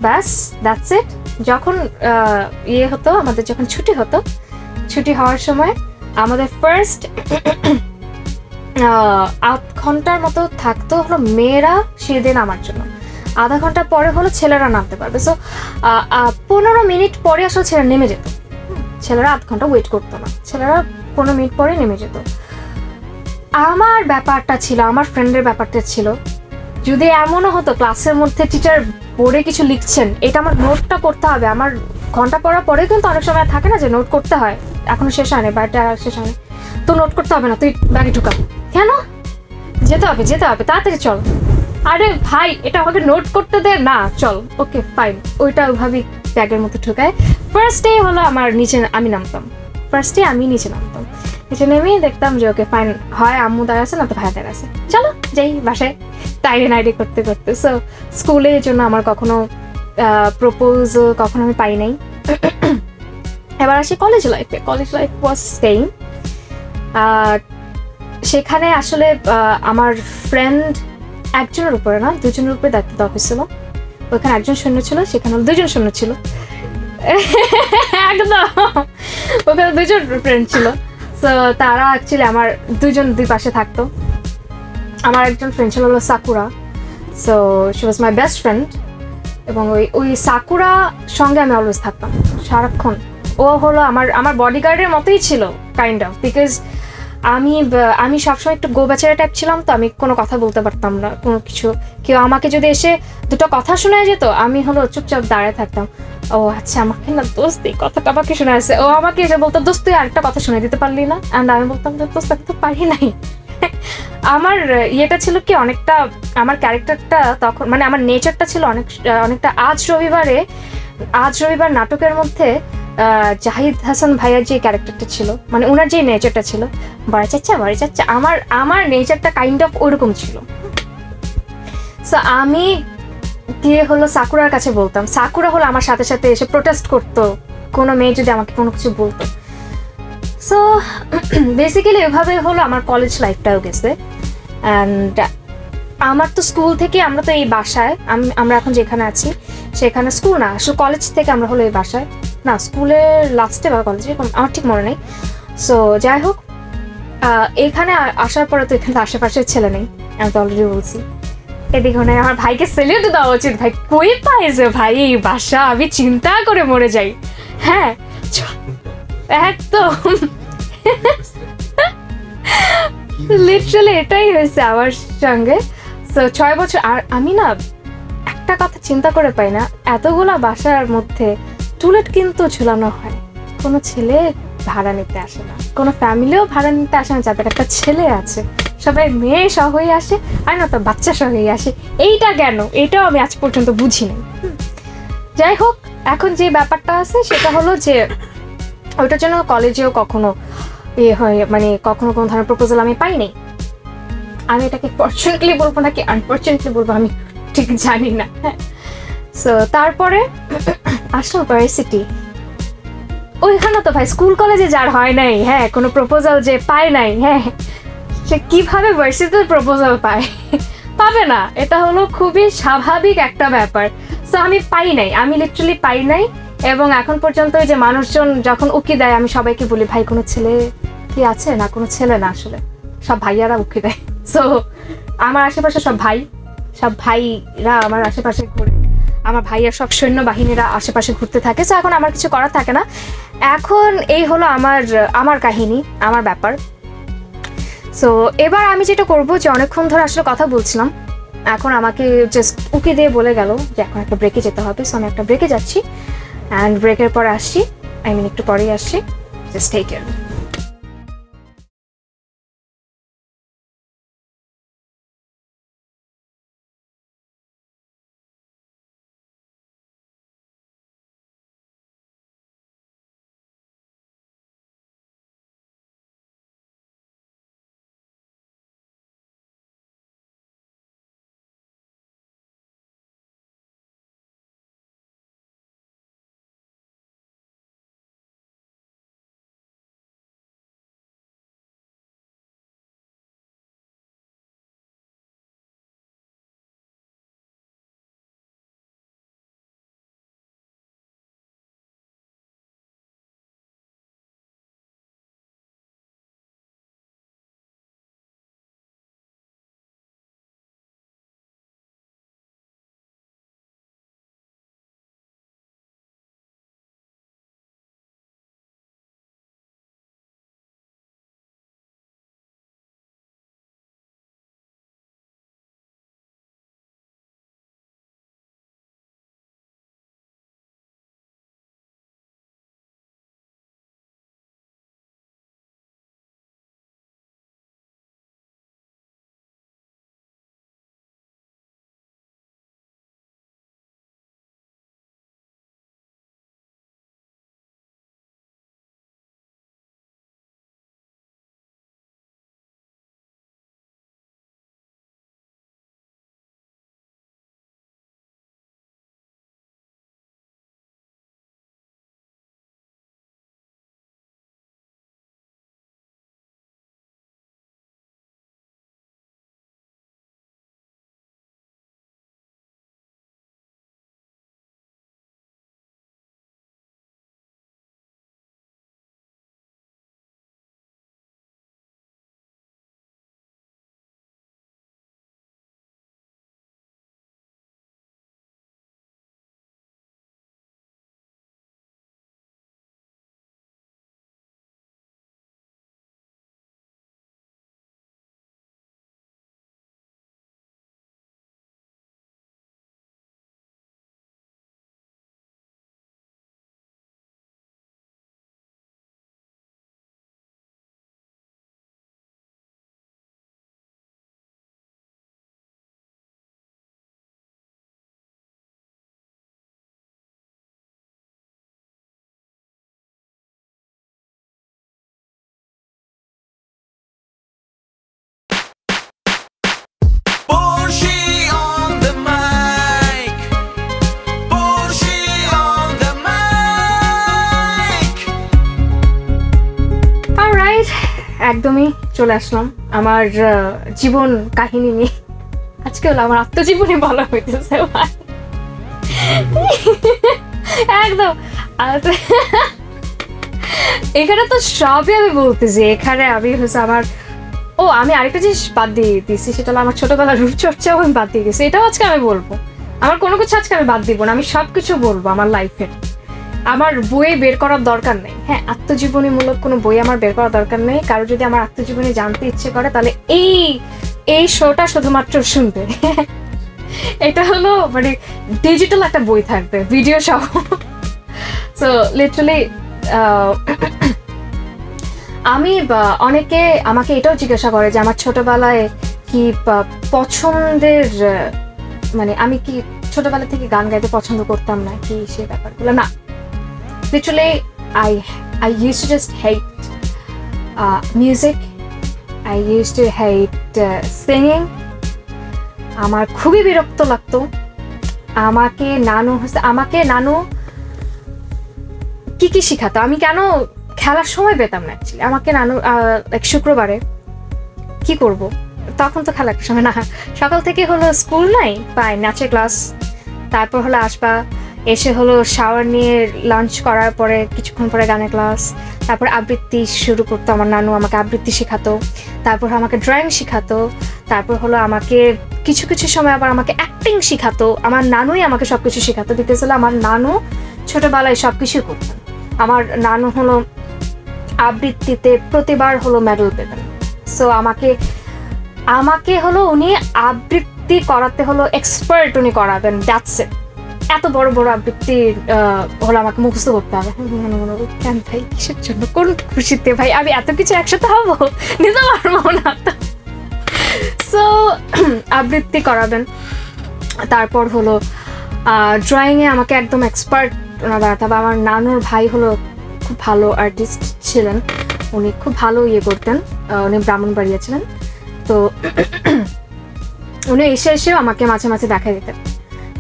ব্যাস দ্যাটস ইট যখন ইয়ে হতো, আমাদের যখন ছুটি হতো, ছুটি হওয়ার সময় আমাদের ফার্স্ট আধ ঘণ্টার মতো থাকতো হলো মেয়েরা সেদিন আমার জন্য। আধা ঘণ্টা পরে হলো ছেলেরা নামতে পারবে। সো পনেরো মিনিট পরে আসলে ছেলেরা নেমে যেত। ছেলেরা আধ ঘণ্টা ওয়েট করতো না। ছেলেরা পনেরো মিনিট পরে নেমে যেত। আমার ব্যাপারটা ছিল, আমার ফ্রেন্ডের ব্যাপারটা ছিল, যদি এমনও হতো ক্লাসের মধ্যে টিচার বোর্ডে কিছু লিখছেন, এটা আমার নোটটা করতে হবে। আমার ঘণ্টা পড়ার পরে কিন্তু অনেক সময় থাকে না যে নোট করতে হয়। এখনও শেষ হয়নি বা এটা শেষ হয়নি। তো নোট করতে হবে না, তুই ব্যাগে ঢুকা। কেন? যেতে হবে যেতে হবে, তাড়াতাড়ি চল। আরে ভাই, এটা আমাকে নোট করতে দে, না, চল। ওকে ফাইন ওইটা ওইভাবেই ব্যাগের মধ্যে ঢুকায়। ফার্স্ট ডে হলো আমার নিচে আমি নামতাম। ফার্স্ট আমি নিচে নামতাম। নিচে নেমেই দেখতাম যে ওকে ফাইন হয় আম্মু দাঁড়াচ্ছে না তো ভাই দাঁড়াচ্ছে চলো, যাই, বাসায়। টাইডে নাইডে করতে করতে। সো স্কুলের জন্য আমার কখনো প্রপোজ কখনো আমি পাই নাই। এবার আসি কলেজ লাইফে কলেজ লাইফ ওয়াজ সেম সেখানে আসলে আমার ফ্রেন্ড একজনের উপরে না, দুজনের উপরে দায়িত্ব দেওয়া হয়েছিল। ওখানে একজন সৈন্য ছিল, সেখানে দুজন সৈন্য ছিল। একদম। ওখানে দুজন ফ্রেন্ড ছিল। তো তারা অ্যাকচুয়ালি আমার দুজন দুই পাশে থাকতো। আমার একজন ফ্রেন্ড ছিল হলো Sakura. So she was my best friend এবং ওই ওই সাকুরা সঙ্গে আমি অলওয়েজ থাকতাম, সারাক্ষণ। ও হলো আমার আমার বডিগার্ডের মতোই ছিল কাইন্ড অফ বিকজ আমি আমি সবসময় একটু গোবাচারা টাইপ ছিলাম, তো আমি কোনো কথা বলতে পারতাম না, কোনো কিছু। কেউ আমাকে যদি এসে দুটো কথা শোনায় যেত, আমি হলো চুপচাপ দাঁড়ায় থাকতাম। ও আচ্ছা আমাকে না দোস্ত, এই কথাটা আমাকে শোনা আছে। ও আমাকে এসে বলতো, দোস্ত, তুই আরেকটা কথা শুনে দিতে পারলি না? অ্যান্ড আমি বলতাম যে দোস্ত তো পারি নাই। আমার ইয়েটা ছিল কি, অনেকটা, আমার ক্যারেক্টারটা তখন মানে আমার নেচারটা ছিল অনেক, অনেকটা আজ রবিবারে, আজ রবিবার নাটকের মধ্যে জাহিদ হাসান ভাইয়ার যে ক্যারেক্টারটা ছিল মানে ওনার যে নেচারটা ছিল, বড় চাচ্চা বড় চাচ্চা আমার আমার নেচারটা কাইন্ড অফ ওরকম ছিল। সো আমি গিয়ে হলো সাকুরার কাছে বলতাম, সাকুরা হলো আমার সাথে সাথে এসে প্রোটেস্ট করতো। কোনো মেয়ে যদি আমাকে কোনো কিছু বলতো। সো বেসিক্যালি এভাবে হলো আমার কলেজ লাইফটাও গেছে। অ্যান্ড আমার তো স্কুল থেকে আমরা তো এই বাসায়, আম- আমরা এখন যেখানে আছি, সেখানে স্কুল না, আসলে কলেজ থেকে আমরা হলো এই বাসায়। না স্কুলের লাস্টে বা কলেজে আমার ঠিক মনে নেই। সো যাই হোক এখানে আসার পরে তো এখানে আশেপাশের ছেলে নেই, আমি তো অলরেডি বলছি। এদিকে হয় আমার ভাইকে সেলিউট দেওয়া উচিত। ভাই, কই পাইছে ভাই এই বাসা? আমি চিন্তা করে মরে যাই। হ্যাঁ? একদম। লিটারালি এটাই হয়েছে আমার সঙ্গে। তো ছয় বছর, আর আমি না একটা কথা চিন্তা করে পাই না, এতগুলা বাসার মধ্যে টুলেট কিন্তু ঝুলানো হয়। কোনো ছেলে ভাড়া নিতে আসে না। কোনো ফ্যামিলিও ভাড়া নিতে আসে না, যাদের একটা ছেলে আছে। সবাই মেয়ে সহই আসে, আর না তো বাচ্চা সহই আসে। এইটা কেন? এটাও আমি আজ পর্যন্ত বুঝিনি হুম। যাই হোক, এখন যে ব্যাপারটা আছে, সেটা হলো যে ওইটার জন্য কলেজেও কখনো ইয়ে হয় মানে কখনো কোনো ধরনের প্রপোজাল আমি পাইনি আমি এটাকে ফর্চুনেটলি বলব নাকি আনফর্চুনেটলি বলব আমি ঠিক জানি না। হ্যাঁ। সো তারপরে আসলো ভার্সিটি ওইখানে তো ভাই স্কুল কলেজে যার হয় নাই হ্যাঁ কোনো প্রপোজাল যে পায় নাই হ্যাঁ সে কীভাবে ভার্সিটিতে প্রপোজাল পায়? পাবে না, এটা হলো খুবই স্বাভাবিক একটা ব্যাপার। সো আমি পাই নাই, আমি লিটারালি পাই নাই, এবং এখন পর্যন্ত ওই যে মানুষজন যখন উকি দেয়, আমি সবাইকে বলি, ভাই, কোনো ছেলে কি আছে? না, কোনো ছেলে না আসলে। সব ভাইয়ারা উকি দেয়। সো আমার আশেপাশে সব ভাই, সব ভাইরা আমার আশেপাশে ঘুরে আমার ভাইয়ের সব সৈন্য বাহিনীরা আশেপাশে ঘুরতে থাকে সো এখন আমার কিছু করার থাকে না। এখন এই হলো আমার আমার কাহিনী, আমার ব্যাপার। সো এবার আমি যেটা করব যে অনেকক্ষণ ধরে আসলে কথা বলছিলাম, এখন আমাকে জাস্ট উকি দিয়ে বলে গেল যে এখন একটা ব্রেকে যেতে হবে সো আমি একটা ব্রেকে যাচ্ছি। অ্যান্ড ব্রেকের পরে আসছি আই মিন একটু পরেই আসছি জাস্ট টেক কেয়ার একদমই চলে আসলাম আমার জীবন কাহিনী নিয়ে। আজকে হলো আমার আত্মজীবনী বলা হইতেছে একদম। এখানে তো সবই আমি বলতেছি, এখানে আমি হচ্ছে আমার, ও, আমি আরেকটা জিনিস বাদ দিয়ে দিয়েছি, সেটা হলো আমার ছোটবেলার রূপচর্চাও আমি বাদ দিয়ে গেছি এটাও আজকে আমি বলব। আমার কোনো কিছু আজকে আমি বাদ দিব না, আমি সব কিছু বলব আমার লাইফের আমার বইয়ে বের করার দরকার নেই। হ্যাঁ আত্মজীবনীমূলক কোনো বই আমার বের করার দরকার নেই। কারও যদি আমার আত্মজীবনী জানতে ইচ্ছে করে, তাহলে এই এই শোটা শুধুমাত্র শুনবে। এটা হলো মানে ডিজিটাল একটা বই থাকবে ভিডিও সহ। সো লিটারালি আমি অনেকে আমাকে এটাও জিজ্ঞাসা করে যে আমার ছোটবেলায় কি পছন্দের মানে আমি কি ছোটবেলা থেকে গান গাইতে পছন্দ করতাম না কি সে ব্যাপারগুলো? না literally I I use to just hate music I use to hate singing আমার খুবই বিরক্ত লাগতো। আমাকে নানু হচ্ছে- আমাকে নানু কি কি শিখাতো? আমি কেন খেলার সময় পেতাম না অ্যাকচুয়ালি আমাকে নানু এক শুক্রবারে কি করব? তখন তো খেলা একটা সময় না। সকাল থেকে হলো স্কুল নাই পাই নাচের ক্লাস। তারপর হলো আসবা। এসে হলো শাওয়ার নিয়ে লাঞ্চ করার পরে কিছুক্ষণ পরে গানের ক্লাস তারপর আবৃত্তি শুরু করতো আমার নানু, আমাকে আবৃত্তি শেখাতো, তারপর আমাকে ড্রয়িং শেখাতো, তারপর হলো আমাকে কিছু কিছু সময় আবার আমাকে অ্যাক্টিং শেখাতো, আমার নানুই আমাকে সব কিছু শেখাতো বিকজ হলো আমার নানু ছোটোবেলায় সব কিছুই করতেন আমার নানু হলো আবৃত্তিতে প্রতিবার হলো মেডেল পেতেন। সো আমাকে আমাকে হলো উনি আবৃত্তি করাতে হলো এক্সপার্ট উনি করাবেন দ্যাটস ইট এত বড় বড় আবৃত্তি হলো আমাকে মুখস্থ করতে হবে। মনে মনে কেন ভাই, কিসের জন্য? কোন খুশিতে ভাই? আমি এত কিছু একসাথে হব? নিতে পারব না। সো আবৃত্তি করাবেন। তারপর হলো ড্রয়িংয়ে আমাকে একদম এক্সপার্ট বানাতে হবে আমার নানুর ভাই হলো খুব ভালো আর্টিস্ট ছিলেন। উনি খুব ভালো ইয়ে করতেন উনি ব্রাহ্মণবাড়িয়া ছিলেন। তো উনি এসে এসেও আমাকে মাঝে মাঝে দেখা দিতেন।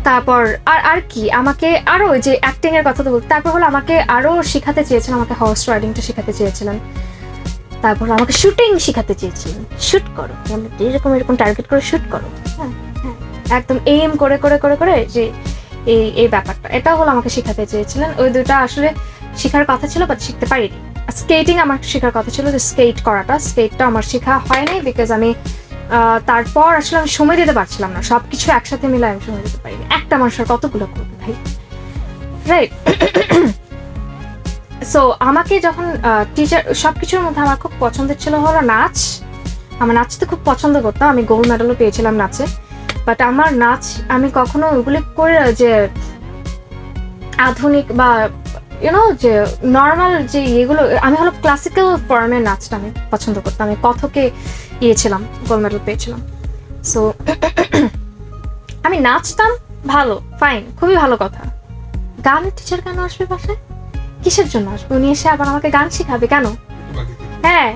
তারপর আর আর কি? আমাকে আরও ওই যে অ্যাক্টিং এর কথা তো বলতে তারপর হলো আমাকে আরও শেখাতে চেয়েছিলেন আমাকে হর্স রাইডিংটা শেখাতে চেয়েছিলেন তারপর আমাকে শুটিং শেখাতে চেয়েছিলেন শুট করো। মানে এরকম এরকম টার্গেট করে শুট করো। হ্যাঁ হ্যাঁ। একদম এইম করে করে করে করে যে এই এই ব্যাপারটা। এটা হলো আমাকে শেখাতে চেয়েছিলেন। ওই দুটা আসলে শেখার কথা ছিল বাট শিখতে পারিনি। স্কেটিং আমার শেখার কথা ছিল যে স্কেট করাটা। স্কেটটা আমার শেখা হয়নি বিকজ আমি তারপর আসলে আমি সময় দিতে পারছিলাম না। সব কিছু একসাথে মিলে আমি সময় দিতে পারিনি। একটা মানুষের কতগুলো করবে ভাই? রাইট সো আমাকে যখন টিচার সব কিছুর মধ্যে আমার খুব পছন্দের ছিল হলো নাচ। আমার নাচতে খুব পছন্দ করতাম। আমি গোল্ড মেডেলও পেয়েছিলাম নাচে। বাট আমার নাচ, আমি কখনো ওগুলি করে, যে আধুনিক বা ইউনো যে নর্মাল যে ইয়েগুলো, আমি হলো ক্লাসিক্যাল ফর্মের নাচটা আমি পছন্দ করতাম। আমি কথকে ইয়েছিলাম গোল্ড মেডেল পেয়েছিলাম। সো আমি নাচতাম, ভালো ফাইন খুবই ভালো কথা। গানের টিচার কেন আসবে বাসায়? কিসের জন্য আসবে? উনি এসে আবার আমাকে গান শেখাবে কেন? হ্যাঁ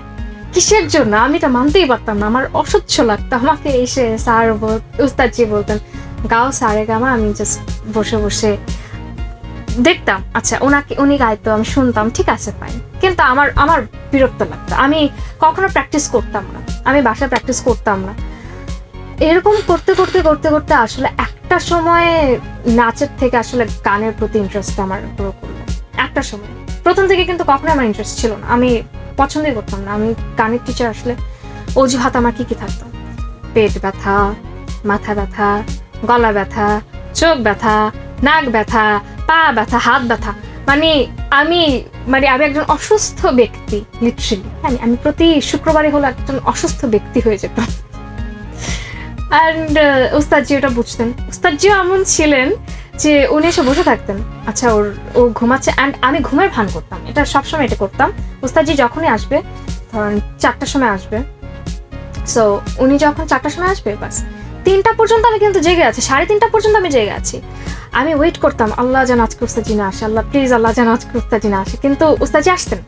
কিসের জন্য? আমি তো মানতেই পারতাম না। আমার অসহ্য লাগতো। আমাকে এসে স্যার উস্তাদজি বলতেন, গাও সারে গামা, আমি জাস্ট বসে বসে দেখতাম আচ্ছা ওনাকে, উনি গাইতো, আমি শুনতাম, ঠিক আছে ফাইন কিন্তু আমার আমার বিরক্ত লাগতো। আমি কখনো প্র্যাকটিস করতাম না। আমি বাসায় প্র্যাকটিস করতাম না। এরকম করতে করতে করতে করতে আসলে একটা সময়ে নাচের থেকে আসলে গানের প্রতি ইন্টারেস্ট আমার গ্রো করল। একটা সময়। প্রথম থেকে কিন্তু কখনো আমার ইন্টারেস্ট ছিল না। আমি পছন্দই করতাম না। আমি গানের টিচার আসলে অজুহাত আমার কি কি থাকতো? পেট ব্যথা, মাথা ব্যথা, গলা ব্যথা, চোখ ব্যথা নাক ব্যথা, পা ব্যথা, হাত ব্যথা। মানে আমি মানে আমি একজন অসুস্থ ব্যক্তি লিটারেলি আমি আমি প্রতি শুক্রবারে হলো একজন অসুস্থ ব্যক্তি হয়ে যেতাম। অ্যান্ড উস্তাদজি ওটা বুঝতেন। উস্তাদজিও এমন ছিলেন যে উনি এসে বসে থাকতেন। আচ্ছা ওর, ও ঘুমাচ্ছে অ্যান্ড আমি ঘুমের ভান করতাম। এটা সবসময় এটা করতাম। উস্তাদজি যখনই আসবে, ধরেন চারটার সময় আসবে সো উনি যখন চারটার সময় আসবে, বাস। তিনটা পর্যন্ত আমি কিন্তু জেগে আছি, সাড়ে তিনটা পর্যন্ত আমি জেগে আছি। আমি ওয়েট করতাম, আল্লাহ যেন আজকে উস্তাজি না আসে, আল্লাহ প্লিজ আল্লাহ যেন আজকে উস্তাজি না আসে। কিন্তু উস্তাজি আসতেন।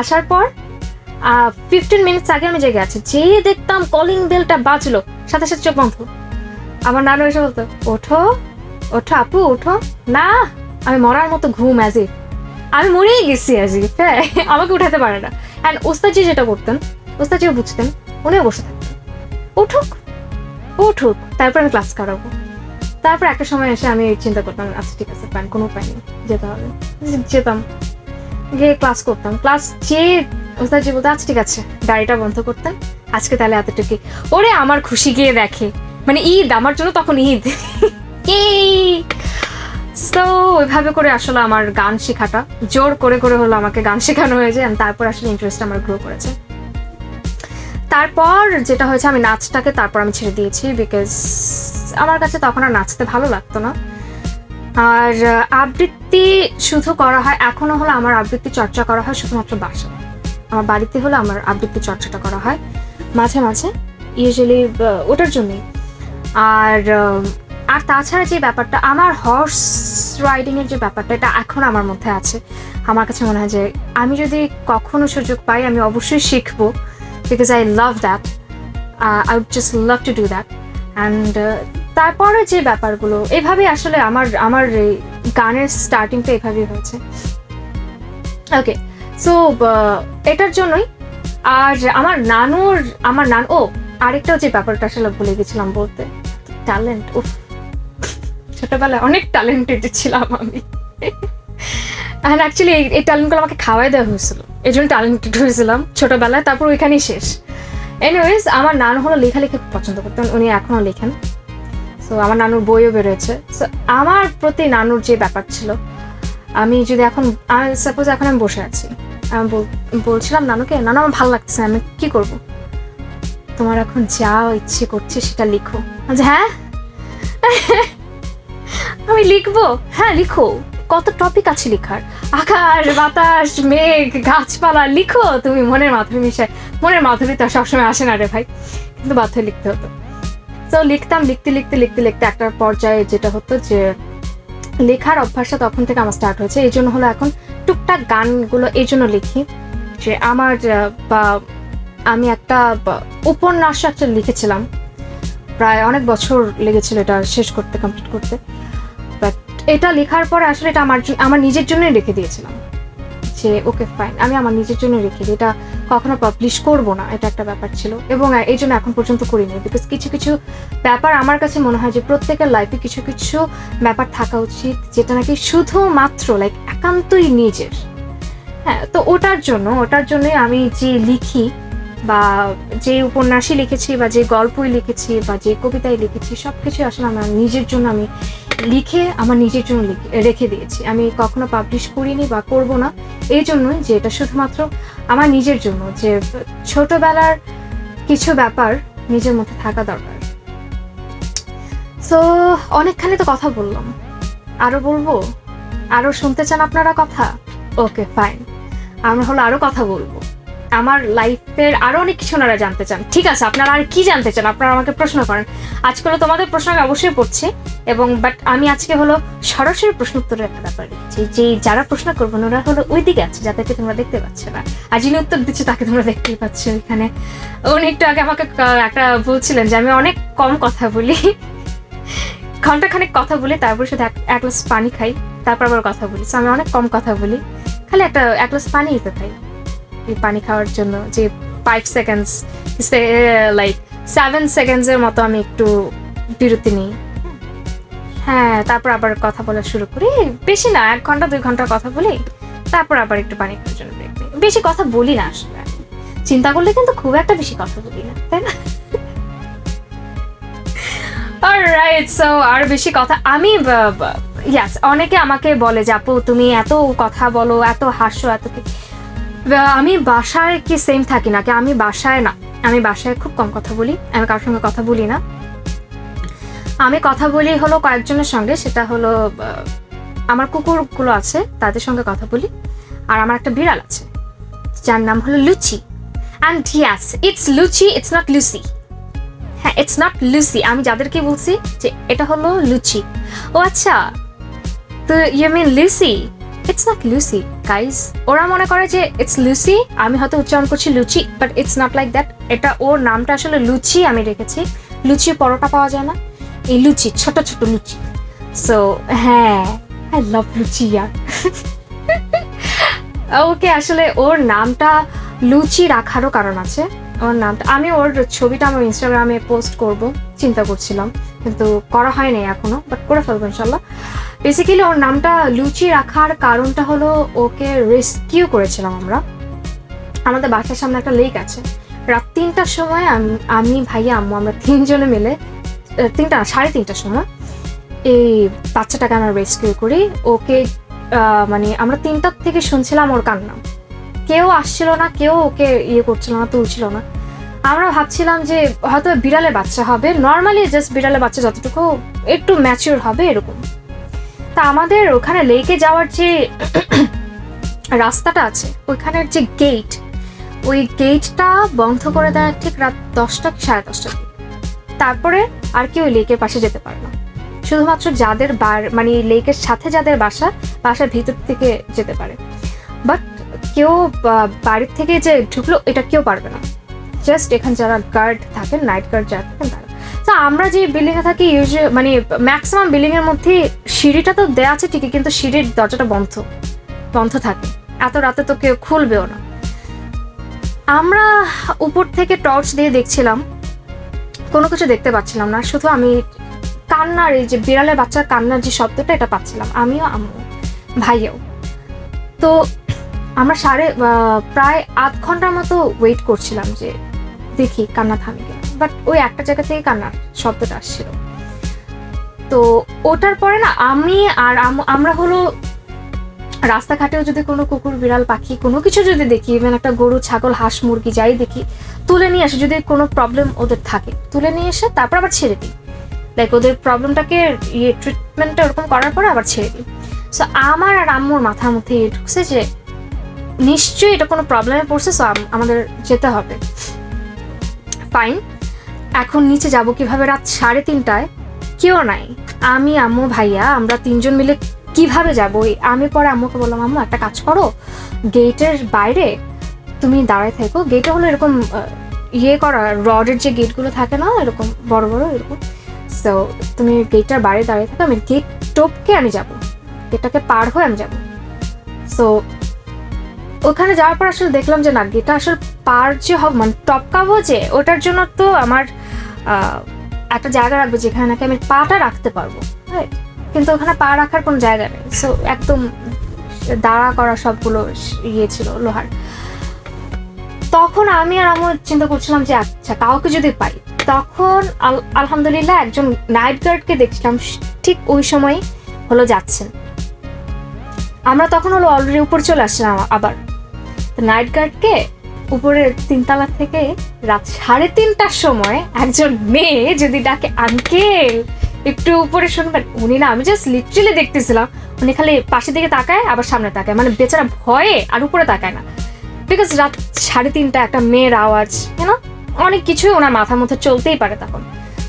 আসার পর ফিফটিন মিনিটস আগে আমি জেগে আছি। যেই দেখতাম কলিং বেলটা বাজলো, সাথে সাথে চোখ বন্ধ। আমার নানু এসে বলতো, ওঠো ওঠো আপু, ওঠো। না, আমি মরার মতো ঘুম অ্যাজ আমি মরেই গেছি অ্যাজ হ্যাঁ আমাকে উঠাতে পারে না। অ্যান্ড ওস্তাজি যেটা করতেন ওস্তাজিও বুঝতেন, উনিও বসে থাকতেন। উঠুক উঠুক তারপর আমি ক্লাস করাবো তারপর একটা সময় এসে আমি চিন্তা করতাম আচ্ছা ঠিক আছে প্যান কোনো উপায় নেই, যেতে হবে। যেতাম, গিয়ে ক্লাস করতাম। ক্লাস যে ওস্তাদ যে বলতো আচ্ছা ঠিক আছে, গাড়িটা বন্ধ করতাম আজকে তাহলে এতটুকু ওরে, আমার খুশি গিয়ে দেখে। মানে ঈদ, আমার জন্য তখন ঈদ। তো ওইভাবে করে আসলে আমার গান শেখাটা। জোর করে করে হলো আমাকে গান শেখানো হয়েছে তারপর আসলে ইন্টারেস্ট আমার গ্রো করেছে। তারপর যেটা হয়েছে, আমি নাচটাকে তারপর আমি ছেড়ে দিয়েছি বিকজ আমার কাছে তখন আর নাচতে ভালো লাগতো না। আর আবৃত্তি শুধু করা হয়, এখনও হলো আমার আবৃত্তি চর্চা করা হয় শুধুমাত্র বাসা আমার বাড়িতে হলো আমার আবৃত্তি চর্চাটা করা হয়, মাঝে মাঝে ইউজুয়ালি ওটার জন্যই। আর আর তাছাড়া যে ব্যাপারটা, আমার হর্স রাইডিং এর যে ব্যাপারটা, এটা এখন আমার মধ্যে আছে। আমার কাছে মনে হয় যে, আমি যদি কখনো সুযোগ পাই, আমি অবশ্যই শিখব। Because I love that I would just love to do that and তারপরে যে ব্যাপারগুলো এভাবেই আসলে আমার আমার গানের স্টার্টিংটা এভাবেই হয়েছে। ওকে সো এটার জন্যই আর আমার নানুর, আমার নান, ও, আরেকটাও যে ব্যাপারটা আসলে ভুলে গেছিলাম বলতে। ট্যালেন্ট উফ। ছোটবেলায় অনেক ট্যালেন্টেড ছিলাম আমি। অ্যান্ড অ্যাকচুয়ালি এই ট্যালেন্টগুলো আমাকে খাওয়াই দেওয়া হয়েছিল। এই জন্য ট্যালেন্টেড হয়েছিলাম ছোটবেলায়, তারপর ওইখানেই শেষ। এনিওয়েজ আমার নানু হলো লেখালেখি পছন্দ করতেন উনি এখনও লেখেন। সো আমার নানুর বইও বেরোয়েছে। সো আমার প্রতি নানুর যে ব্যাপার ছিল, আমি যদি এখন সাপোজ এখন আমি বসে আছি, আমি বলছিলাম নানুকে, নানু, আমার ভালো লাগছে আমি কি করব? তোমার এখন যা ইচ্ছে করছে সেটা লিখো। হ্যাঁ? আমি লিখব? হ্যাঁ লিখো। কত টপিক আছে লেখার? আকাশ, বাতাস, মেঘ, গাছপালা, লিখো। তুমি মনের মাধুরী মিশায়। মনের মাধুরী তো সবসময় আসে না রে ভাই। কিন্তু বাধ্য লিখতে হতো। তো লিখতাম, লিখতে লিখতে লিখতে লিখতে একটা পর্যায়ে যেটা হতো যে, লেখার অভ্যাসটা তখন থেকে আমার স্টার্ট হয়েছে। এই জন্য হলো এখন টুকটাক গানগুলো এই জন্য লিখি যে, আমার বা আমি একটা উপন্যাস একটা লিখেছিলাম। প্রায় অনেক বছর লেগেছিল এটা শেষ করতে কমপ্লিট করতে। এটা লেখার পরে আসলে এটা আমার আমার নিজের জন্যই রেখে দিয়েছিলাম। যে ওকে ফাইন আমি আমার নিজের জন্য রেখে দিই। এটা কখনো পাবলিশ করব না, এটা একটা ব্যাপার ছিল। এবং এই জন্য এখন পর্যন্ত করিনি বিকজ কিছু কিছু ব্যাপার আমার কাছে মনে হয় যে প্রত্যেকের লাইফে কিছু কিছু ব্যাপার থাকা উচিত, যেটা নাকি শুধুমাত্র লাইক একান্তই নিজের। হ্যাঁ তো ওটার জন্য ওটার জন্যই আমি যে লিখি বা যে উপন্যাসই লিখেছি বা যে গল্পই লিখেছি বা যে কবিতাই লিখেছি সব কিছু আসলে আমার নিজের জন্য আমি লিখে আমার নিজের জন্য রেখে দিয়েছি। আমি কখনো পাবলিশ করিনি বা করব না। এই জন্যই যে এটা শুধুমাত্র আমার নিজের জন্য যে ছোটবেলার কিছু ব্যাপার নিজের মধ্যে থাকা দরকার। সো অনেকখানি তো কথা বললাম। আরও বলব? আরও শুনতে চান আপনারা কথা? ওকে ফাইন আমরা হলো আরও কথা বলব। আমার লাইফের আরও অনেক কিছু ওনারা জানতে চান। ঠিক আছে, আপনারা আর কি জানতে চান? আপনারা আমাকে প্রশ্ন করেন। আজকে হলো তোমাদের প্রশ্ন অবশ্যই পড়ছি, এবং বাট আমি আজকে হলো সরাসরি প্রশ্ন উত্তরের একটা ব্যাপার দিচ্ছি। যে যারা প্রশ্ন করব ওরা হলো ওই দিকে আছে, যাদেরকে তোমরা দেখতে পাচ্ছ না। আর যিনি উত্তর দিচ্ছে, তাকে তোমরা দেখতেই পাচ্ছ এখানে। উনি একটু আগে আমাকে একটা বলছিলেন যে, আমি অনেক কম কথা বলি। ঘন্টাখানেক কথা বলি, তারপর শুধু এক- গ্লাস পানি খাই, তারপর আবার কথা বলি। আমি অনেক কম কথা বলি। খালি একটা, এক গ্লাস পানি তো খাই পানি খাওয়ার জন্য যে ফাইভ সেকেন্ডস লাইক সেভেন সেকেন্ডসের মতো আমি একটু বিরতি নিই। হ্যাঁ তারপর আবার কথা বলা শুরু করি। বেশি না, এক ঘণ্টা, দুই ঘণ্টা কথা বলি, তারপর আবার একটু পানি খাওয়ার জন্য break নিই। বেশি কথা বলি না আসলে। চিন্তা করলে কিন্তু খুব একটা বেশি কথা বলি না, তাই না? আর বেশি কথা, আমি অনেকে আমাকে বলে যে, আপু, তুমি এত কথা বলো, এত হাসো, এত আমি বাসায় কি সেম থাকি না, কি আমি বাসায় না? আমি বাসায় খুব কম কথা বলি, আমি কারোর সঙ্গে কথা বলি না। আমি কথা বলি হলো কয়েকজনের সঙ্গে, সেটা হলো আমার কুকুরগুলো আছে, তাদের সঙ্গে কথা বলি, আর আমার একটা বিড়াল আছে, যার নাম হলো Luchi. And yes it's Luchi it's not Lucy হ্যাঁ ইটস নট লুসি আমি যাদেরকে বলছি যে এটা হলো লুচি। ও আচ্ছা তো you mean Lucy it's not Lucy guys ওরা মনে করে যে ইটস লুসি আমি হয়তো উচ্চারণ করছি Luchi but it's not like that এটা ওর নামটা আসলে লুচি আমি রেখেছি। লুচি পরোটা পাওয়া যায় না। এই লুচি, ছোট ছোট লুচি। সো হ্যাঁ আই লাভ লুচি ইয়ার ওকে, আসলে ওর নামটা লুচি রাখারও কারণ আছে। ওর নামটা, আমি ওর ছবিটা আমার ইনস্টাগ্রামে পোস্ট করব, চিন্তা করছিলাম। কিন্তু করা হয়নি এখনও বাট করে ফেলব ইনশাল্লাহ। বেসিক্যালি ওর নামটা লুচি রাখার কারণটা হলো ওকে রেস্কিউ করেছিলাম আমরা। আমাদের বাসার সামনে একটা লেক আছে। রাত তিনটার সময় আম- ভাইয়া, আম্মু, আমরা তিনজনে মিলে তিনটা সাড়ে তিনটার সময় এই বাচ্চাটাকে আমরা রেস্কিউ করি। ওকে মানে আমরা তিনটার থেকে শুনছিলাম ওর কান্না। কেউ আসছিল না, কেউ ওকে ইয়ে করছিল না, তুলছিল না। আমরা ভাবছিলাম যে হয়তো বিড়ালে বাচ্চা হবে। নর্মালি জাস্ট বিড়ালে বাচ্চা যতটুকু একটু ম্যাচিওর হবে, এরকম। তা আমাদের ওখানে লেকে যাওয়ার যে রাস্তাটা আছে, ওইখানের যে গেট ওই গেটটা বন্ধ করে দেয় ঠিক রাত দশটা কি সাড়ে দশটা তারপরে আর কেউ লেকের পাশে যেতে পারে না। শুধুমাত্র যাদের বার মানে লেকের সাথে যাদের বাসা, বাসার ভিতর থেকে যেতে পারে। বাট কেউ বাড়ির থেকে যে ঢুকলো, এটা কেউ পারবে না। জাস্ট এখানে যারা গার্ড থাকেন নাইট গার্ড যারা থাকেন, তারা। তো আমরা যে বিল্ডিং এ থাকি মানে ম্যাক্সিমাম বিল্ডিং এর মধ্যে সিঁড়িটা তো দেয়া আছে ঠিকই, কিন্তু সিঁড়ির দরজাটা বন্ধ বন্ধ থাকে। এত রাতে তো কেউ খুলবেও না। আমরা উপর থেকে টর্চ দিয়ে দেখছিলাম, কোনো কিছু দেখতে পাচ্ছিলাম না, শুধু আমি কান্নার, এই যে বিড়ালের বাচ্চার কান্নার যে শব্দটা এটা পাচ্ছিলাম, আমিও, আম্মু ভাইয়াও তো আমরা সাড়ে প্রায় আধ ঘণ্টার মতো ওয়েট করছিলাম যে দেখি কান্না থামে বাট ওই একটা জায়গা থেকে কান্নার শব্দটা আসছিল। তো ওটার পরে না আমি আর আম- আমরা হলো রাস্তাঘাটেও যদি কোনো কুকুর, বিড়াল, পাখি কোনো কিছু যদি দেখি ইভেন একটা গরু, ছাগল, হাঁস, মুরগি যাই দেখি, তুলে নিয়ে আসে, যদি কোনো প্রবলেম ওদের থাকে, তুলে নিয়ে এসে তারপর আবার ছেড়ে দিই। লাইক ওদের প্রবলেমটাকে ইয়ে ট্রিটমেন্টটা ওরকম করার পরে আবার ছেড়ে দিই। সো আমার আর আম্মুর মাথার মধ্যে এই ঢুকছে যে নিশ্চয়ই এটা কোনো প্রবলেমে পড়ছে সো আমাদের যেতে হবে। ফাইন এখন নিচে যাব কীভাবে? রাত সাড়ে তিনটায়। কেউ নাই। আমি, আম্মু, ভাইয়া, আমরা তিনজন মিলে কীভাবে যাব? আমি পরে আম্মুকে বললাম, আম্মু, একটা কাজ করো। গেটের বাইরে তুমি দাঁড়ায় থেকো। গেটে হলো এরকম ইয়ে করা, রডের যে গেটগুলো থাকে না, এরকম বড় বড়, এরকম। সো তুমি গেটটার বাইরে দাঁড়িয়ে থাকো। আমি গেট টপকে আমি যাব। গেটটাকে পার হয়ে আমি যাব। সো ওখানে যাওয়ার পর আসলে দেখলাম যে না, গেটটা আসলে পার যে হবে মানে টপকাবো যে, ওটার জন্য তো আমার একটা জায়গা রাখব যেখানে নাকি আমি পাটা রাখতে পারব? কিন্তু ওখানে পা রাখার কোনো জায়গা নেই। সো একদম দাঁড়া করা সবগুলো ইয়ে ছিল, লোহার। তখন আমি আর আমার চিন্তা করছিলাম যে আচ্ছা কাউকে যদি পাই, তখন আল- আলহামদুলিল্লাহ একজন নাইট গার্ডকে দেখছিলাম ঠিক ওই সময় হলো যাচ্ছেন। আমরা তখন হলো অলরেডি উপর চলে আসছিলাম আবার। নাইট গার্ডকে উপরের তিনতলা থেকে রাত সাড়ে তিনটার সময় একজন মেয়ে যদি ডাকে, আঙ্কেল, একটু উপরে শুনবেন। উনি না, আমি জাস্ট লিটারেলি দেখতেছিলাম, উনি খালি পাশের দিকে তাকায়, আবার সামনে তাকায়। মানে বেচারা ভয়ে আর উপরে তাকায় না। বিকজ রাত সাড়ে তিনটা একটা মেয়ের আওয়াজ কেন অনেক কিছুই ওনার মাথার মধ্যে চলতেই পারে তখন।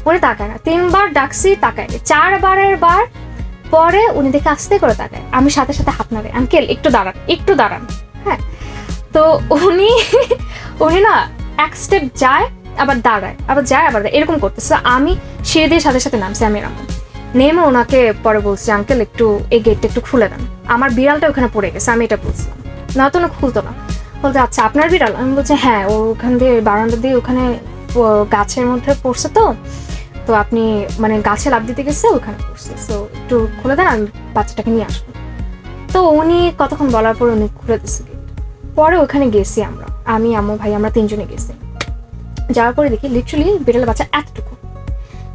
উনি তাকায় না। তিনবার ডাকছি, তাকায়। চারবারের বার পরে উনি দেখে আস্তে করে তাকায়। আমি সাথে সাথে হাত নাড়ে, আঙ্কেল, একটু দাঁড়ান একটু দাঁড়ান। হ্যাঁ তো উনি উনি না এক স্টেপ যায়, আবার দাঁড়ায়, আবার যায়, আবার এরকম করতেছে। আমি সিঁড়ি দিয়ে সাথে সাথে নামছি, আমি এরকম নেমে ওনাকে পরে বলছি, আঙ্কেল, একটু এই গেটটা একটু খুলে দেন। আমার বিড়ালটা ওখানে পড়ে গেছে, আমি এটা বলছিলাম না তো না খুলতো না। বলতে আচ্ছা আপনার বিড়াল? আমি বলছি হ্যাঁ ও ওখান দিয়ে, বারান্দা দিয়ে ওখানে গাছের মধ্যে পড়ছে তো। তো আপনি মানে গাছে লাভ দিতে গেছে, ওখানে পড়ছে। তো একটু খুলে দেন, আমি বাচ্চাটাকে নিয়ে আসব। তো উনি, কতক্ষণ বলার পর উনি খুলে দিচ্ছে পরে ওখানে গেছি আমরা। আমি, আম্মু, ভাই, আমরা তিনজনে গেছি। যাওয়ার পরে দেখি লিটারালি বিড়াল বাচ্চা এতটুকু।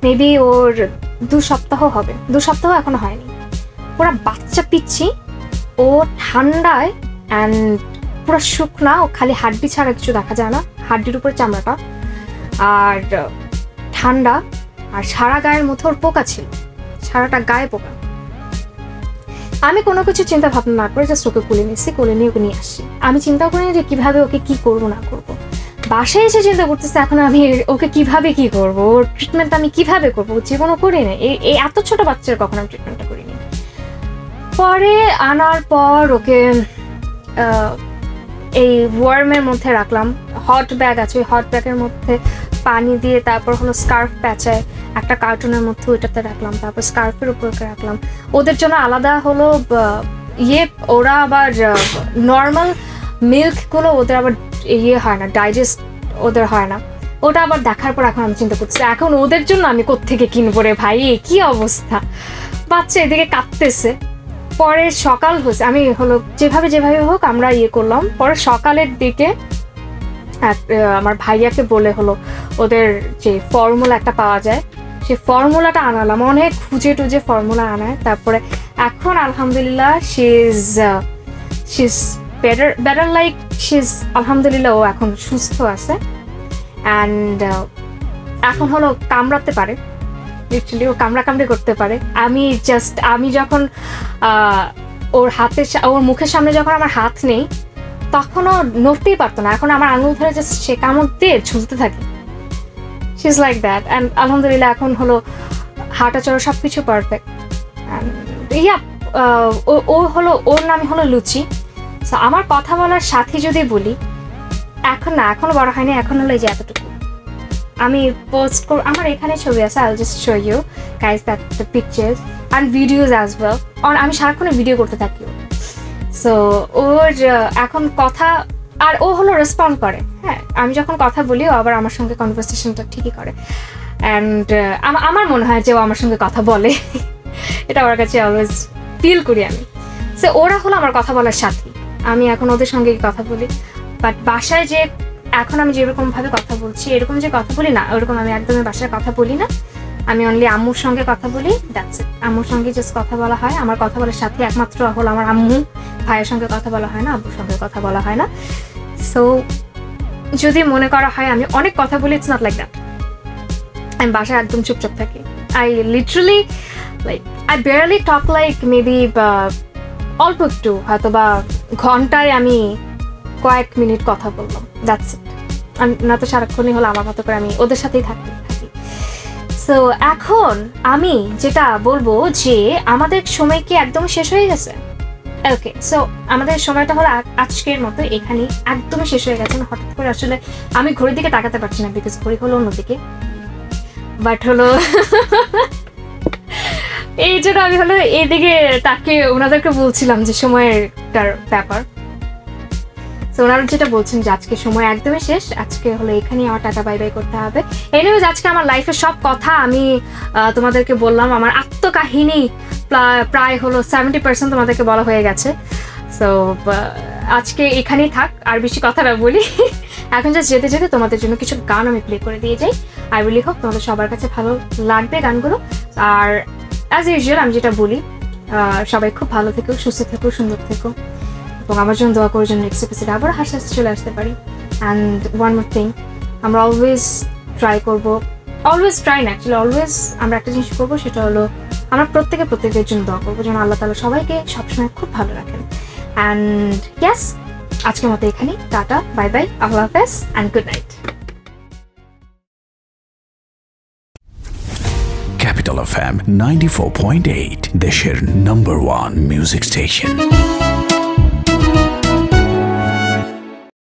মেবি ওর দু সপ্তাহ হবে। দু সপ্তাহ এখনও হয়নি। পুরো বাচ্চা পিচ্ছি, ও ঠান্ডায় অ্যান্ড পুরো শুকনা, ও খালি হাড্ডি ছাড়া কিছু দেখা যায় না। হাড্ডির উপর চামড়াটা। আর, ঠান্ডা। আর সারা গায়ের মধ্যে ওর পোকা ছিল। সারাটা গায়ে পোকা। আমি কোনো কিছু চিন্তা ভাবনা না করে জাস্ট ওকে কুলে নিচ্ছি কোলে নিয়ে ওকে নিয়ে আসি। আমি চিন্তা করিনি যে কীভাবে ওকে কী করব, না করব। বাসায় এসে চিন্তা করতেছে, এখন আমি ওকে কীভাবে কি করব? ওর ট্রিটমেন্ট আমি কীভাবে করব? জীবনও করি না। এই এত ছোট বাচ্চার কখন আমি ট্রিটমেন্টটা করিনি। পরে আনার পর ওকে এই ওয়ার্মের মধ্যে রাখলাম। হট ব্যাগ আছে, ওই হট ব্যাগের মধ্যে পানি দিয়ে তারপর হলো স্কার্ফ প্যাচায় একটা কার্টুনের মধ্যে ওইটাতে রাখলাম, তারপর স্কার্ফের উপর রাখলাম। ওদের জন্য আলাদা হলো ইয়ে ওরা আবার নর্মাল মিল্কগুলো ওদের আবার ইয়ে হয় না ডাইজেস্ট ওদের হয় না। ওটা আবার দেখার পর এখন আমি চিন্তা করছি, এখন ওদের জন্য আমি কোত্থেকে কিনবো রে ভাই? কি অবস্থা? বাচ্চা এদিকে কাঁদতেছে। পরে সকাল হয়েছে আমি হলো যেভাবে যেভাবে হোক আমরা ইয়ে করলাম। পরে সকালের দিকে আমার ভাইয়াকে বলে হলো, ওদের যে ফর্মুলা একটা পাওয়া যায়, সেই ফর্মুলাটা আনালাম। অনেক খুঁজে টুজে ফর্মুলা আনায়। তারপরে এখন আলহামদুলিল্লাহ she is is better better like she is আলহামদুলিল্লাহ ও এখন সুস্থ আছে। অ্যান্ড এখন হলো কামড়াতে পারে। লিটারালি ও কামড়া কামড়ি করতে পারে। আমি জাস্ট আমি যখন ওর হাতের ওর মুখের সামনে যখন আমার হাত নেই তখনও নড়তেই পারতো না। এখন আমার আঙুল ধরে জাস্ট সে কামড় দিয়ে ঝুলতে থাকে। She is like that and আলহামদুলিল্লাহ এখন হলো হাঁটা চড়া সব কিছু পারফেক্ট ইয়া ও হলো ওর নাম হলো লুচি। So, আমার কথা বলার সাথে যদি বলি এখন না এখনও বড় হয়নি এখন হলো এই যে এতটুকু। আমি পোস্ট কর আমার এখানে ছবি আছে I just show you guys that the pictures and videos as well আমি সারাক্ষণ ভিডিও করতে থাকি সো ওর এখন কথা, আর ও হলো রেসপন্ড করে হ্যাঁ? আমি যখন কথা বলি, ও আবার আমার সঙ্গে কনভারসেশনটা ঠিকই করে। অ্যান্ড আমার মনে হয় যে ও আমার সঙ্গে কথা বলে। এটা ওর কাছে অলওয়েজ ফিল করি আমি। সে ওরা হলো আমার কথা বলার সাথী। আমি এখন ওদের সঙ্গে কথা বলি। বাট বাসায় যে এখন আমি যেরকম ভাবে কথা বলছি, এরকম যে কথা বলি না, ওরকম আমি একদমই বাসায় কথা বলি না। আমি অনলি আম্মুর সঙ্গে কথা বলি দ্যাটস আম্মুর সঙ্গে জাস্ট কথা বলা হয়। আমার কথা বলার সাথে একমাত্র হলো আমার আম্মু। ভাইয়ের সঙ্গে কথা বলা হয় না, আব্বুর সঙ্গে কথা বলা হয় না। সো যদি মনে করা হয় আমি অনেক কথা বলি ইটস নট লাইক দ্যাট আমি বাসায় একদম চুপচাপ থাকি। I literally like I barely talk like maybe অল্প একটু হয়তো বা ঘন্টায় আমি কয়েক মিনিট কথা বললাম দ্যাটস ইট না তো সারাক্ষণই হলো আমার মতো করে আমি ওদের সাথেই থাকি থাকি। সো এখন আমি যেটা বলব যে আমাদের সময় কি একদম শেষ হয়ে গেছে? ওকে সো আমাদের সময়টা হলো আজকের মতো এখানে একদমই শেষ হয়ে গেছে। হঠাৎ করে আসলে আমি ঘড়ির দিকে তাকাতে পারছি না বিকজ ঘড়ি হলো অন্যদিকে বাট হলো এই জন্য আমি হলো এদিকে তাকে ওনাদেরকে বলছিলাম যে সময়েরটার ব্যাপার। তো ওনারা যেটা বলছেন যে আজকে সময় একদমই শেষ, আজকে হলো এখানেই আমার টাটা, বাই বাই করতে হবে। এনিওয়েজ আজকে আমার লাইফের সব কথা আমি তোমাদেরকে বললাম। আমার আত্মকাহিনী প্রা- প্রায় হলো সেভেন্টি পার্সেন্ট তোমাদেরকে বলা হয়ে গেছে। সো আজকে এখানেই থাক, আর বেশি কথা না বলি। এখন জাস্ট যেতে যেতে তোমাদের জন্য কিছু গান আমি প্লে করে দিয়ে যাই। আই রিলি হোপ তোমাদের সবার কাছে ভালো লাগবে গানগুলো। আর অ্যাজ ইউজুয়াল আমি যেটা বলি সবাই খুব ভালো থেকো, সুস্থ থেকো, সুন্দর থেকো। এবং আমার জন্য দোয়া করার জন্য নেক্সট এপিসোডে আবার হাসি হাসি চলে আসতে পারি। অ্যান্ড ওয়ান মোর থিং আমরা অলওয়েজ ট্রাই করব অলওয়েজ ট্রাই না অ্যাকচুয়ালি অলওয়েজ আমরা একটা জিনিস করব সেটা হলো আমরা প্রত্যেকে প্রত্যেকের জন্য দোয়া করব যেন আল্লাহ তালা সবাইকে সবসময় খুব ভালো রাখেন। অ্যান্ড ইয়াস আজকের মতো এখানেই টাটা বাই বাই আল্লাহ হাফেজ and good night Capital FM 94.8, দেশের number one music station.